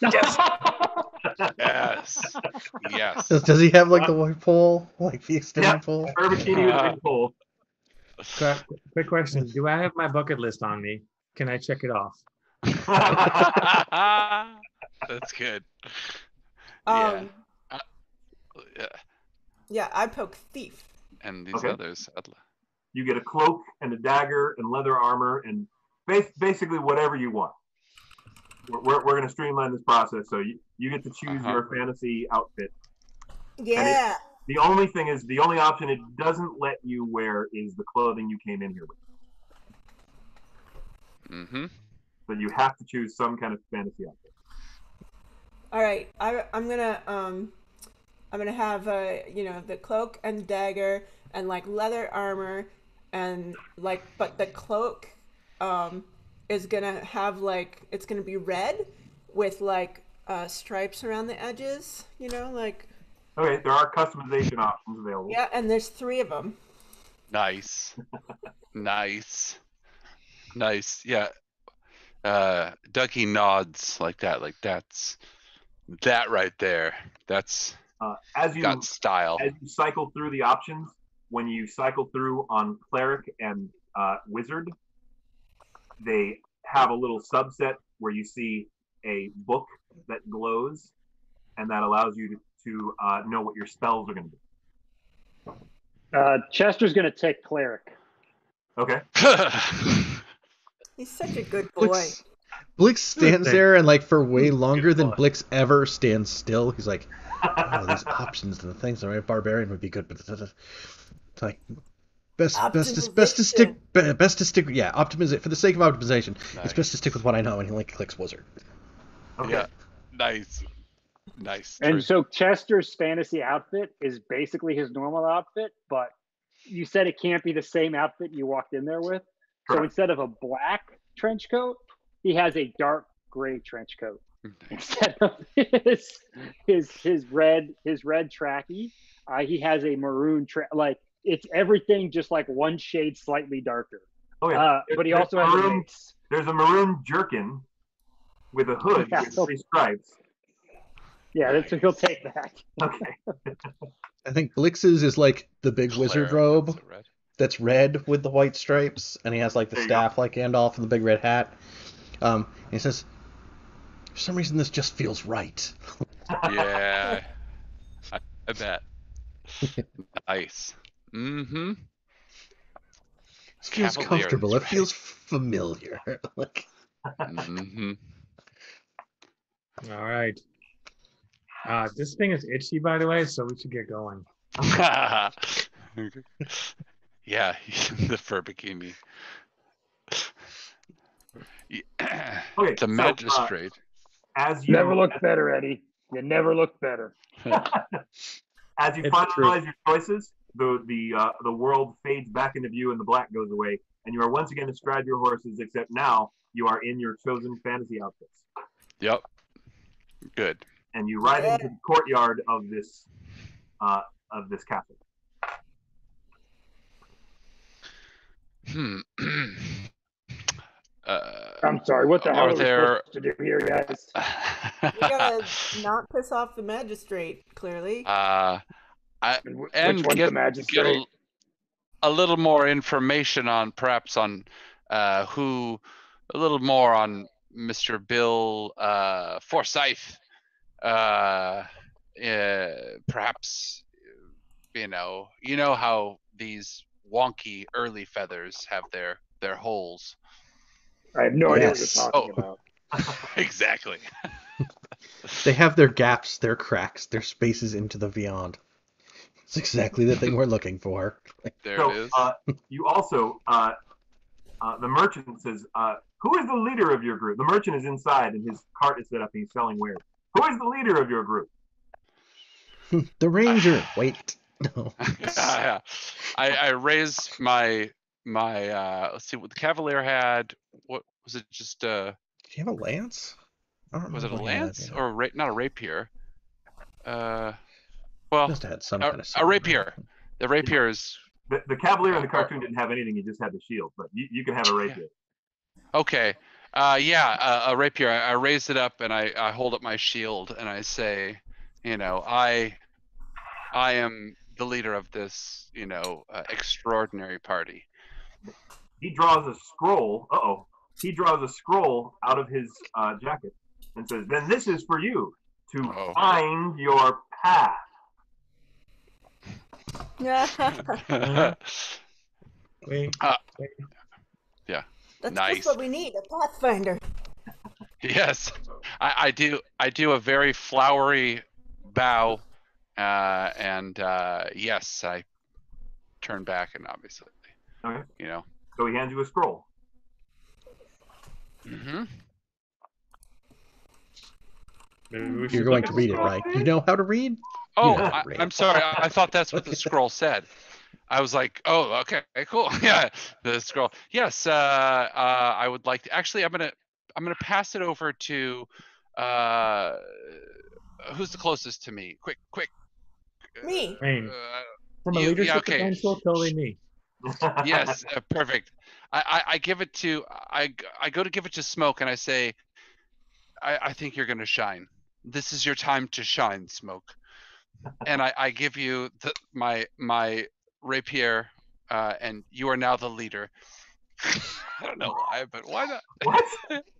yes. Yes. Does, does he have like the white pole? Like the extended Yeah. pole? Fur bikini with a big pole. Qu- Quick question: Do I have my bucket list on me? Can I check it off? That's good. Um, Yeah. Yeah. yeah, I poke thief. And these Okay. others. I'd you get a cloak and a dagger and leather armor and basically whatever you want. We're, we're, we're going to streamline this process so you, you get to choose Uh-huh. your fantasy outfit. Yeah. The only thing is, the only option it doesn't let you wear is the clothing you came in here with. Mm-hmm. So you have to choose some kind of fantasy outfit. All right. I I'm gonna um, I'm gonna have uh you know the cloak and dagger and like leather armor and like but the cloak um is gonna have like it's gonna be red with like uh stripes around the edges. You know like Okay, there are customization options available. yeah, and there's three of them. Nice. nice. Nice. Yeah. Uh Ducky nods like that. Like that's that right there. That's Uh, as you got style. as you cycle through the options, when you cycle through on cleric and uh, wizard, they have a little subset where you see a book that glows, and that allows you to, to uh, know what your spells are going to be. Uh, Chester's going to take cleric. Okay. He's such a good boy. Blix, Blix stands there and like for way longer than. Blix ever stands still. He's like, oh, these options and the things. All right, barbarian would be good, but it's like best best to, best to stick best to stick. Yeah, optimize for the sake of optimization. It's best to stick with what I know. And he like clicks wizard. Okay. Yeah. Nice. Nice. And True. so Chester's fantasy outfit is basically his normal outfit, but you said it can't be the same outfit you walked in there with. So instead of a black trench coat, he has a dark gray trench coat instead of his his his red his red tracky. Uh, he has a maroon tra- like it's everything just like one shade slightly darker. Oh yeah. Uh, but he There's also has a maroon, there's a maroon jerkin with a hood Yeah. with three stripes. Yeah, that's he'll take that. Okay. I think Blix's is like the big wizard robe is red? that's red with the white stripes, and he has like the There staff like Gandalf and the big red hat. Um, and he says, "For some reason, this just feels right." Yeah. I, I bet. nice. Mm-hmm. It feels Cavalier, comfortable. It that's feels familiar. like Mm-hmm. All right. Uh, this thing is itchy, by the way, so we should get going. yeah, the fur bikini. Yeah. Okay. The so, uh, magistrate. as you Never looked better, Eddie. You never looked better. as you It's finalize your choices, the the uh, the world fades back into view and the black goes away, and you are once again astride your horses. Except now you are in your chosen fantasy outfits, Yep. Good. and you ride into the courtyard of this uh, of this castle. Hmm. uh, I'm sorry. What the hell Are are we there- supposed to do here, guys? We gotta not piss off the magistrate, clearly. uh, And wh- and Which one's get, the get magistrate? a, a little more information on perhaps on uh, who a little more on Mr. Bill uh, Forsyth. Uh, uh, perhaps you know you know how these wonky early feathers have their their holes. I have no idea what you're talking Oh. about. exactly. they have their gaps, their cracks, their spaces into the beyond. It's exactly the thing we're looking for. There so it is. Uh, you also uh, uh, the merchant says, uh, "Who is the leader of your group?" The merchant is inside, and his cart is set up, and he's selling wares. Who is the leader of your group? the ranger. Wait. No. yeah, I, I raised my my uh let's see what the cavalier had what was it just uh Do you have a lance? I don't was it a remember what he had, lance or a ra- not a rapier uh well Must have had some a- kind of a rapier. the rapier is The, the cavalier in the cartoon didn't have anything; he just had the shield. But you, you can have a rapier. okay uh yeah a, a rapier I, I raise it up and I, I hold up my shield and I say you know I I am the leader of this you know uh, extraordinary party He draws a scroll. Uh oh. He draws a scroll out of his uh, jacket and says, "Then this is for you to Oh. find your path." Wait, Uh, wait. That's Nice. just what we need, a pathfinder. Yes, I, I do. I do a very flowery bow, uh, and uh, yes, I turn back and obviously, Okay. you know. So he hands you a scroll. hmm maybe we You're going to read it, right? You know how to read? Oh, I, i'm sorry. I, I thought that's what the scroll said. I was like, oh, okay, cool. Yeah, the scroll. Yes, uh, uh, I would like to. Actually, I'm gonna, I'm gonna pass it over to, uh, who's the closest to me? Quick, quick. Me. Uh, From a You- yeah, leadership okay. potential, totally me. yes, uh, perfect. I, I, I give it to I I go to give it to Smoke and I say, I, I think you're gonna shine. This is your time to shine, Smoke. And I, I give you the, my my rapier, uh, and you are now the leader. I don't know why, but why not? what?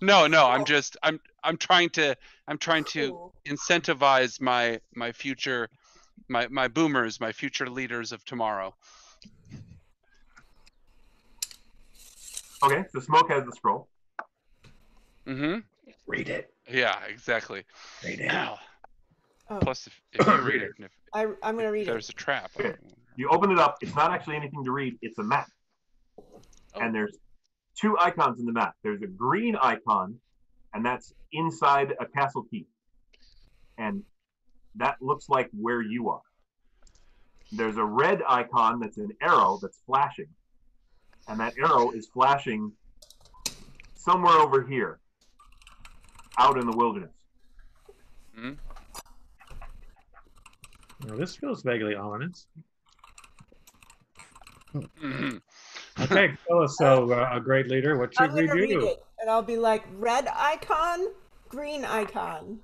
No, no, I'm just I'm I'm trying to I'm trying to incentivize my my future my my boomers, my future leaders of tomorrow. Okay. So smoke has the scroll. Mm-hmm. Read it. Yeah, exactly. Read it. Now, Oh, plus if, if you read Read it, if I, I'm gonna read it. there's a trap. Okay. You open it up. It's not actually anything to read. It's a map. Oh. And there's two icons in the map. There's a green icon, and that's inside a castle keep. And that looks like where you are. there's a red icon that's an arrow that's flashing. And that arrow is flashing somewhere over here, out in the wilderness. Hmm? Now, this feels vaguely ominous. Mhm. Okay, so, so uh, a great leader. What I'm should we gonna read do? it, and I'll be like red icon, green icon.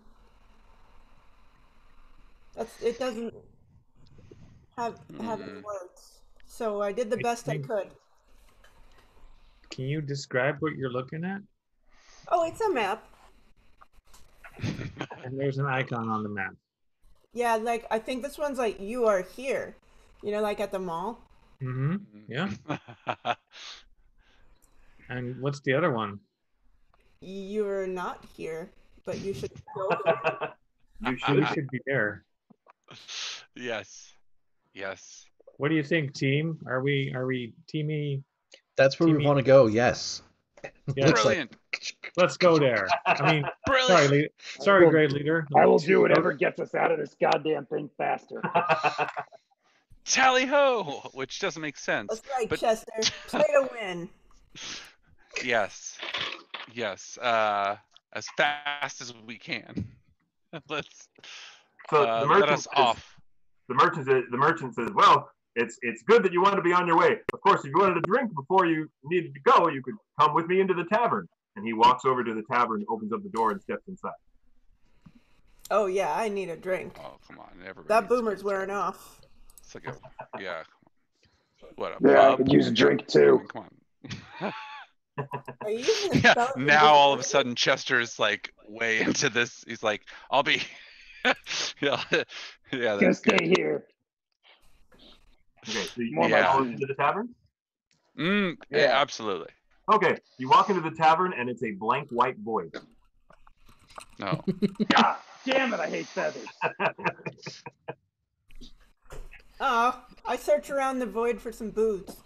That's it. Doesn't have have any Mm. words. So I did the I best I think- could. Can you describe what you're looking at? Oh, it's a map. And there's an icon on the map. Yeah, like I think this one's like you are here. You know, like at the mall. Mm-hmm. Yeah. And what's the other one? You're not here, but you should go. here. you We should should be there. yes. Yes. What do you think, team? Are we are we teamy? That's where we want to go. Yes. Yeah. Looks like- Brilliant. Let's go there. I mean, sorry, Brilliant. lead, sorry, will- great leader. I will do whatever gets us out of this goddamn thing faster. Tally ho, which doesn't make sense. That's right, But- Chester. Play to win. Yes. Yes. Uh, as fast as we can. Let's so uh, the let us says- off. the merchant says, the merchant says, "Well, it's it's good that you want to be on your way. Of course, if you wanted a drink before you needed to go, you could come with me into the tavern." And he walks over to the tavern, opens up the door, and steps inside. Oh yeah, I need a drink. Oh come on, everybody. That boomer's wearing off. It's like a yeah. What a Yeah, I could use a drink I too. mean, come on. Are you yeah. Now all of a sudden Chester's like way into this. He's like, I'll be. yeah. Yeah. Gonna That's stay good. here. Okay, so you More you like follow into the tavern. Mm, yeah. Yeah. Absolutely. Okay, you walk into the tavern, and it's a blank white void. No. God damn it, I hate feathers. Oh, I search around the void for some booze.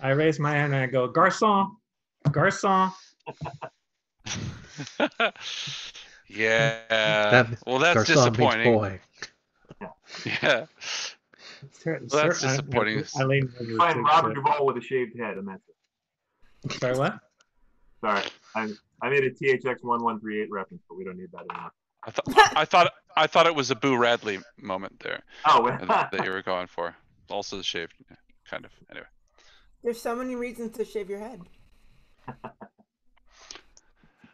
I raise my hand and I go, Garcon, Garcon. yeah. That well, that's Garcon disappointing. boy. Yeah. Sir- Well, that's sir- I- I- disappointing. I lean Find to- Robert to- Duvall with a shaved head, and that's it. Sorry, what? Sorry, I I made a THX one one three eight reference, but we don't need that anymore. I thought I thought I thought it was a Boo Radley moment there Oh, that that you were going for. Also the shaved, yeah, kind of. Anyway. There's so many reasons to shave your head.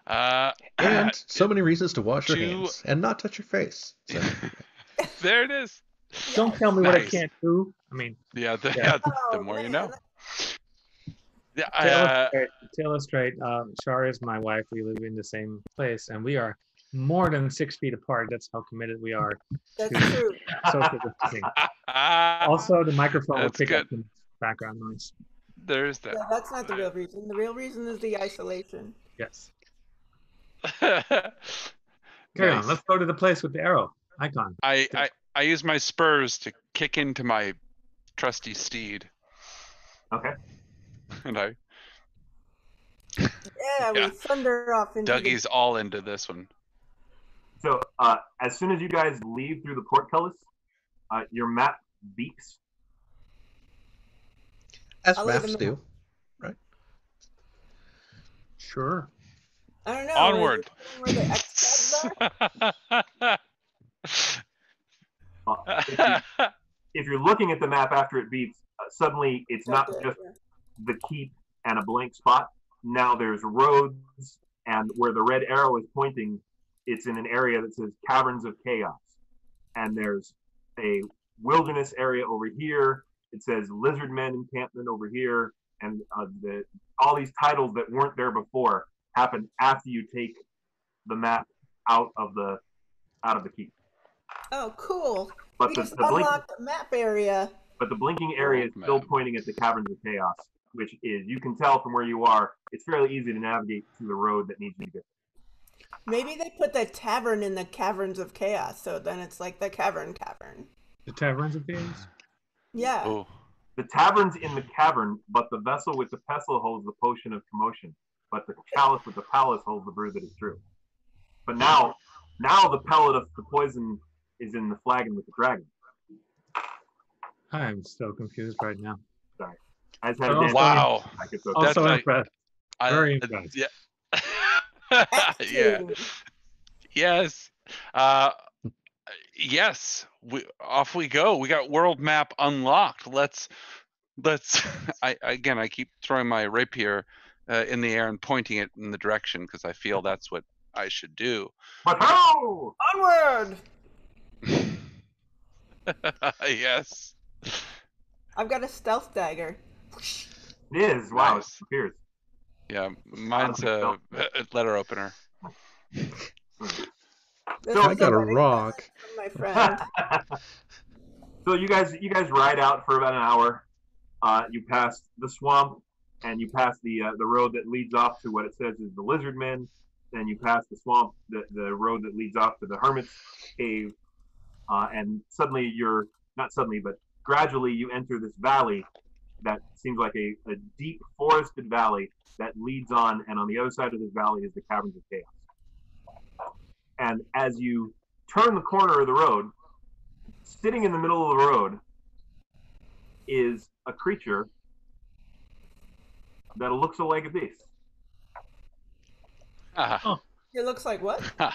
Uh, And so many reasons to wash your to- hands and not touch your face. So, there it is. Don't tell me what I can't do. I mean, Yeah, the, Yeah. yeah, the, the Oh, more you know. Yeah, to uh, illustrate, to illustrate um, Shar is my wife. We live in the same place, and we are more than six feet apart. That's how committed we are That's to true. social distancing. Also, the microphone will That's pick up good. some background noise. there's Yeah, that. that's not the real reason. The real reason is the isolation. Yes. Carry Nice. on. Let's go to the place with the arrow icon. I, I I use my spurs to kick into my trusty steed, okay. and I Yeah, we Yeah. thunder off into the- Dougie's all into this one. So uh, as soon as you guys leave through the portcullis, uh, your map beeps. as I'll leave maps them do. Sure. I don't know. is Onward. Where the X tags are? If, you, if you're looking at the map after it beeps, uh, suddenly it's not there, just yeah. the keep and a blank spot. Now there's roads, and where the red arrow is pointing, it's in an area that says Caverns of Chaos. And there's a wilderness area over here. It says Lizard Men encampment over here, and uh, the all these titles that weren't there before happen after you take the map out of the out of the keep. Oh, cool. But we the, just the blink, unlocked the map area. but the blinking area is still man. pointing at the Caverns of Chaos, which is you can tell from where you are. It's fairly easy to navigate to the road that needs to be get. Maybe they put the tavern in the caverns of chaos, so then it's like the cavern cavern. The taverns of Chaos? Yeah. oh, The tavern's in the cavern, but the vessel with the pestle holds the potion of commotion. But the chalice with the palace holds the brew that is true. But now, now the pellet of the poison is in the flagon with the dragon. I'm so confused right now. I just had a Oh, dance Wow. back, it's okay. That's Also like- impressed. I- Very uh, impressed. Yeah. yeah. Yes. Uh, yes. We, off we go. We got world map unlocked. Let's let's. I again. I keep throwing my rapier uh, in the air and pointing it in the direction because I feel that's what I should do. But ho! Onward! yes. I've got a stealth dagger. It is. Wow, Nice. it appears. Yeah. Mine's a, a letter opener. So I got a rock. my friend. so you guys, you guys ride out for about an hour. Uh, you pass the swamp, and you pass the uh, the road that leads off to what it says is the lizard men. Then you pass the swamp, the, the road that leads off to the hermit's cave, uh, and suddenly you're not suddenly, but gradually you enter this valley that seems like a, a deep forested valley that leads on, and on the other side of this valley is the caverns of chaos. And as you turn the corner of the road, sitting in the middle of the road is a creature that looks like a beast. Ah, It looks like what?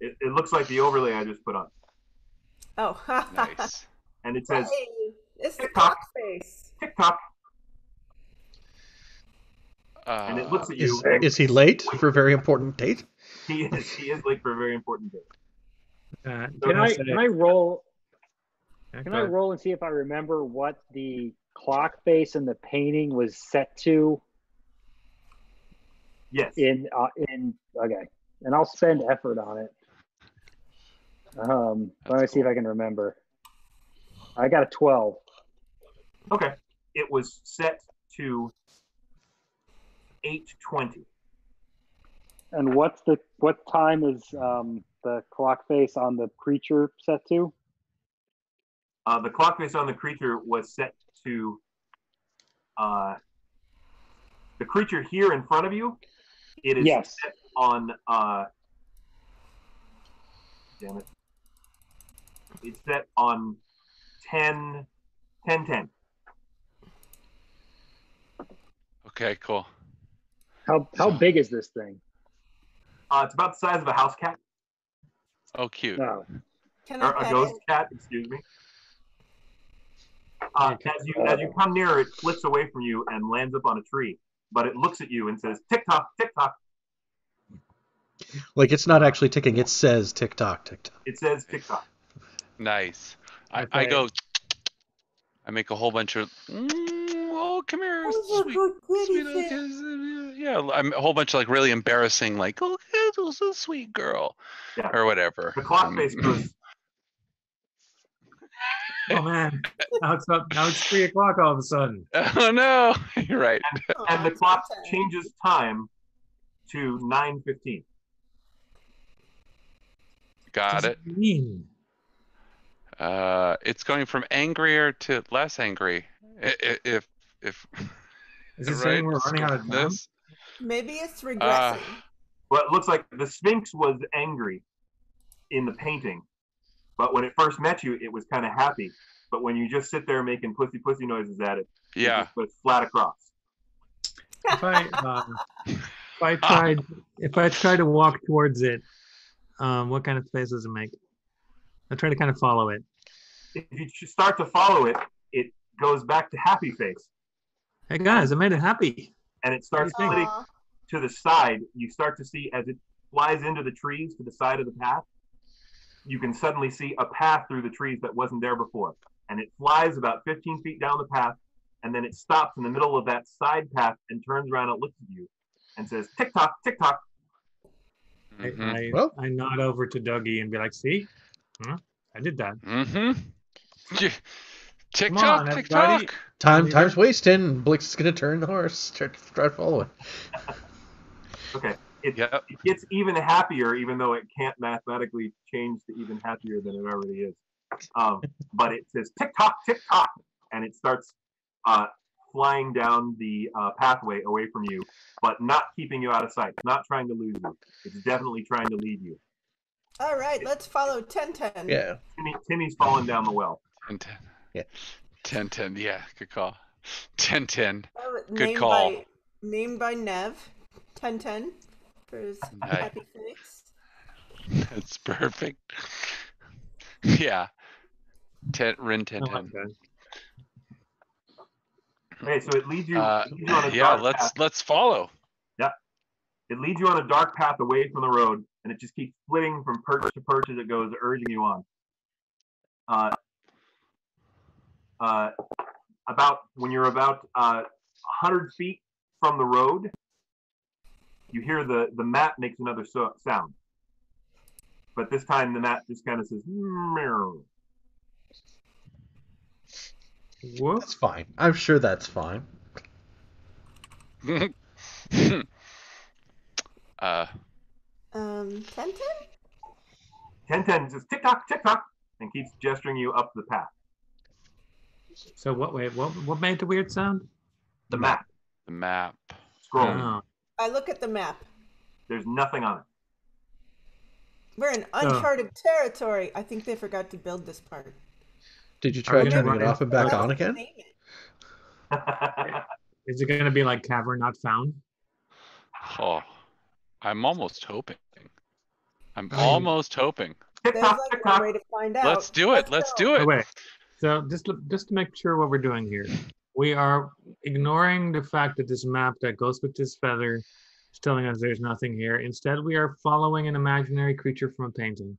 It, it looks like the overlay I just put on, Oh, nice. and it says Hey, it's the TikTok. cock face. TikTok, Uh, and it looks at Is, you. is he late for a very important date? He is he is late for a very important date. Uh, Can I say- can I roll? Yeah, Can I ahead. roll and see if I remember what the clock face and the painting was set to Yes. in uh, in okay, and I'll spend effort on it. Um, let me That's see if I can remember. I got a twelve. Okay. It was set to eight twenty. And what's the what time is um, the clock face on the creature set to? Uh, the clock face on the creature was set to uh, the creature here in front of you. It is Yes. set on. Uh, damn it! It's set on 10, 10, 10. okay, cool. How how big is this thing? Uh, it's about the size of a house cat Oh, cute. No. Can I or a pet ghost it? cat. Excuse me. Uh, as you as you come near, it flips away from you and lands up on a tree. But it looks at you and says, "Tick tock, tick tock." Like it's not actually ticking. It says tick tock, tick tock. It says tick tock. Nice. I, I Okay. go. I make a whole bunch of. Mm, oh, come here, Who's sweet, sweet little fish? kiss. Yeah, I'm a whole bunch of like really embarrassing, like, oh, Hazel's a sweet girl, Yeah. or whatever. The clock Um, face goes, Oh man, now it's up. Now it's three o'clock all of a sudden. Oh no, you're right. Oh, and the clock bedtime. changes time to nine fifteen. Got What it. does Mean. Uh, it's going from angrier to less angry. I- i- If if Is it right, saying we're running out of time? this. Maybe it's regressing. Uh, Well, it looks like the Sphinx was angry in the painting, but when it first met you, it was kind of happy. But when you just sit there making pussy pussy noises at it, it Yeah. just goes flat across. If I um, if I tried if I try to walk towards it, um, what kind of face does it make? I try to kind of follow it. If you start to follow it, it goes back to happy face, Hey guys, I made it happy. and it starts What do splitting to the side. You start to see as it flies into the trees to the side of the path. You can suddenly see a path through the trees that wasn't there before, and it flies about 15 feet down the path, and then it stops in the middle of that side path and turns around and looks at you, and says, "Tick tock, tick tock." I, Mhm. I, Well- I nod over to Dougie and be like, "See, Huh? I did that." Mm-hmm. Tick Come on, tick everybody. Time time's wasting. Blix is gonna turn the horse. Start start following. Okay, it, Yep. it gets even happier, even though it can't mathematically change to even happier than it already is. Um, but it says tick tock, tick tock, and it starts uh, flying down the uh, pathway away from you, but not keeping you out of sight. Not trying to lose you. It's definitely trying to lead you. All right, let's follow 1010. Yeah. Timmy, Timmy's falling down the well. And- Ten ten. Yeah, good call. Ten ten. Oh, Good named call. By, named by Nev. Ten ten for his Nice. happy face. That's perfect. Yeah. Ten Rin ten I like ten. Okay, so it leads you, Uh, it leads you on a yeah, dark let's path. let's follow. Yeah, it leads you on a dark path away from the road, and it just keeps flitting from perch to perch as it goes, urging you on. Uh, uh, about when you're about uh, 100 feet from the road, you hear the the map makes another so- sound, but this time the mat just kind of says meow. Whoop. That's fine. I'm sure that's fine. uh, Um, ten ten. 1010 says tick tock, tick tock, and keeps gesturing you up the path. So what? Wait, what? What made the weird sound? The map, the map. scrolling. Oh, I look at the map. There's nothing on it. We're in uncharted territory. I think they forgot to build this part. Did you try gonna turning it off and back on again? name it? is it gonna be like cavern not found? Oh, I'm almost hoping. I'm I- almost hoping. There's like tick one way to find out. Let's do it. Let's go. do Oh, it. wait. So just just to make sure what we're doing here, we are ignoring the fact that this map that goes with this feather is telling us there's nothing here. Instead, we are following an imaginary creature from a painting.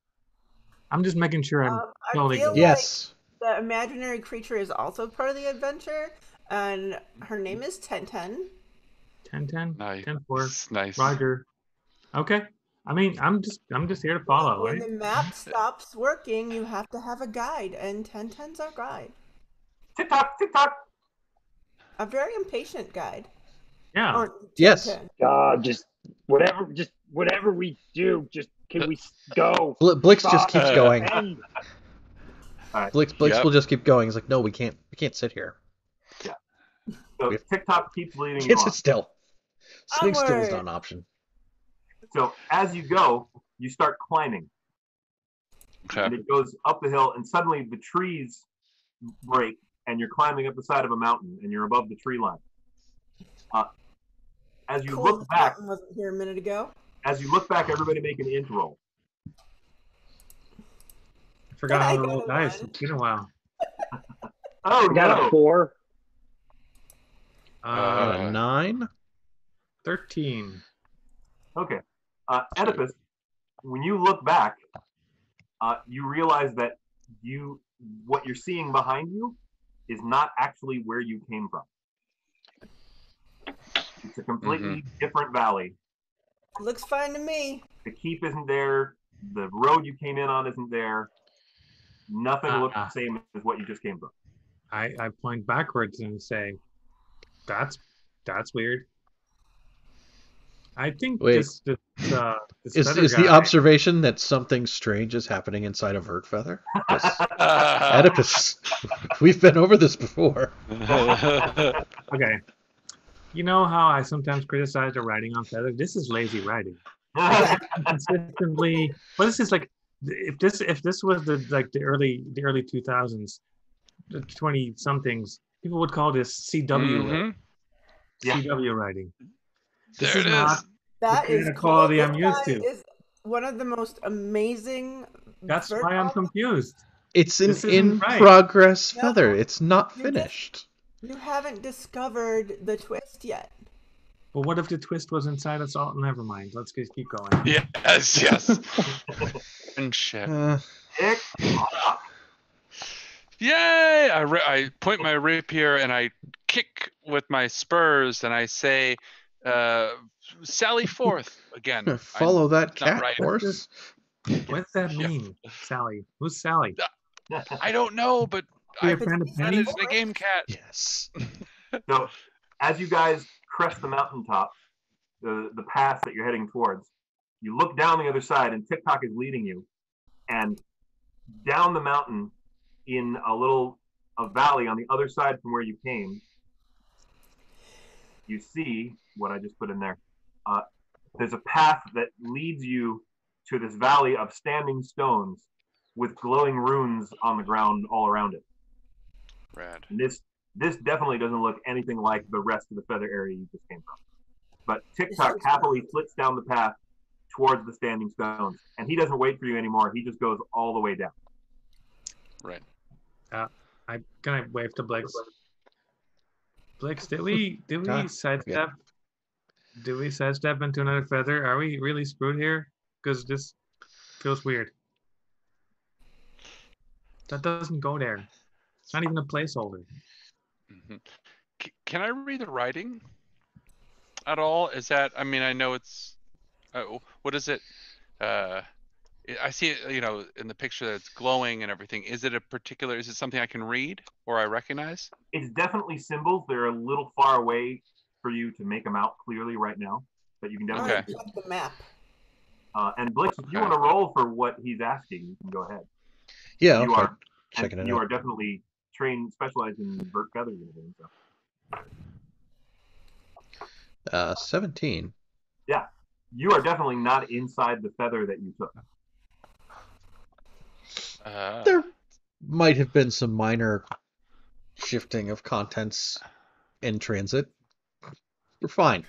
I'm just making sure I'm Um, I totally feel like Yes. the imaginary creature is also part of the adventure, and her name is Ten Ten. 10 10 Nice. 10 4 Nice. Roger. Okay. I mean, I'm just I'm just here to follow, When right? the map stops working, you have to have a guide, and Ten Ten's our guide. Tick tock, tick tock. A very impatient guide. Yeah. Aren't Yes. God, just whatever, just whatever we do, just can we go? Bl- Blix just keeps going. End. Blix, Blix Yep. will just keep going. He's like, no, we can't. We can't sit here. So We- tick keeps leading you Can't sit still. Sitting still is not an option. So as you go, you start climbing, Okay. and it goes up the hill, and suddenly the trees break, and you're climbing up the side of a mountain, and you're above the tree line. Uh, as you Cool, look back, wasn't here a minute ago. as you look back, everybody make an int roll. I forgot I how to roll a dice. It's been a while. Oh We got no! a four. Uh, Uh, nine. 13. Okay, uh, Oedipus, when you look back, uh, you realize that you what you're seeing behind you is not actually where you came from. It's a completely different valley. Looks fine to me. The keep isn't there. The road you came in on isn't there. Nothing looks Ah. the same as what you just came from. I, I point backwards and say, "That's that's weird." I think Wait. this this, uh, this Is, feather is the observation that something strange is happening inside of Vurt Feather? 'Cause Oedipus, we've been over this before. okay? You know how I sometimes criticize the writing on feather. This is lazy writing. Consistently, well, this is like if this if this was the like the early the early two thousands, the twenty somethings, people would call this CW Mhm. Yeah. CW writing. This There it is. not- That kind is quality cool. I'm This used to. Is one of the most amazing. That's why I'm novels confused. It's an in right. progress No, feather. It's not you just- finished. You haven't discovered the twist yet. But what if the twist was inside us all? Never mind. Let's just keep going. Yes, yes. Friendship. Uh, Tick. Yay! I, ra- I point my rapier and I kick with my spurs and I say, uh, "Sally forth again." I'm- follow that not cat right. horse. What's that Yeah. mean, Sally? Who's Sally? I don't know, but You're I a friend of But that Penny? is the game cat. Yes. So, as you guys crest the mountaintop, the the pass that you're heading towards, you look down the other side, and TikTok is leading you, and down the mountain, in a little a valley on the other side from where you came, you see what I just put in there. Uh, there's a path that leads you to this valley of standing stones with glowing runes on the ground all around it. Rad. And this this definitely doesn't look anything like the rest of the feather area you just came from. But TikTok happily flits down the path towards the standing stones, and he doesn't wait for you anymore. He just goes all the way down. Right. I can I wave to Blix. Blix, did we did we Ah, sidestep? Did we sidestep into another feather? Are we really screwed here? Because this feels weird. That doesn't go there. It's not even a placeholder. Mhm. Can I read the writing at all? Is that, I mean, I know it's, uh, what is it? Uh, I- I see it, you know, in the picture that it's glowing and everything. Is it a particular, is it something I can read or I recognize? It's definitely symbols. They're a little far away for you to make them out clearly right now, but you can definitely. want to check the map. Uh, and Blix, if you Okay. want to roll for what he's asking, you can go ahead. Yeah, you okay. are Checking it you out. are definitely trained, specialized in vurt feathers and everything. So. Uh, 17. You are definitely not inside the feather that you took. Uh, There might have been some minor shifting of contents in transit. We're fine.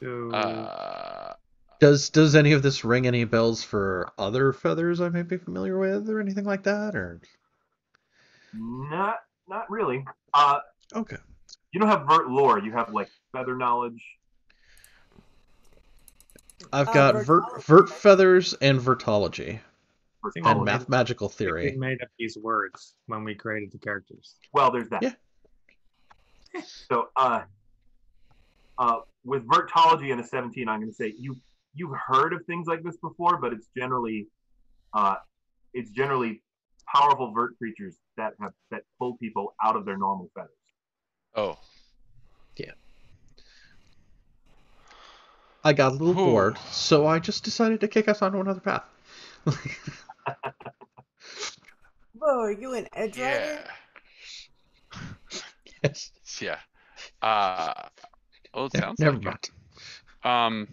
So uh, Does does any of this ring any bells for other feathers I may be familiar with or anything like that? Or Not, not really. Uh, okay. you don't have vurt lore. You have like feather knowledge. I've Uh, got vurt vurt feathers and vurtology think and math magical theory. we made up these words when we created the characters. Well, there's that. Yeah. So, uh, uh, with vurtology and a 17, I'm going to say you you've heard of things like this before, but it's generally, uh, it's generally powerful vurt creatures that have that pull people out of their normal feathers. oh, yeah. I got a little Whew. bored, so I just decided to kick us onto another path. Whoa, are you an edge rider? yeah. yes. Yeah. Uh, oh, it Ne- sounds Never like mind. it. Um.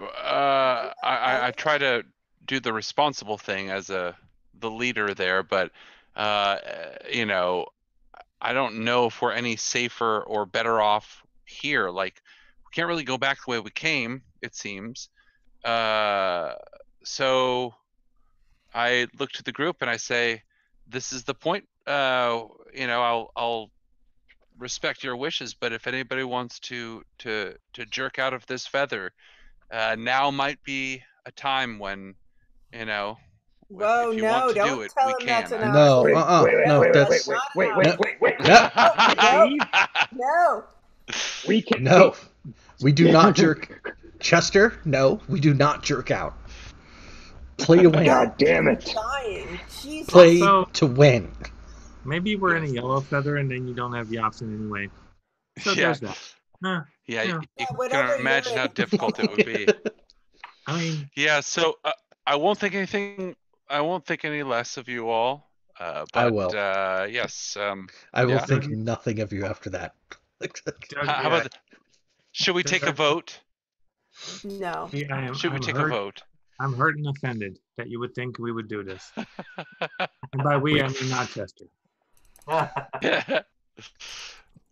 Uh, I, I I try to do the responsible thing as a the leader there, but uh, you know, I don't know if we're any safer or better off here. Like, we can't really go back the way we came. It seems. Uh, so I look to the group and I say, "This is the point. Uh, you know, I'll I'll respect your wishes, but if anybody wants to to to jerk out of this feather, uh, now might be a time when, you know, Whoa, if you no, want to don't do it, tell we him that's can. an No, option. uh-uh, wait, wait, no, wait, that's- wait, wait, wait, wait, wait, wait. Yeah. No, We can No, we do not jerk. Chester, no, we do not jerk out. Play to win. God damn it. Jesus. Play Also- to win. Maybe we're in a yellow feather and then you don't have the option anyway. So yeah, there's that. Huh. yeah, Yeah. you, you whatever can imagine how difficult it would be. I mean, Yeah, so uh, I won't think anything. I won't think any less of you all. Uh, but I will. Uh, yes. Um, I will Yeah. think nothing of you after that. How, how about? th- Should we take a vote? No. I am, Should we I'm take hurt, a vote? I'm hurt and offended that you would think we would do this. And by we, I mean not Chester.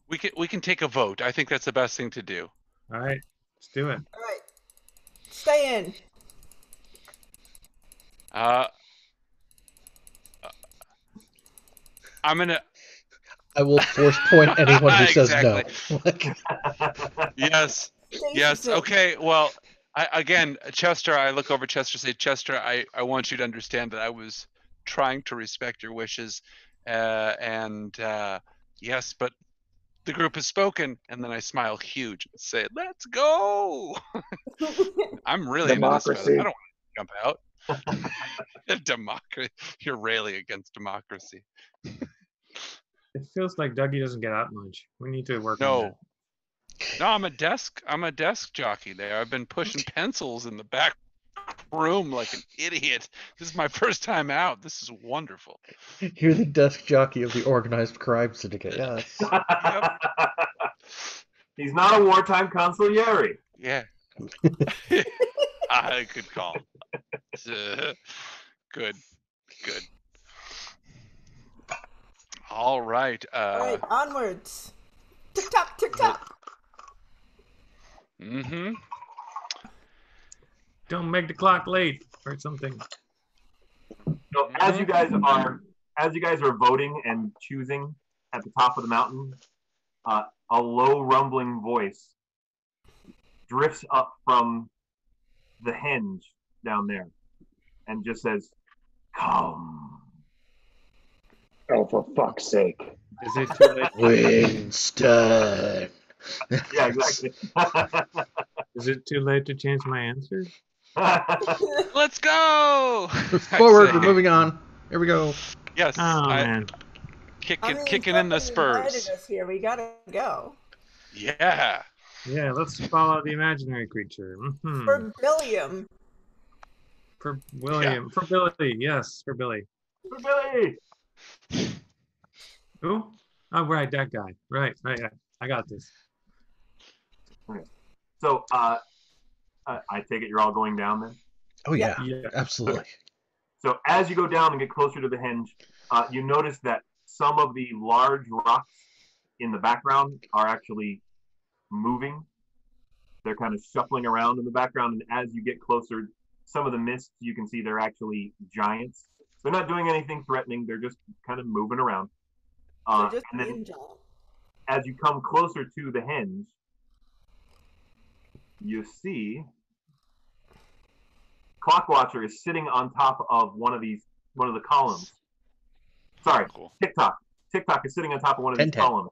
we can we can take a vote. I think that's the best thing to do. All right, let's do it. All right. Stay in. Uh, uh, I'm gonna. I will force point anyone who says no. Yes. Yes. Okay. Well, I, again, Chester, I look over Chester, say, Chester, I, I want you to understand that I was trying to respect your wishes, uh, and uh, yes, but the group has spoken, and then I smile huge and say, "Let's go." I'm really into this feather. Democracy. I don't want to jump out. democracy. You're railing against democracy. It feels like Dougie doesn't get out much. We need to work on No. That. No, I'm a desk. I'm a desk jockey there. I've been pushing pencils in the back room like an idiot. This is my first time out. This is wonderful. you're the desk jockey of the organized crime syndicate. Yes. He's not a wartime consigliere. Yeah. I could call. Uh, Good. Good. All right. Uh, All right, onwards. Tick tock, tick tock. Mm-hmm. Don't make the clock late or something. So as you guys are as you guys are voting and choosing at the top of the mountain, uh, a low rumbling voice drifts up from the henge down there and just says, "Come." Oh, for fuck's sake. Is it too late? Winston. Yeah, exactly. Is it too late to change my answer? Let's go. Forward, we're moving on. Here we go. Yes. Oh I, man. kicking, I mean, kicking in the somebody spurs. us here. We gotta go. Yeah. Yeah, let's follow the imaginary creature. Mhm. For Billiam. For William. For Billy. Yes, for Billy. For Billy. Who? Oh, right, that guy. Right, right. yeah. I got this. So, uh, I take it you're all going down then. Oh yeah, Yeah. absolutely. So as you go down and get closer to the henge, uh, you notice that some of the large rocks in the background are actually moving. They're kind of shuffling around in the background, and as you get closer, some of the mists you can see they're actually giants. They're not doing anything threatening. They're just kind of moving around. Uh, They're just and then being as you come closer to the henge, you see Clockwatcher is sitting on top of one of these one of the columns. Sorry, Cool. TikTok. TikTok is sitting on top of one of these 10-10. columns,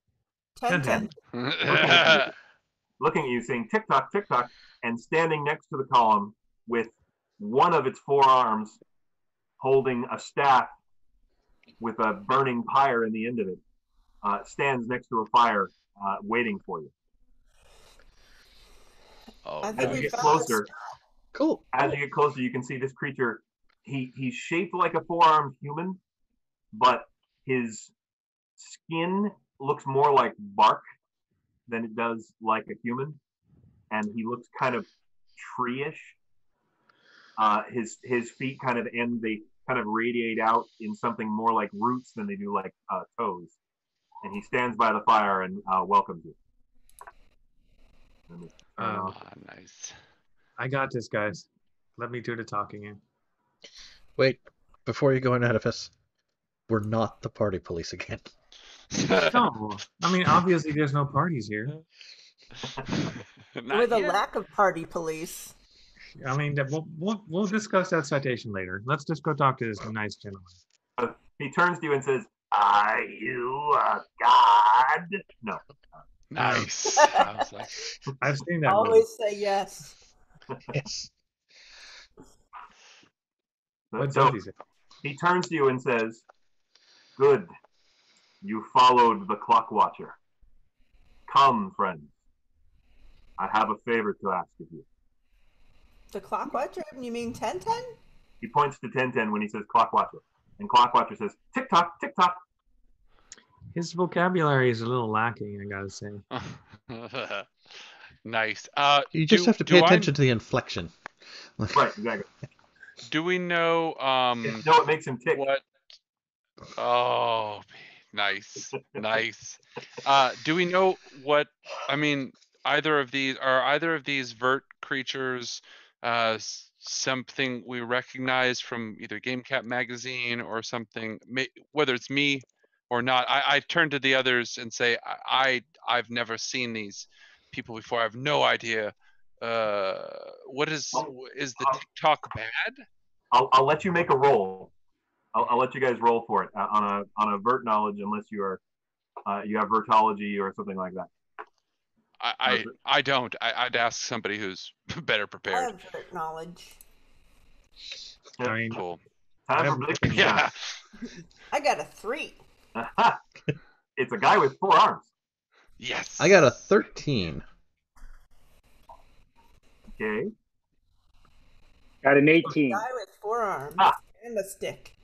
Ten Ten. ten. looking at you, saying TikTok, TikTok, and standing next to the column with one of its four arms holding a staff with a burning pyre in the end of it, uh, stands next to a fire, uh, waiting for you. Oh, As you get found closer, Cool. as you get closer, you can see this creature. He he's shaped like a four-armed human, but his skin looks more like bark than it does like a human, and he looks kind of tree-ish. Uh, his his feet kind of end; they kind of radiate out in something more like roots than they do like uh, toes. And he stands by the fire and uh, welcomes you. Let me Um, ah, nice. I got this, guys. Let me do the talking in. Wait, before you go in edifice, we're not the party police again. No, I mean obviously there's no parties here. Not With a lack of party police. I mean we'll, we'll we'll discuss that citation later. Let's just go talk to this nice gentleman. He turns to you and says, "Are you a god?" No. Nice. I was like, I've seen that. movie. Always say yes. Yes. What so does he say? he turns to you and says, "Good. You followed the clock watcher. Come, friends. I have a favor to ask of you." The clock watcher? You mean ten ten? He points to ten ten when he says clock watcher, and clock watcher says, "Tick tock, tick tock." His vocabulary is a little lacking, I gotta say. nice. Uh, You just do- have to do pay I- attention to the inflection. Right, exactly. Do we know um no, it makes him tick. what? Oh, nice, nice. Uh, do we know what? I mean, either of these are either of these vurt creatures uh something we recognize from either GameCap magazine or something? May, whether it's me or not, I, I turn to the others and say, I, I I've never seen these people before. I have no idea. Uh, what is is the TikTok bad? I'll, I'll let you make a roll. I'll, I'll let you guys roll for it uh, on a on a vurt knowledge, unless you are uh, you have vurtology or something like that. I, I. I don't. I, I'd ask somebody who's better prepared. I prepared. have vurt knowledge. I mean, Cool. Time for I'm- Yeah. I got a three. Shot. it's a guy with four arms. Yes. I got a 13. Okay. Got an 18. Guy with four arms Ah. and a stick.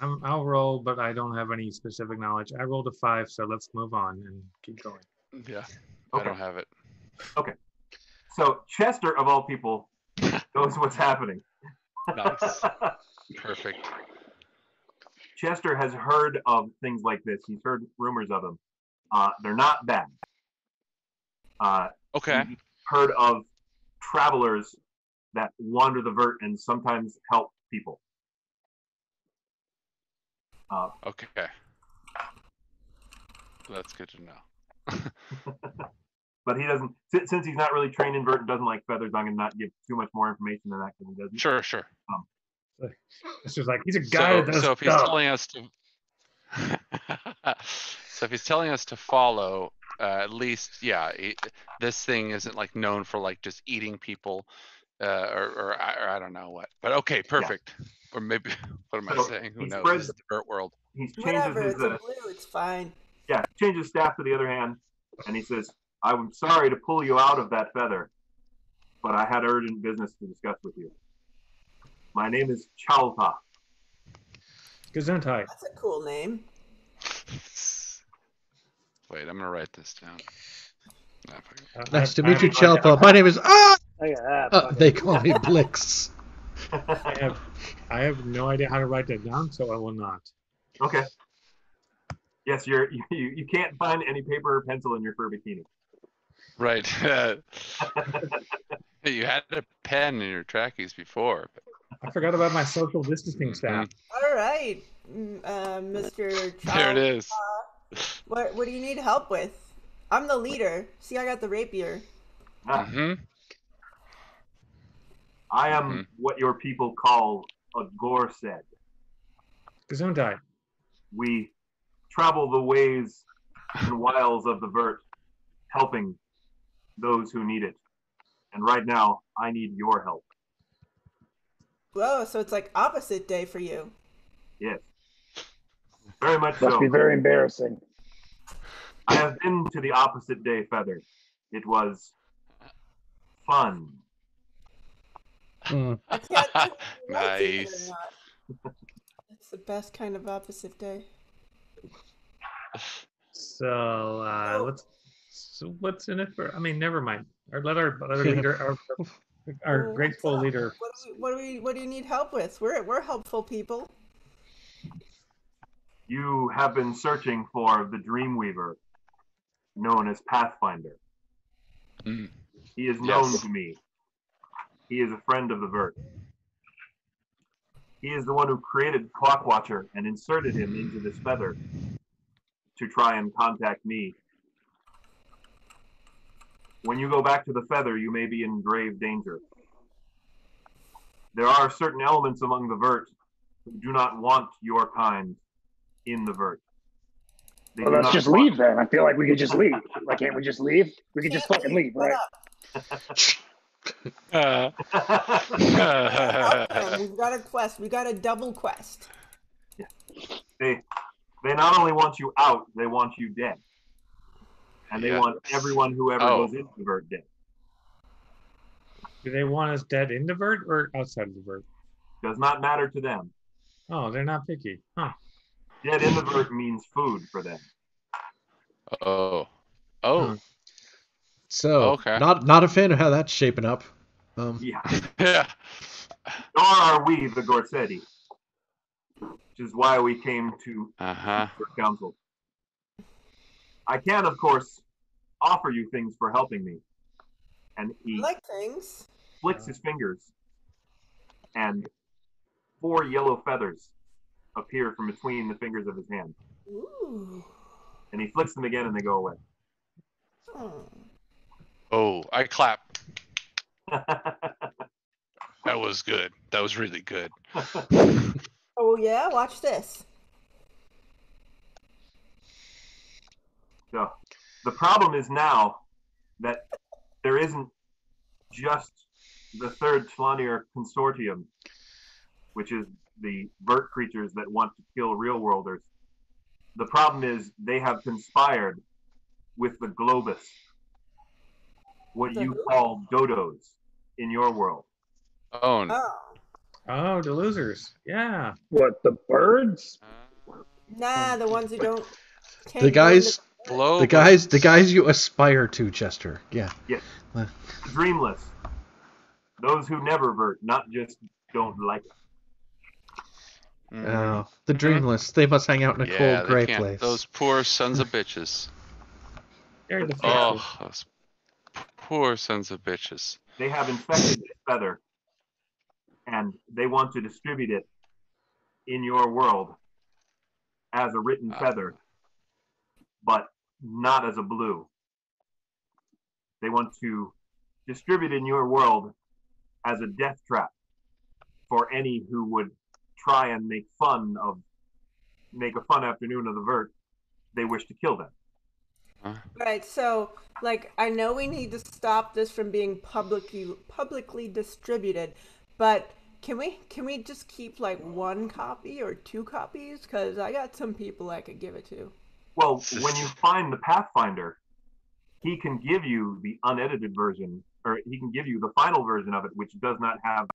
I'm, I'll roll, but I don't have any specific knowledge. I rolled a five, so let's move on and keep going. Yeah. I don't have it. Okay. So Chester, of all people, knows what's happening. Nice. Perfect. Chester has heard of things like this. He's heard rumors of them. Uh, they're not bad. Uh, Okay. heard of travelers that wander the vurt and sometimes help people. Uh, Okay. That's good to know. but he doesn't, since he's not really trained in vurt and doesn't like feathers, I'm going to not give too much more information than that because he doesn't. Sure, sure. It's just like he's a guy So, that does so if he's stuff. telling us to, so if he's telling us to follow, uh, at least, yeah, he, this thing isn't like known for like just eating people, uh, or, or, I, or I don't know what. But okay, perfect. Or maybe, what am I saying? Who knows? spreads- This is the dirt world. He changes Whatever, his, it's a uh, blue, it's fine. yeah, changes staff to the other hand, and he says, "I'm sorry to pull you out of that feather, but I had urgent business to discuss with you. My name is Chalpa. Gesundheit. That's a cool name. Wait, I'm gonna write this down. Uh, Nice to I- meet I you, have- Chalpa. My name is ah. Look. Uh, they call me Blix. I have, I have no idea how to write that down, so I will not. Okay. Yes, you're you, you can't find any paper or pencil in your fur bikini. Right. you had a pen in your trackies before. but- I forgot about my social distancing staff. All right, mm, uh, Mr. There Child. it is. What What do you need help with? I'm the leader. See, I got the rapier. Ah, hmm I am Mhm. what your people call a Gorsed. Gesundheit. We travel the ways and wiles of the Vurt, helping those who need it. And right now, I need your help. Whoa, so it's like opposite day for you. Yes. Very much Must so. be very embarrassing. I have been to the opposite day feather. It was fun. I can't tell if you like it or Nice. It's the best kind of opposite day. So uh, Oh. let's. So what's in it for? I mean, never mind. Or let our other leader, our, our Well, graceful up? leader. What do, we, what do we What do you need help with? We're we're helpful people. You have been searching for the Dreamweaver, known as Pathfinder. Mm. He is known Yes. to me. He is a friend of the Vurt. He is the one who created Clockwatcher and inserted him into this feather to try and contact me. When you go back to the feather, you may be in grave danger. There are certain elements among the Vurt who do not want your kind in the Vurt. They Well, do let's not just want- leave then. I feel like we could just leave. Like, can't we just leave? We could just fucking leave, right? Uh, We've got a quest. We got a double quest. they they not only want you out, they want you dead. And they Yeah. want everyone who ever Oh. goes into the vurt dead. Do they want us dead in the vurt or outside of the vurt? Does not matter to them. Oh, they're not picky. Huh. Dead in the vurt means food for them. oh. Oh. Hmm. So, Okay. not not a fan of how that's shaping up. Um, Yeah. Yeah. Nor are we the Gorsetti. Which is why we came to Uh huh. council. I can, of course, offer you things for helping me. And I he like things. flicks his fingers, and four yellow feathers appear from between the fingers of his hand. Ooh. And he flicks them again, and they go away. Oh. Oh, I clap. That was good. That was really good. Oh yeah, watch this. So the problem is now that there isn't just the third Tlanier consortium, which is the vurt creatures that want to kill real worlders. The problem is they have conspired with the Globus, what The you who? call dodos in your world. Oh. no. Oh. Oh, the losers. Yeah. What, the birds? Nah, the ones who don't. can't the go guys, Blow the guys, the guys you aspire to, Chester. Yeah. The dreamless. Those who never vurt, not just don't like it. Mhm. Oh, the dreamless. They must hang out in a yeah, cold, gray can't. place. Those poor sons of bitches. The Oh, those poor sons of bitches. they have infected this feather and they want to distribute it in your world as a written Ah. feather, but not as a blue. They want to distribute in your world as a death trap for any who would try and make fun of make a fun afternoon of the vurt. They wish to kill them. Right. So, like, I know we need to stop this from being publicly publicly distributed, but can we can we just keep like one copy or two copies? Because I got some people I could give it to. Well, when you find the Pathfinder, he can give you the unedited version, or he can give you the final version of it, which does not have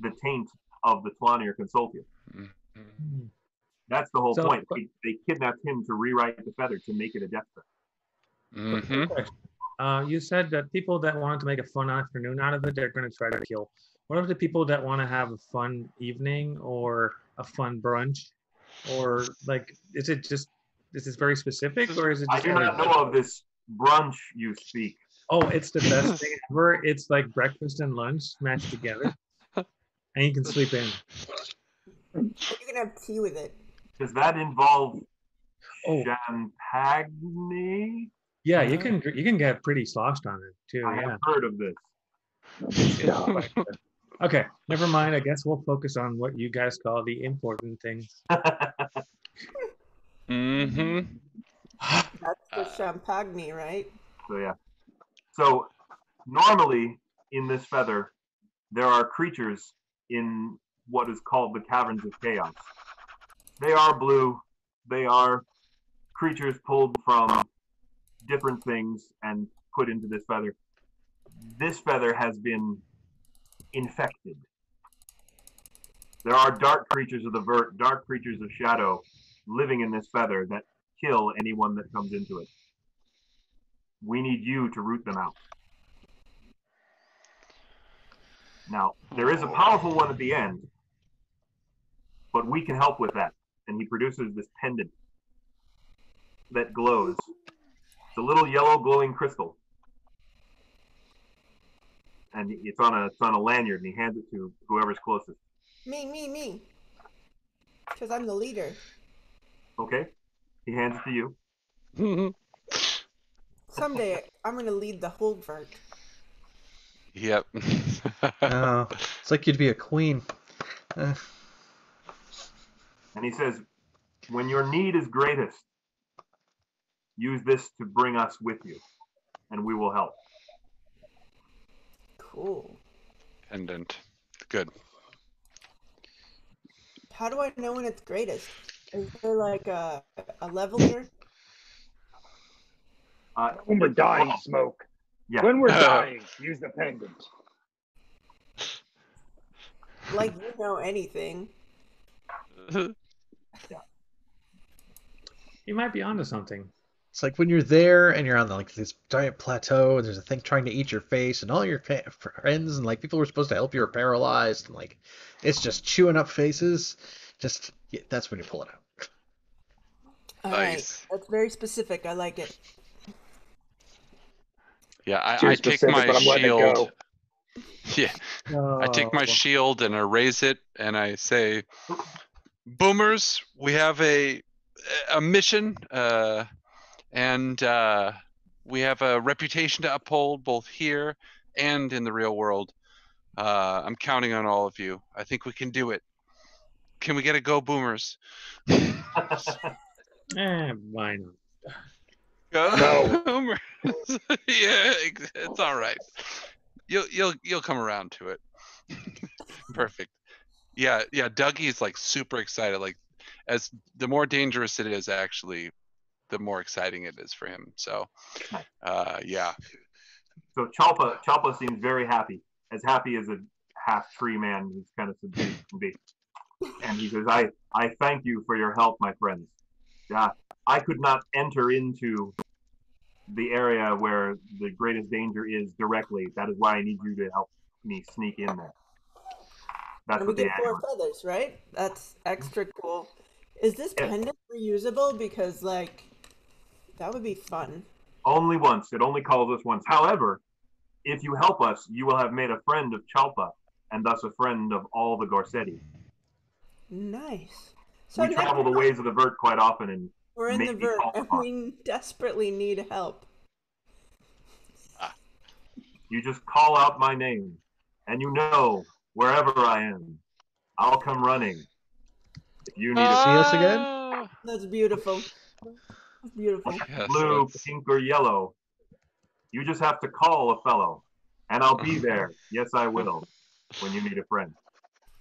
the taint of the Tlani or Consultia. Mhm. Hmm. That's the whole So- point. They, they kidnapped him to rewrite the feather to make it a death trap. Mhm. Uh, you said that people that wanted to make a fun afternoon out of it, they're going to try to kill. What of the people that want to have a fun evening or a fun brunch, or like, is it just is this very specific or is it? I do not know of this brunch you speak. Oh, it's the best thing ever. It's like breakfast and lunch smashed together, and you can sleep in. You can have tea with it. Does that involve Oh. champagne? Yeah, you can you can get pretty sloshed on it too. I Yeah. have heard of this. Okay, never mind. I guess we'll focus on what you guys call the important things. Mhm. That's the Uh, champagne, right? So yeah. So normally in this feather, there are creatures in what is called the caverns of chaos. They are blue. They are creatures pulled from different things and put into this feather. This feather has been infected. There are dark creatures of the vurt, dark creatures of shadow living in this feather that kill anyone that comes into it. We need you to root them out. Now, there is a powerful one at the end, but we can help with that. And he produces this pendant that glows. It's a little yellow glowing crystal. And it's on a it's on a lanyard and he hands it to whoever's closest. Me, me, me. Because I'm the leader. Okay? He hands it to you. Someday I'm gonna lead the whole vurt. Yep. Oh, it's like you'd be a queen. Uh, And he says, When your need is greatest, use this to bring us with you, and we will help. Cool. Pendant. Good. How do I know when it's greatest? Is there like a a level here? Uh, When we're dying, smoke. Yeah. When we're dying, use the pendant. Like you know anything? You might be onto something. it's like when you're there and you're on like this giant plateau and there's a thing trying to eat your face and all your fa- friends and like people who are supposed to help you are paralyzed and like it's just chewing up faces. Just yeah, that's when you pull it out. All right, Nice. That's very specific. I like it. Yeah, I, I take my but I'm letting it shield. go. Yeah, I take my Oh, shield and I raise it and I say, "Boomers, we have a a mission, uh, and uh, we have a reputation to uphold both here and in the real world. Uh, I'm counting on all of you. I think we can do it. Can we get a go, Boomers? Eh, why not? Go, No. Yeah, it's all right. You'll you'll you'll come around to it. Perfect. Yeah, yeah. Dougie's like super excited. Like, as the more dangerous it is, actually, the more exciting it is for him. So, uh, yeah. So Chalpa Chalpa seems very happy, as happy as a half tree man who's kind of subdued can be. And he says, "I I thank you for your help, my friends. Yeah, I could not enter into the area where the greatest danger is directly. That is why I need you to help me sneak in there. That's and we get four feathers, right? That's extra cool. Is this Yeah. pendant reusable? Because like, that would be fun. Only once. It only calls us once. However, if you help us, you will have made a friend of Chalpa, and thus a friend of all the Gorsetti. Nice. So we next travel the ways of the Vurt quite often, and we're in make the vurt and we desperately need help. you just call out my name, and you know wherever I am, I'll come running. If you need to See us again? That's beautiful. That's beautiful. yes, blue, that's- pink, or yellow, you just have to call a fellow, and I'll be there. Yes, I will. When you need a friend.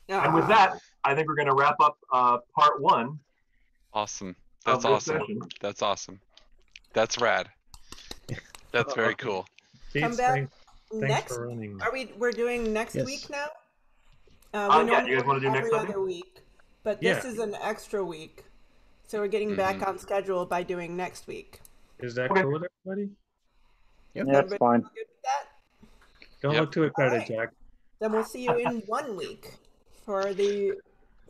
And with Ah, that, I think we're going to wrap up uh, part one Awesome. That's awesome. session. That's awesome. That's rad. That's very cool. Pete, Come back thanks, thanks next, for running. are we? We're doing next Yes. week now. Uh, Uh, we yeah, normally you guys wanna do every next Sunday? other week, but this Yeah. is an extra week, so we're getting back Mhm. on schedule by doing next week. Is that Okay. cool with everybody? Yeah, that's fine. Good with that? Don't Yep. look too excited, Alright. Jack. Then we'll see you in one week for the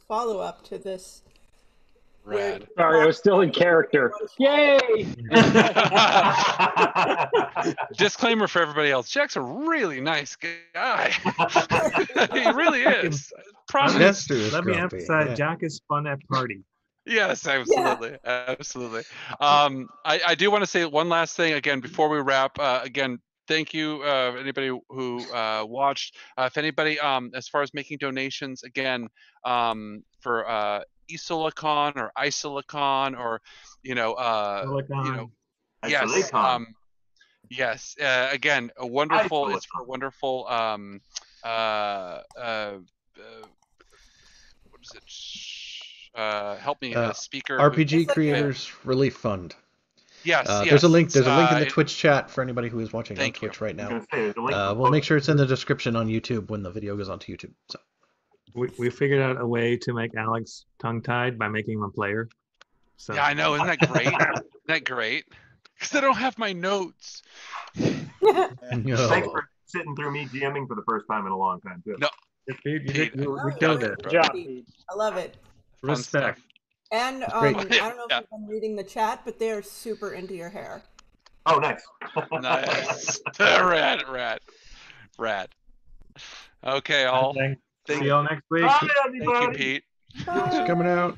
follow up to this. Rad. Sorry, I was still in character. Yay! Disclaimer for everybody else: Jack's a really nice guy. he really is. Promise. Chester is Let me grumpy, emphasize, yeah. Jack is fun at party. Yes, absolutely, absolutely. Um, I, I do want to say one last thing again before we wrap. Uh, again, thank you, uh, anybody who uh, watched. Uh, if anybody, um, as far as making donations, again, um, for uh, Isolicon or Isolicon or you know, uh, Silicon. you know, That's yes, um, yes. Uh, again, a wonderful. It's for wonderful. Um, uh, uh, uh, what is it? Uh, help me, Uh, speaker. RPG It's like a- Creators Relief Fund. Yes, Uh, yes. There's a link. There's a link in the it- Twitch chat for anybody who is watching on Thank you. Twitch right now. gonna say, there's a link Uh, we'll make sure it's in the description on YouTube when the video goes onto YouTube. So We, we figured out a way to make Alex tongue tied by making him a player. So Yeah, I know. Isn't that great? Isn't that great? Because I don't have my notes. Thanks no. for sitting through me GMing for the first time in a long time too. No. Pete, you, Pete, did, you, you killed yeah. it. Good job, Pete. I love it. Respect. Stuff. And um. I don't know if Yeah. you've been reading the chat, but they are super into your hair. Oh, nice. Nice. rad, rad, rad. Okay, all. Thank- Thank, See y'all next week. Bye, thank you, everybody. Pete. It's coming out.